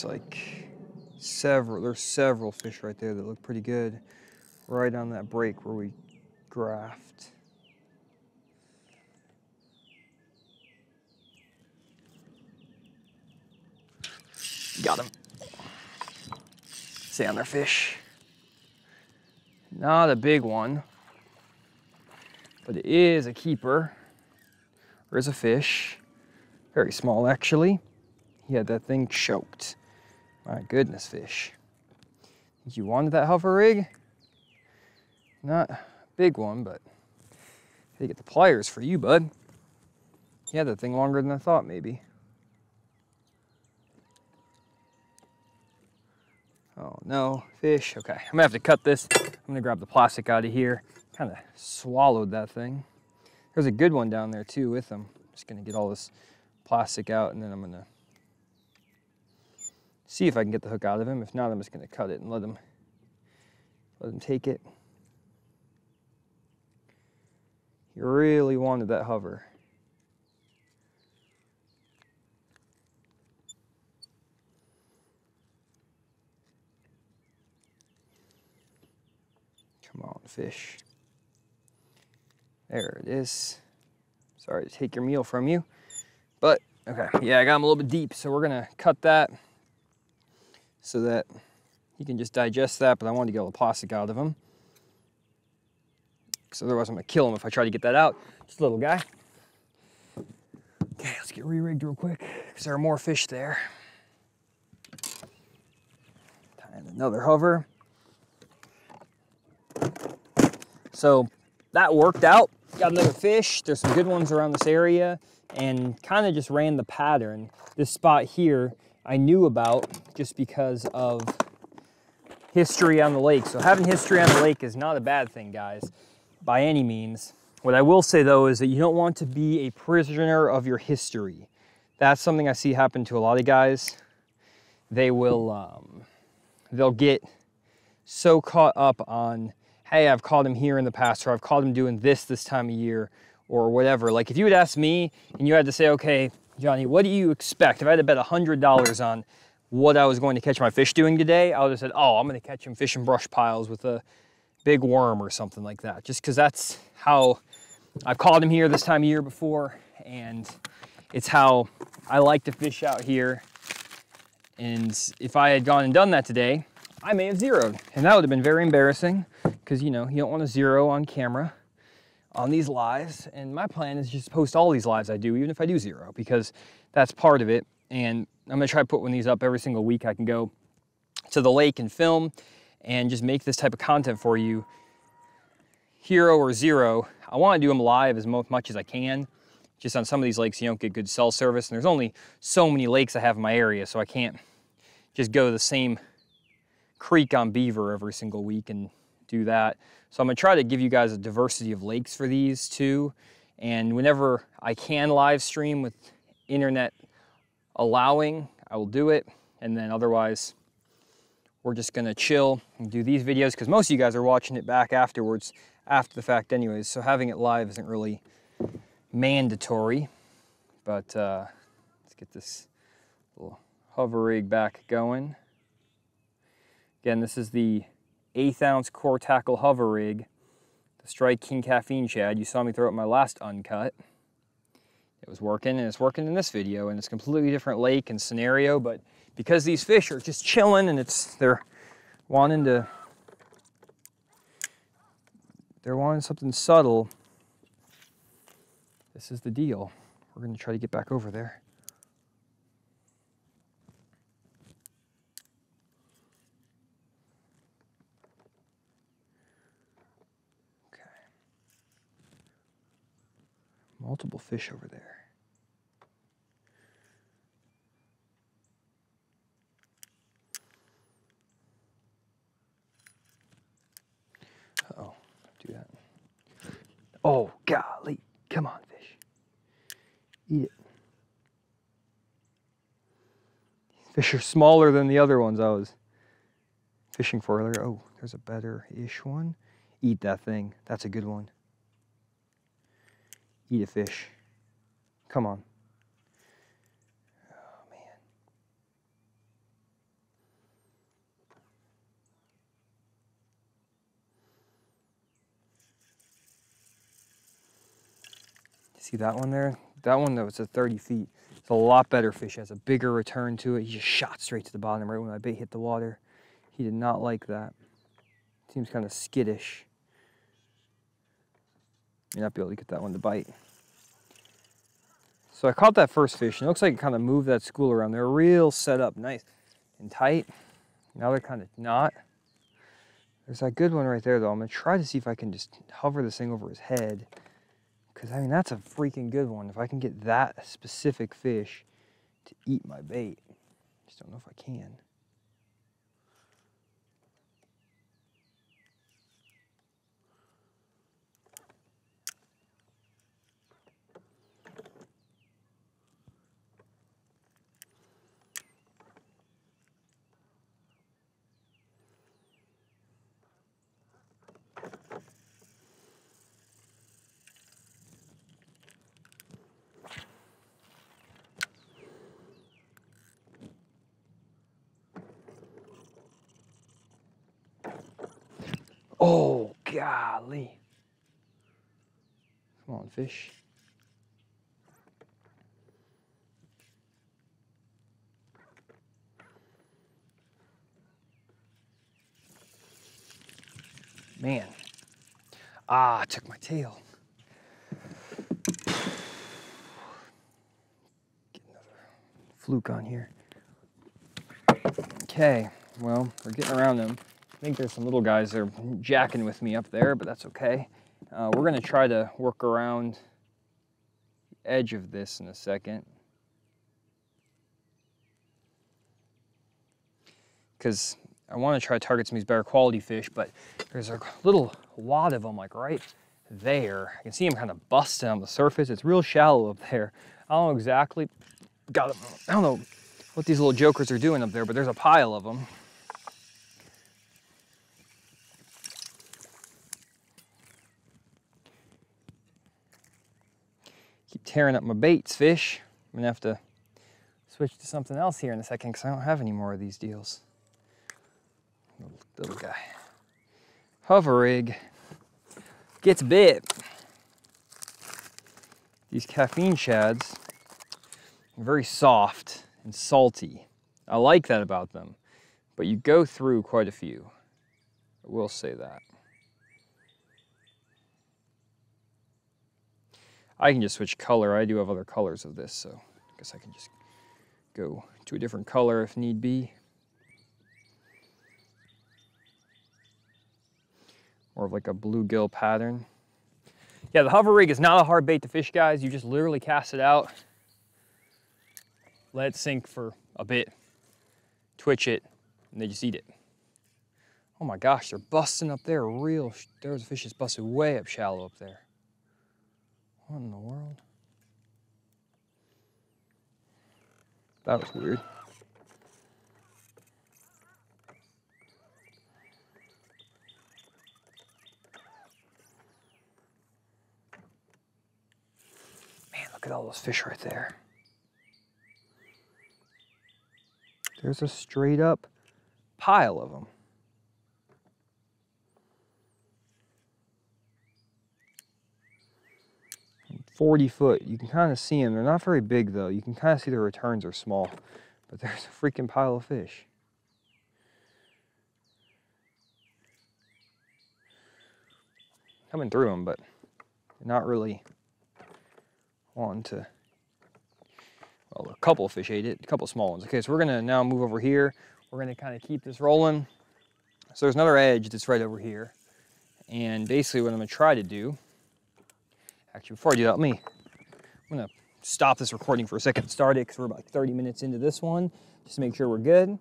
There's like several, there's several fish right there that look pretty good. Right on that break where we graphed. Got him. Stay on their fish. Not a big one, but it is a keeper. There's a fish, very small actually. He had that thing choked. My goodness, fish. You wanted that hover rig? Not a big one, but they get the pliers for you, bud. Had that thing longer than I thought, maybe. Oh no, fish. Okay, I'm gonna have to cut this. I'm gonna grab the plastic out of here. Kind of swallowed that thing. There's a good one down there too with them. Just gonna get all this plastic out and then I'm gonna see if I can get the hook out of him. If not, I'm just gonna cut it and let him let him take it. He really wanted that hover. Come on, fish. There it is. Sorry to take your meal from you. But, okay, yeah, I got him a little bit deep, so we're gonna cut that so that he can just digest that, but I wanted to get all the plastic out of him. Because otherwise I'm gonna kill him if I try to get that out. Just a little guy. Okay, let's get re-rigged real quick, because there are more fish there. And another hover. So that worked out. Got another fish. There's some good ones around this area and kind of just ran the pattern. This spot here I knew about just because of history on the lake. So having history on the lake is not a bad thing, guys, by any means. What I will say though is that you don't want to be a prisoner of your history. That's something I see happen to a lot of guys. They will, um, they'll get so caught up on hey, I've caught him here in the past, or I've caught him doing this this time of year, or whatever. Like if you would ask me and you had to say, okay, Jonny, what do you expect? If I had to bet $100 on what I was going to catch my fish doing today, I would have said, oh, I'm going to catch him fishing brush piles with a big worm or something like that. Just because that's how I've caught him here this time of year before, and it's how I like to fish out here. And if I had gone and done that today, I may have zeroed. And that would have been very embarrassing because, you know, you don't want to zero on camera on these lives. And my plan is just post all these lives I do, even if I do zero, because that's part of it. And I'm to try to put one of these up every single week. I can go to the lake and film and just make this type of content for you. Hero or zero, I want to do them live as much as I can. Just on some of these lakes, you don't get good cell service. And there's only so many lakes I have in my area, so I can't just go to the same creek on beaver every single week and do that. So I'm gonna try to give you guys a diversity of lakes for these too. And whenever I can live stream with internet allowing, I will do it. And then otherwise, we're just gonna chill and do these videos because most of you guys are watching it back afterwards after the fact anyways, so having it live isn't really mandatory. But uh, let's get this little hover rig back going. Again, this is the eighth ounce core tackle hover rig, the Strike King Caffeine Shad. You saw me throw it my last uncut. It was working and it's working in this video and it's completely different lake and scenario, but because these fish are just chilling and it's they're wanting to they're wanting something subtle. This is the deal. We're going to try to get back over there. Multiple fish over there. Uh-oh, do that. Oh, golly. Come on, fish. Eat it. Fish are smaller than the other ones I was fishing for earlier. Oh, there's a better-ish one. Eat that thing. That's a good one. Eat a fish. Come on. Oh, man. See that one there? That one though, it's a 30 feet. It's a lot better fish. It has a bigger return to it. He just shot straight to the bottom right when my bait hit the water. He did not like that. Seems kind of skittish. May not be able to get that one to bite. So I caught that first fish, and it looks like it kind of moved that school around. They're real set up, nice and tight. Now they're kind of not. There's that good one right there, though. I'm to try to see if I can just hover this thing over his head. Because, I mean, that's a freaking good one. If I can get that specific fish to eat my bait. Just don't know if I can. Oh, golly. Come on, fish. Man. Ah, I took my tail. Get another fluke on here. Okay, well, we're getting around them. I think there's some little guys that are jacking with me up there, but that's okay. Uh, we're gonna try to work around the edge of this in a second. Because I want to try to target some of these better quality fish, but there's a little wad of them like right there. I can see them kind of busting on the surface. It's real shallow up there. I don't know exactly, got I don't know what these little jokers are doing up there, but there's a pile of them. Keep tearing up my baits, fish. I'm gonna have to switch to something else here in a second because I don't have any more of these deals. Little, little guy. Hover rig gets bit. These caffeine shads are very soft and salty. I like that about them, but you go through quite a few. I will say that. I can just switch color. I do have other colors of this, so I guess I can just go to a different color if need be. More of like a bluegill pattern. Yeah, the hover rig is not a hard bait to fish, guys. You just literally cast it out, let it sink for a bit, twitch it, and they just eat it. Oh my gosh, they're busting up there real, there's a fish that's busted way up shallow up there. What in the world? That was weird. Man, look at all those fish right there. There's a straight up pile of them. Forty foot. You can kind of see them. They're not very big though. You can kind of see the returns are small, but there's a freaking pile of fish. Coming through them, but not really wanting to well, a couple of fish ate it, a couple small ones. Okay, so we're gonna now move over here. We're gonna kind of keep this rolling. So there's another edge that's right over here. And basically what I'm gonna try to do, actually before I do that, let me, I'm gonna stop this recording for a second, start it, because we're about 30 minutes into this one, just to make sure we're good.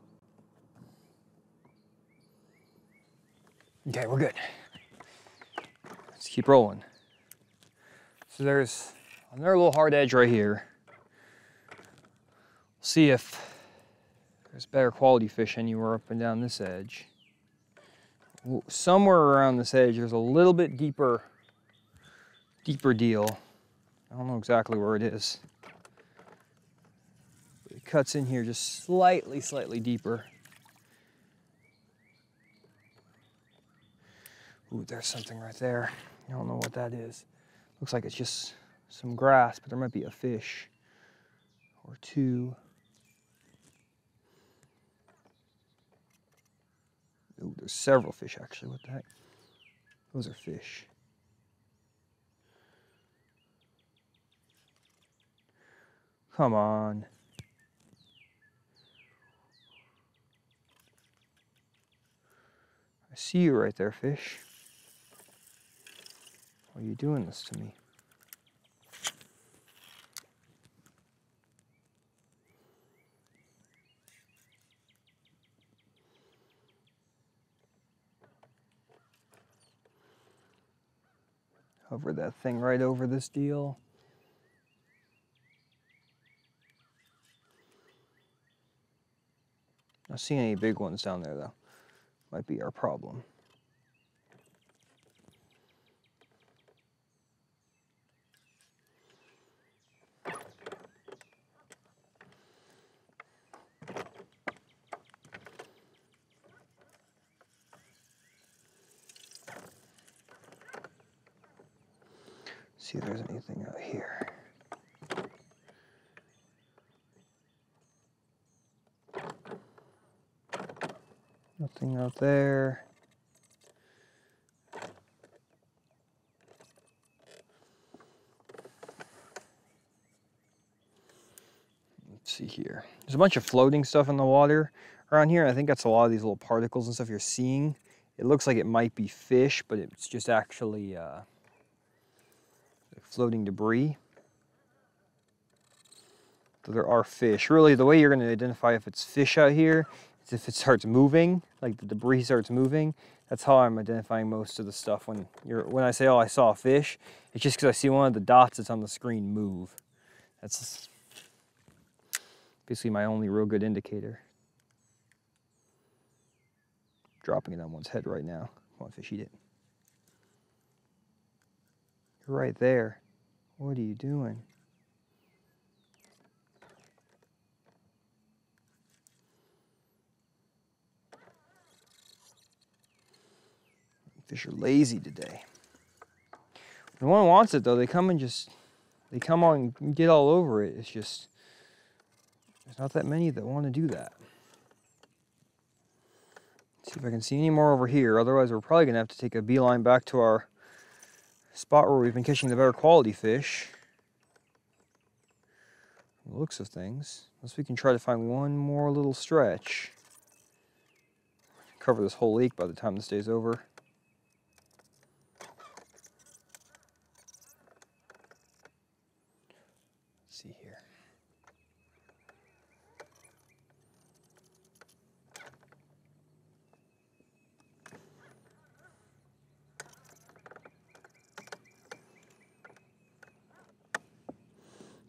Okay, we're good. Let's keep rolling. So there's another little hard edge right here see if there's better quality fish anywhere up and down this edge. Somewhere around this edge, there's a little bit deeper, deeper deal. I don't know exactly where it is. But it cuts in here just slightly, slightly deeper. Ooh, there's something right there. I don't know what that is. Looks like it's just some grass, but there might be a fish or two. Ooh, there's several fish actually. What the heck? Those are fish. Come on. I see you right there, fish. Why are you doing this to me? Hover that thing right over this deal. Not seeing any big ones down there though. Might be our problem. see if there's anything out here. Nothing out there. Let's see here. There's a bunch of floating stuff in the water around here. I think that's a lot of these little particles and stuff you're seeing. It looks like it might be fish, but it's just actually uh, floating debris. So there are fish. Really, the way you're going to identify if it's fish out here if it starts moving, like the debris starts moving. That's how I'm identifying most of the stuff. When you're when I say, "Oh, I saw a fish," it's just because I see one of the dots that's on the screen move. That's basically my only real good indicator. Dropping it on one's head right now. Come on, fish, eat it You're right there. What are you doing? Fish are lazy today. When one wants it though, they come and just, they come on and get all over it. It's just, there's not that many that want to do that. Let's see if I can see any more over here. Otherwise, we're probably going to have to take a beeline back to our spot where we've been catching the better quality fish. The looks of things. Unless we can try to find one more little stretch. Cover this whole lake by the time this day's over.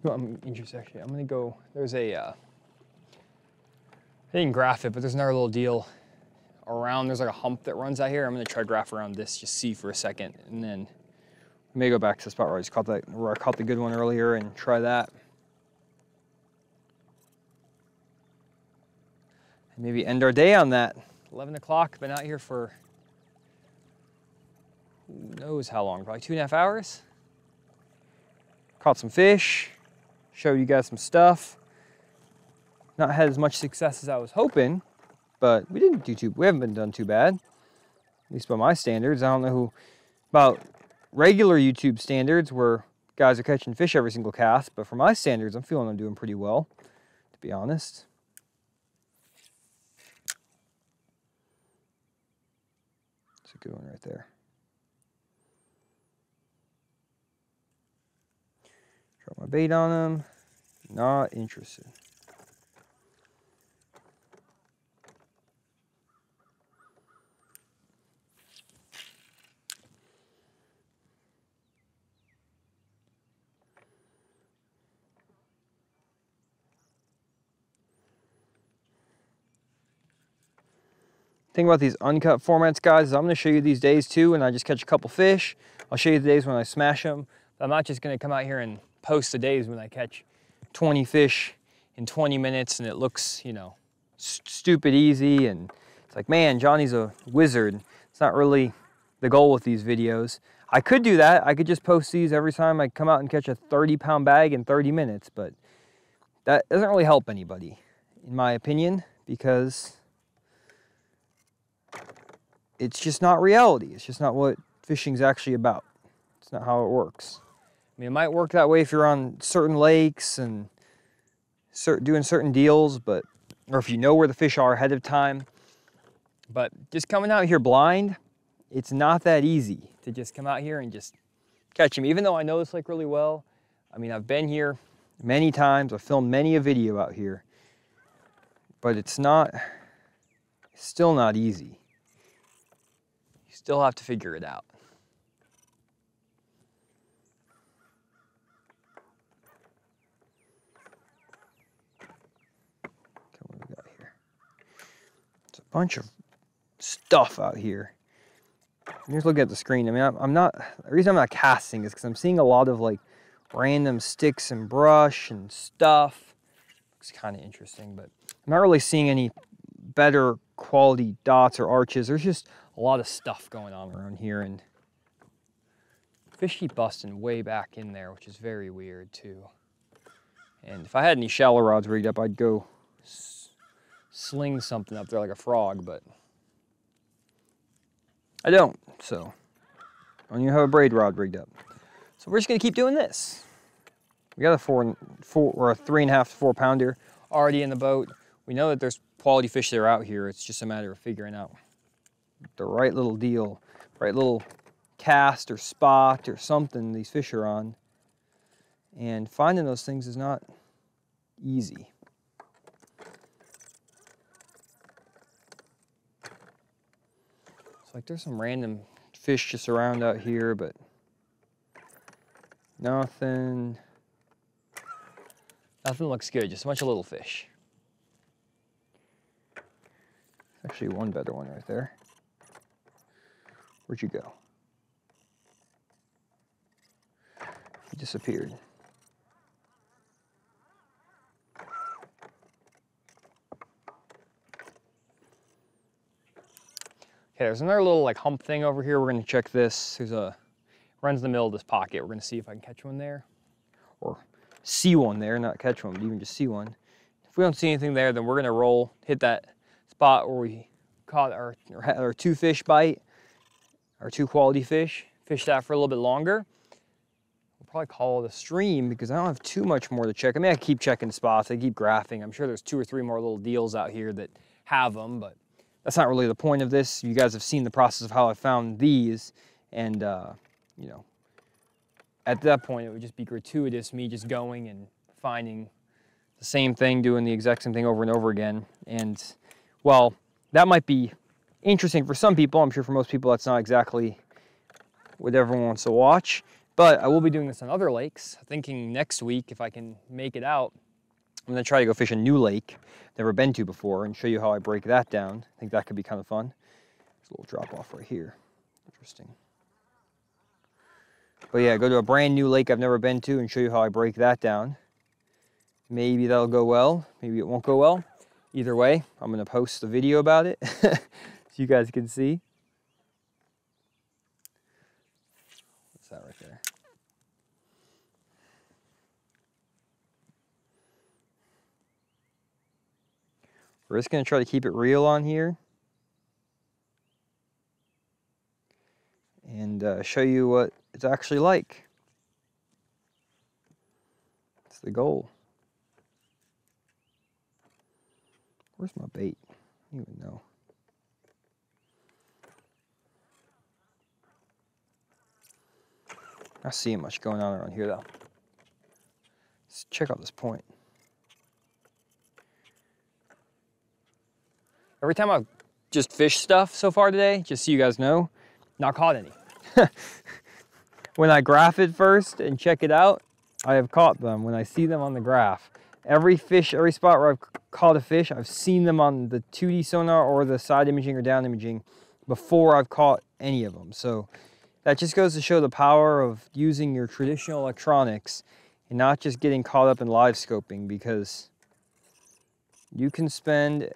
I'm interested actually. I'm gonna go, there's a, uh, I didn't graph it, but there's another little deal around, there's like a hump that runs out here. I'm gonna try graph around this, just see for a second, and then I may go back to the spot where I just caught that where I caught the good one earlier and try that. And maybe end our day on that. 11 o'clock, been out here for who knows how long, probably two and a half hours. Caught some fish, showed you guys some stuff. Not had as much success as I was hoping, but we didn't do too, we haven't been done too bad. At least by my standards. I don't know who, about regular YouTube standards where guys are catching fish every single cast, but for my standards, I'm feeling I'm doing pretty well, to be honest. It's a good one right there. Drop my bait on them. Not interested. thing about these uncut formats, guys, is I'm gonna show you these days too, and I just catch a couple fish. I'll show you the days when I smash them. I'm not just gonna come out here and post the days when I catch 20 fish in 20 minutes and it looks, you know, stupid easy. And it's like, man, Jonny's a wizard. It's not really the goal with these videos. I could do that. I could just post these every time I come out and catch a 30 pound bag in 30 minutes, but that doesn't really help anybody, in my opinion, because it's just not reality. It's just not what fishing's actually about. It's not how it works. Mean, it might work that way if you're on certain lakes and cert doing certain deals, but or if you know where the fish are ahead of time. But just coming out here blind, it's not that easy to just come out here and just catch them. Even though I know this lake really well, I mean, I've been here many times. I've filmed many a video out here, but it's not, still not easy You still have to figure it out. Okay, what do we got here? It's a bunch of stuff out here. Here's looking at the screen. I mean, I'm, I'm not, the reason I'm not casting is because I'm seeing a lot of like random sticks and brush and stuff. It's kind of interesting, but I'm not really seeing any better quality dots or arches. There's just a lot of stuff going on around here and fish keep busting way back in there, which is very weird too. And if I had any shallow rods rigged up, I'd go sling something up there like a frog, but I don't, so don't even have a braid rod rigged up. So we're just gonna keep doing this. We got a four, four or a three and a half to four pounder already in the boat. We know that there's quality fish that are out here. It's just a matter of figuring out the right little deal, right little cast or spot or something these fish are on. And finding those things is not easy. It's like there's some random fish just around out here, but nothing, nothing looks good, just a bunch of little fish. Actually one better one right there. Where'd you go? He disappeared. Okay, there's another little like hump thing over here. We're gonna check this. There's a, runs the middle of this pocket. We're gonna see if I can catch one there. Or see one there, not catch one, but even just see one. If we don't see anything there, then we're gonna roll, hit that spot where we caught our, our two fish bite, our two quality fish, fish that for a little bit longer. We'll probably call it a stream because I don't have too much more to check. I mean, I keep checking spots, I keep graphing. I'm sure there's two or three more little deals out here that have them, but that's not really the point of this. You guys have seen the process of how I found these and, uh, you know, at that point it would just be gratuitous me just going and finding the same thing, doing the exact same thing over and over again. And, well, that might be interesting for some people. I'm sure for most people that's not exactly what everyone wants to watch. But I will be doing this on other lakes. Thinking next week, if I can make it out, I'm gonna try to go fish a new lake, never been to before, and show you how I break that down. I think that could be kind of fun. There's a little drop off right here. Interesting. But yeah, go to a brand new lake I've never been to and show you how I break that down. Maybe that'll go well, maybe it won't go well. Either way, I'm gonna post a video about it so you guys can see. What's that right there? We're just gonna try to keep it real on here. And uh, show you what it's actually like. It's the goal. Where's my bait? I don't even know. Not seeing much going on around here though. Let's check out this point. Every time I've just fished stuff so far today, just so you guys know, not caught any. when I graph it first and check it out, I have caught them when I see them on the graph. Every fish, every spot where I've caught a fish, I've seen them on the 2D sonar or the side imaging or down imaging before I've caught any of them. So that just goes to show the power of using your traditional electronics and not just getting caught up in live scoping because you can spend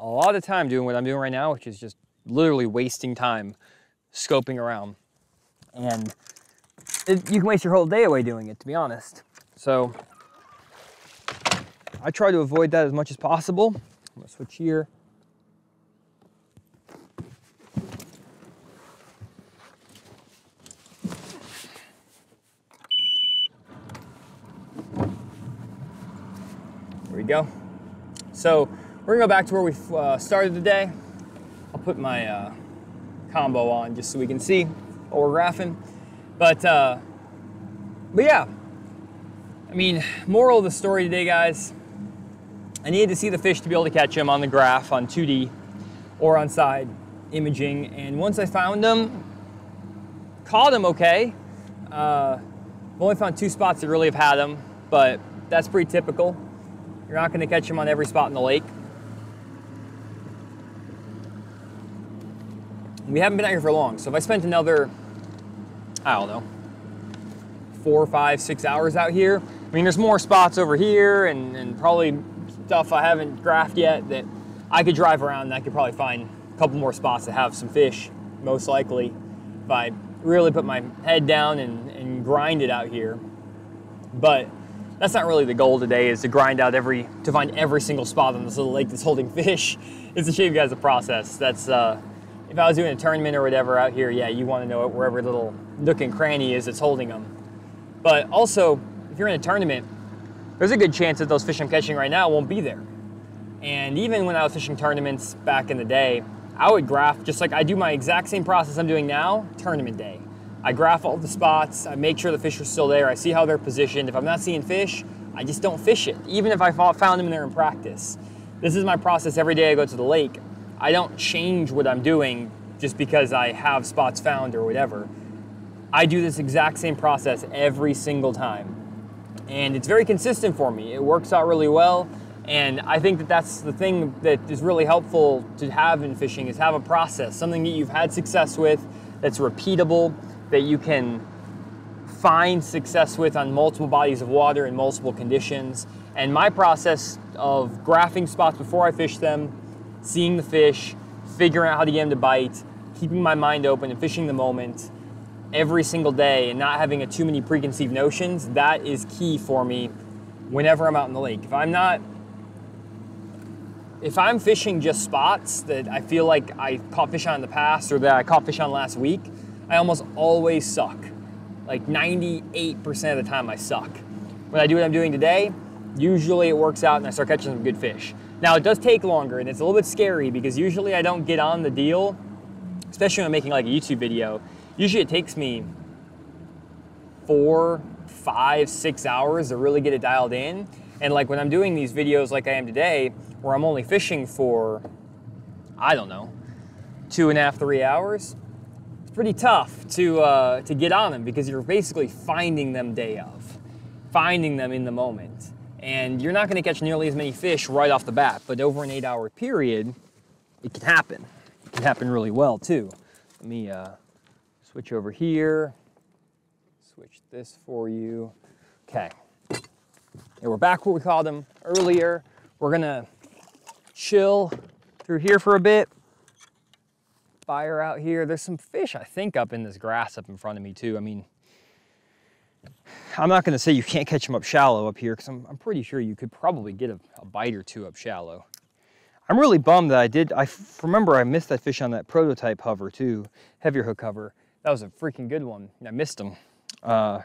a lot of time doing what I'm doing right now, which is just literally wasting time scoping around. And it, you can waste your whole day away doing it, to be honest. So I try to avoid that as much as possible. I'm gonna switch here. There we go. So we're gonna go back to where we uh, started the day. I'll put my uh, combo on just so we can see what we're graphing. But, uh, but yeah, I mean, moral of the story today, guys, I needed to see the fish to be able to catch them on the graph on 2D or on side imaging. And once I found them, caught them okay. Uh, I've only found two spots that really have had them, but that's pretty typical. You're not to catch them on every spot in the lake. We haven't been out here for long, so if I spent another, I don't know, four, five, six hours out here, I mean, there's more spots over here and, and probably stuff I haven't graphed yet that I could drive around and I could probably find a couple more spots that have some fish, most likely, if I really put my head down and, and grind it out here. But that's not really the goal today is to grind out every, to find every single spot on this little lake that's holding fish. It's show you guys the process. That's, uh, if I was doing a tournament or whatever out here, yeah, you want to know where every little nook and cranny is that's holding them. But also, if you're in a tournament, there's a good chance that those fish I'm catching right now won't be there. And even when I was fishing tournaments back in the day, I would graph just like I do my exact same process I'm doing now, tournament day. I graph all the spots, I make sure the fish are still there, I see how they're positioned. If I'm not seeing fish, I just don't fish it, even if I found them in there in practice. This is my process every day I go to the lake. I don't change what I'm doing just because I have spots found or whatever. I do this exact same process every single time. And it's very consistent for me. It works out really well. And I think that that's the thing that is really helpful to have in fishing is have a process, something that you've had success with, that's repeatable, that you can find success with on multiple bodies of water in multiple conditions. And my process of graphing spots before I fish them, seeing the fish, figuring out how to get them to bite, keeping my mind open and fishing the moment every single day and not having a too many preconceived notions, that is key for me whenever I'm out in the lake. If I'm not if I'm fishing just spots that I feel like I caught fish on in the past or that I caught fish on last week, I almost always suck. Like 98% of the time I suck. When I do what I'm doing today, usually it works out and I start catching some good fish. Now it does take longer and it's a little bit scary because usually I don't get on the deal, especially when I'm making like a YouTube video. Usually it takes me four, five, six hours to really get it dialed in. And like when I'm doing these videos like I am today, where I'm only fishing for, I don't know, two and a half, three hours, it's pretty tough to, uh, to get on them because you're basically finding them day of, finding them in the moment and you're not going to catch nearly as many fish right off the bat, but over an eight hour period, it can happen. It can happen really well too. Let me uh, switch over here, Switch this for you. Okay. And we're back where we called them earlier. We're gonna chill through here for a bit. Fire out here. There's some fish, I think, up in this grass up in front of me too. I mean, I'm not gonna say you can't catch them up shallow up here because I'm, I'm, pretty sure you could probably get a, a, bite or two up shallow. I'm really bummed that I did, I remember I missed that fish on that prototype hover too, heavier hook hover. That was a freaking good one. I missed him. Uh,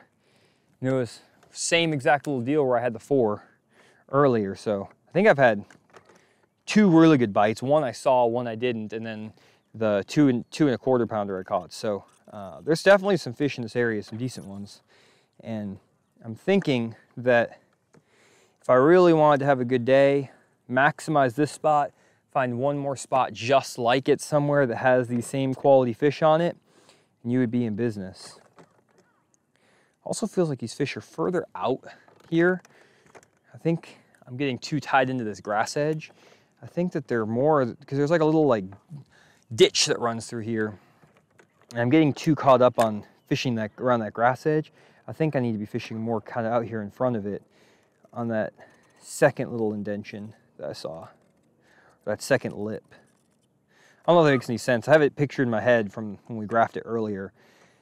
it was same exact little deal where I had the four earlier. So I think I've had two really good bites. One I saw, one I didn't, and then the two and two and a quarter pounder I caught. So uh, there's definitely some fish in this area, some decent ones. And I'm thinking that if I really wanted to have a good day, maximize this spot, find one more spot just like it somewhere that has the same quality fish on it, and you would be in business. Also feels like these fish are further out here. I think I'm getting too tied into this grass edge. I think that they're more, because there's like a little like ditch that runs through here. And I'm getting too caught up on fishing that around that grass edge. I think I need to be fishing more kind of out here in front of it on that second little indention that I saw, that second lip. I don't know if that makes any sense. I have it pictured in my head from when we graphed it earlier.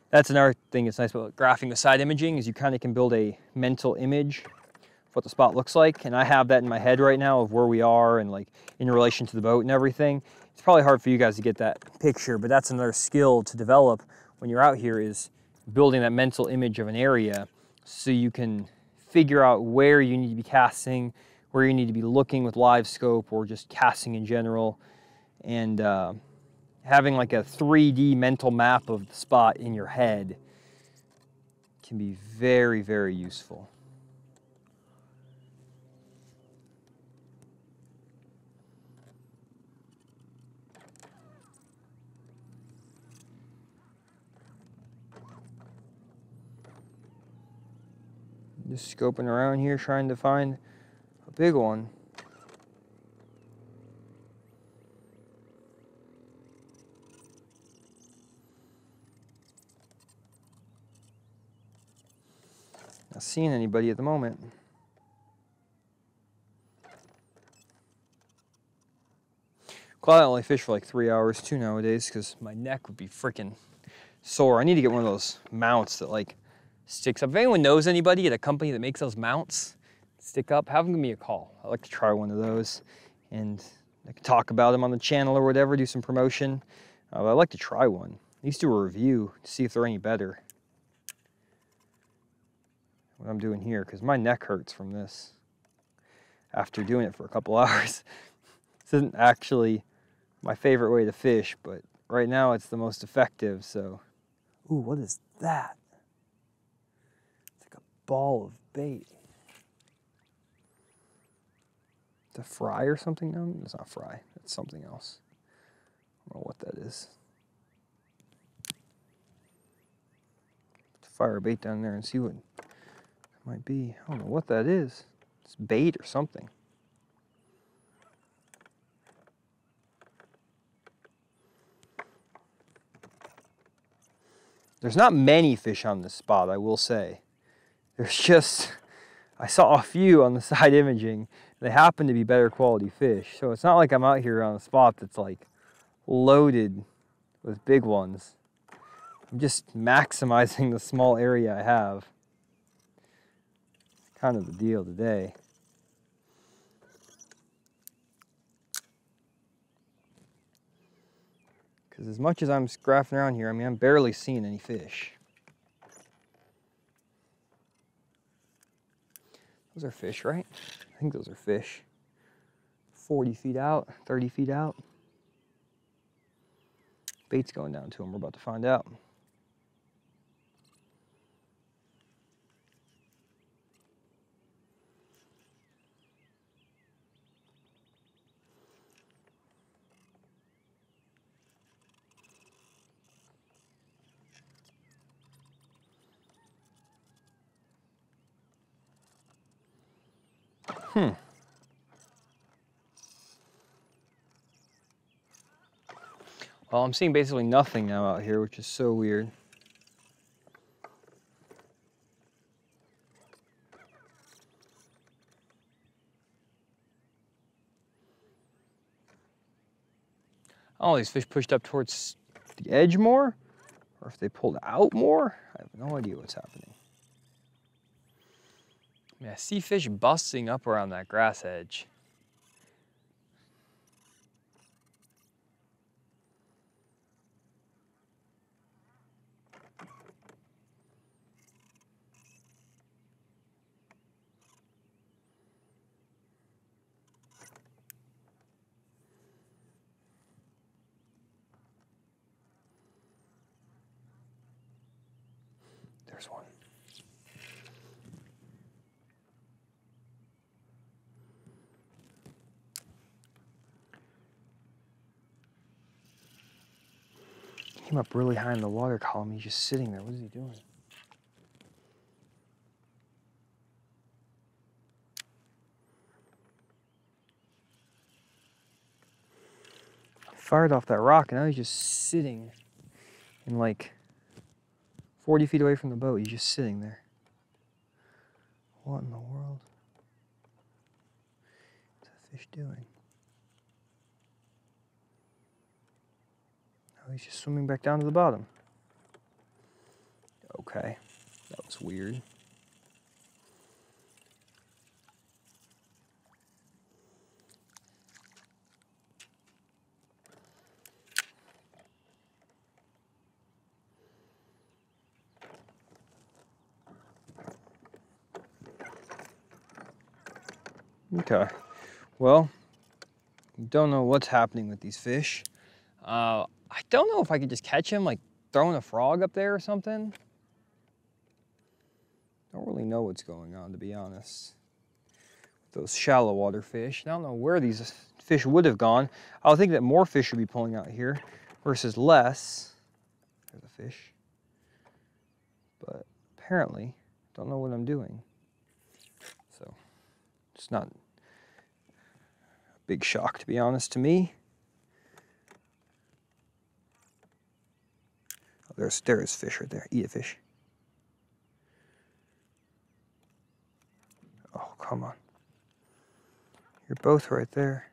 That's another thing that's nice about graphing the side imaging is you kind of can build a mental image of what the spot looks like. And I have that in my head right now of where we are and like in relation to the boat and everything. It's probably hard for you guys to get that picture, but that's another skill to develop when you're out here is building that mental image of an area so you can figure out where you need to be casting, where you need to be looking with Livescope or just casting in general. And uh, having like a 3D mental map of the spot in your head can be very, very useful. Just scoping around here trying to find a big one. Not seeing anybody at the moment. Well, I only fish for like three hours too nowadays because my neck would be freaking sore. I need to get one of those mounts that like sticks up. If anyone knows anybody at a company that makes those mounts, stick up, have them give me a call. I'd like to try one of those and I can talk about them on the channel or whatever, do some promotion. Uh, I'd like to try one. At least do a review to see if they're any better what I'm doing here because my neck hurts from this after doing it for a couple hours. this isn't actually my favorite way to fish, but right now it's the most effective, so. Ooh, what is that? Ball of bait. To fry or something? No, it's not fry. It's something else. I don't know what that is. Fire a bait down there and see what it might be, I don't know what that is. It's bait or something. There's not many fish on this spot, I will say. There's just, I saw a few on the side imaging. They happen to be better quality fish. So it's not like I'm out here on a spot that's like loaded with big ones. I'm just maximizing the small area I have kind of the deal today. Because as much as I'm graphing around here, I mean, I'm barely seeing any fish. Those are fish, right? I think those are fish. 40 feet out, 30 feet out. Bait's going down to them. We're about to find out. Hmm. Well, I'm seeing basically nothing now out here, which is so weird. Oh, these fish pushed up towards the edge more, or if they pulled out more. I have no idea what's happening. Mean, I see fish busting up around that grass edge. There's one. Came up really high in the water column. He's just sitting there. What is he doing? Fired off that rock and now he's just sitting in like 40 feet away from the boat. He's just sitting there. What in the world? What's that fish doing? Oh, he's just swimming back down to the bottom. Okay, that was weird. Okay. Well, don't know what's happening with these fish. Uh, I don't know if I could just catch him, like throwing a frog up there or something. Don't really know what's going on, to be honest. Those shallow water fish. I don't know where these fish would have gone. I would think that more fish would be pulling out here versus less. There's a fish. But apparently, don't know what I'm doing. So, it's not a big shock, to be honest, to me. There's, there is fish right there. Eat a fish. Oh, come on. You're both right there.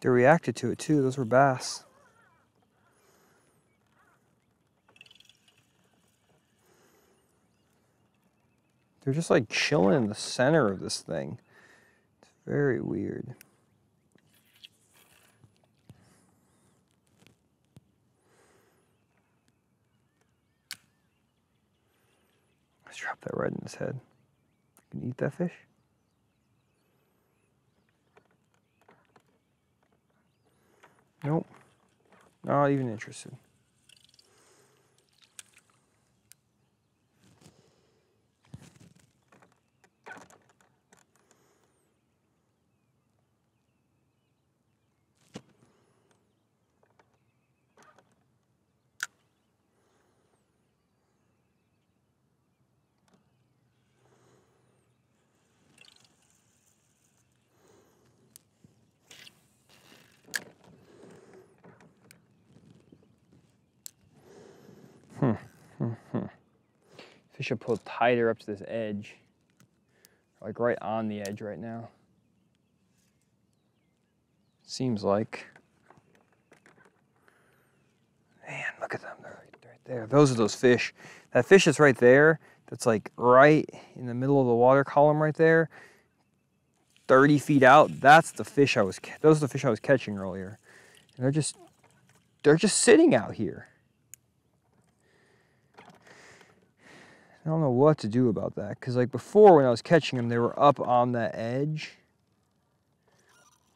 They reacted to it too. Those were bass. They're just like chilling in the center of this thing. It's very weird. Let's drop that right in his head. Can you eat that fish? Nope. Not even interested. Are pulled tighter up to this edge. Like right on the edge right now. Seems like. Man, look at them. They're right, right there. Those are those fish. That fish is right there. That's like right in the middle of the water column right there. 30 feet out. That's the fish I was, those are the fish I was catching earlier. And they're just, they're just sitting out here. I don't know what to do about that. Because like before when I was catching them, they were up on the edge.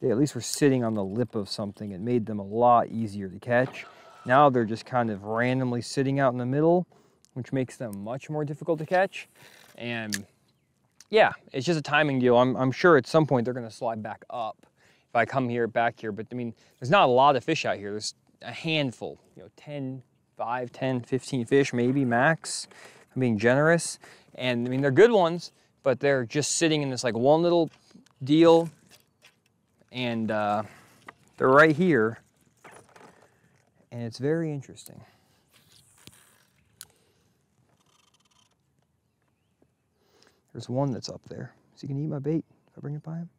They at least were sitting on the lip of something. It made them a lot easier to catch. Now they're just kind of randomly sitting out in the middle, which makes them much more difficult to catch. And yeah, it's just a timing deal. I'm, I'm sure at some point they're gonna slide back up if I come here, back here. But I mean, there's not a lot of fish out here. There's a handful, you know, 10, 5, 10, 15 fish maybe max. I'm being generous. And I mean, they're good ones, but they're just sitting in this like one little deal. And uh, they're right here. And it's very interesting. There's one that's up there. So you can eat my bait if I bring it by him?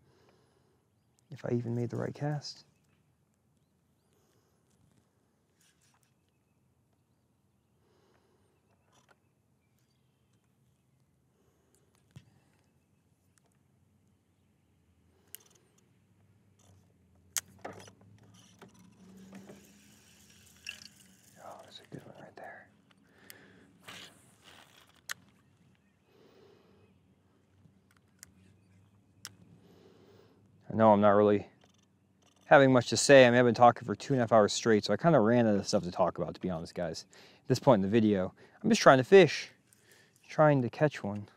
If I even made the right cast? Oh, that's a good one right there. I know I'm not really having much to say. I mean, I've been talking for two and a half hours straight, so I kind of ran out of stuff to talk about, to be honest, guys. At this point in the video, I'm just trying to fish, trying to catch one.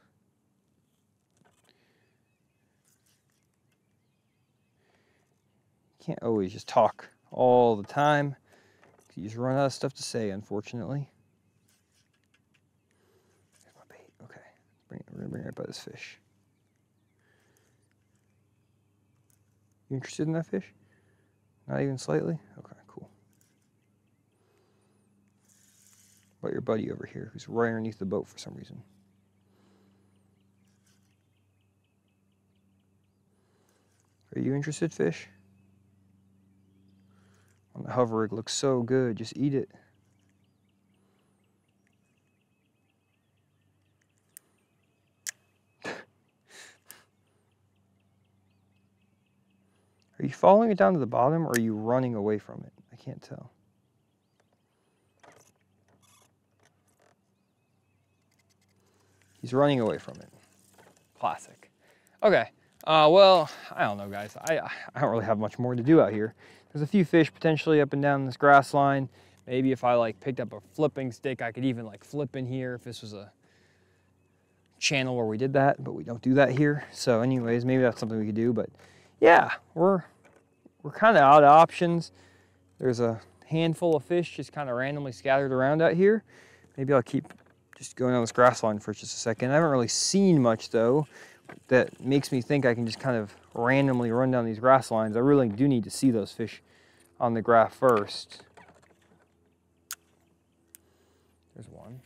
Can't always just talk all the time. You just run out of stuff to say, unfortunately. There's my bait. Okay, bring it, we're gonna bring it right by this fish. You interested in that fish? Not even slightly? Okay, cool. What about your buddy over here who's right underneath the boat for some reason? Are you interested, fish? On the hover rig looks so good. Just eat it. Are you following it down to the bottom or are you running away from it? I can't tell. He's running away from it. Classic. Okay. Uh, well, I don't know, guys. I, I don't really have much more to do out here. There's a few fish potentially up and down this grass line. Maybe if I like picked up a flipping stick, I could even like flip in here if this was a channel where we did that, but we don't do that here. So anyways, maybe that's something we could do. But yeah, we're we're kind of out of options. There's a handful of fish just kind of randomly scattered around out here. Maybe I'll keep just going on this grass line for just a second. I haven't really seen much though that makes me think I can just kind of randomly run down these grass lines. I really do need to see those fish on the graph first. There's one.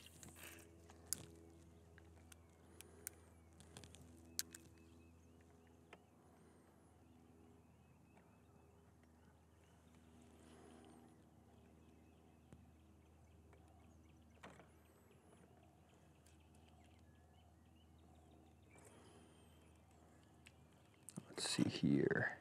Let's see here.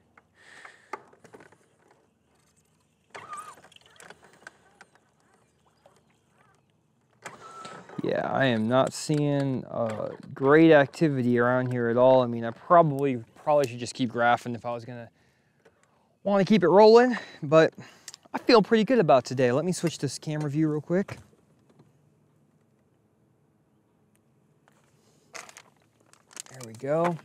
Yeah, I am not seeing great activity around here at all. I mean, I probably probably should just keep graphing if I was gonna want to keep it rolling, but I feel pretty good about today. Let me switch this camera view real quick. There we go.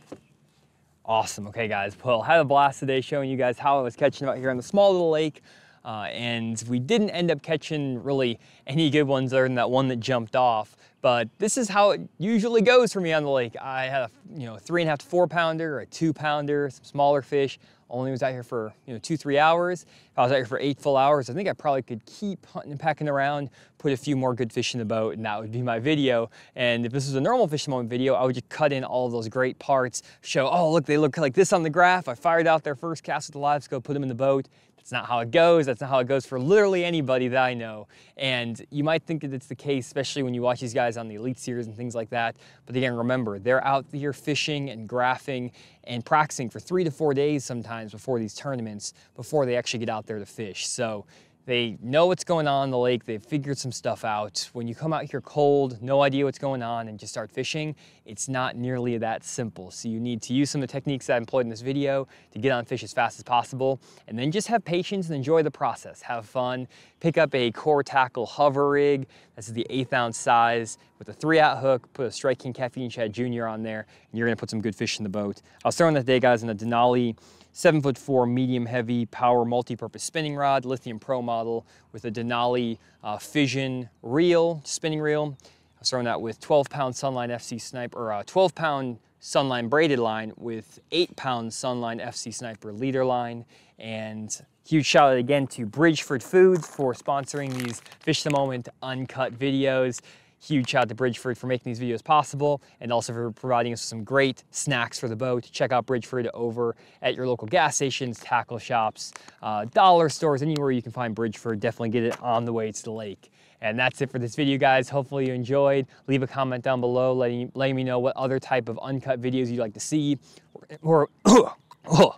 Awesome. Okay, guys. Well, I had a blast today showing you guys how I was catching out here on the small little lake. Uh, and we didn't end up catching really any good ones other than that one that jumped off. But this is how it usually goes for me on the lake. I had a you know three and a half to four pounder, a two pounder, some smaller fish. Only was out here for you know two three hours. If I was out here for eight full hours, I think I probably could keep hunting and packing around, put a few more good fish in the boat, and that would be my video. And if this was a normal fishing moment video, I would just cut in all those great parts, show oh look they look like this on the graph. I fired out their first cast with the Livescope, put them in the boat. That's not how it goes. That's not how it goes for literally anybody that I know. And you might think that it's the case, especially when you watch these guys on the Elite Series and things like that. But again, remember, they're out here fishing and graphing and practicing for three to four days sometimes before these tournaments, before they actually get out there to fish. So they know what's going on in the lake. They've figured some stuff out. When you come out here cold, no idea what's going on, and just start fishing, it's not nearly that simple. So you need to use some of the techniques that I employed in this video to get on fish as fast as possible, and then just have patience and enjoy the process. Have fun. Pick up a core tackle hover rig. This is the eighth ounce size with a three out hook. Put a Strike King Caffeine Shad Junior on there, and you're gonna put some good fish in the boat. I was throwing that day, guys, in a Denali seven foot four medium heavy power multi-purpose spinning rod, lithium pro model with a Denali uh, fission reel, spinning reel. I was throwing that with 12 pound Sunline FC Sniper, or uh, 12 pound Sunline braided line with eight pound Sunline FC Sniper leader line. And huge shout out again to Bridgeford Foods for sponsoring these Fish the Moment uncut videos Huge shout out to Bridgeford for making these videos possible and also for providing us some great snacks for the boat. Check out Bridgeford over at your local gas stations, tackle shops, uh, dollar stores, anywhere you can find Bridgeford. Definitely get it on the way to the lake. And that's it for this video, guys. Hopefully you enjoyed. Leave a comment down below letting, letting me know what other type of uncut videos you'd like to see. Or, or oh,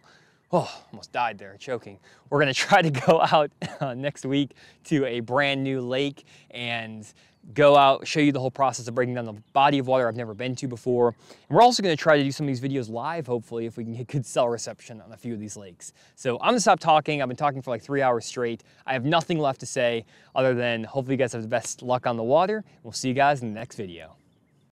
oh, almost died there, choking. We're gonna try to go out uh, next week to a brand new lake and go out, show you the whole process of breaking down the body of water I've never been to before. And we're also gonna try to do some of these videos live, hopefully, if we can get good cell reception on a few of these lakes. So I'm gonna stop talking. I've been talking for like three hours straight. I have nothing left to say other than hopefully you guys have the best luck on the water. We'll see you guys in the next video.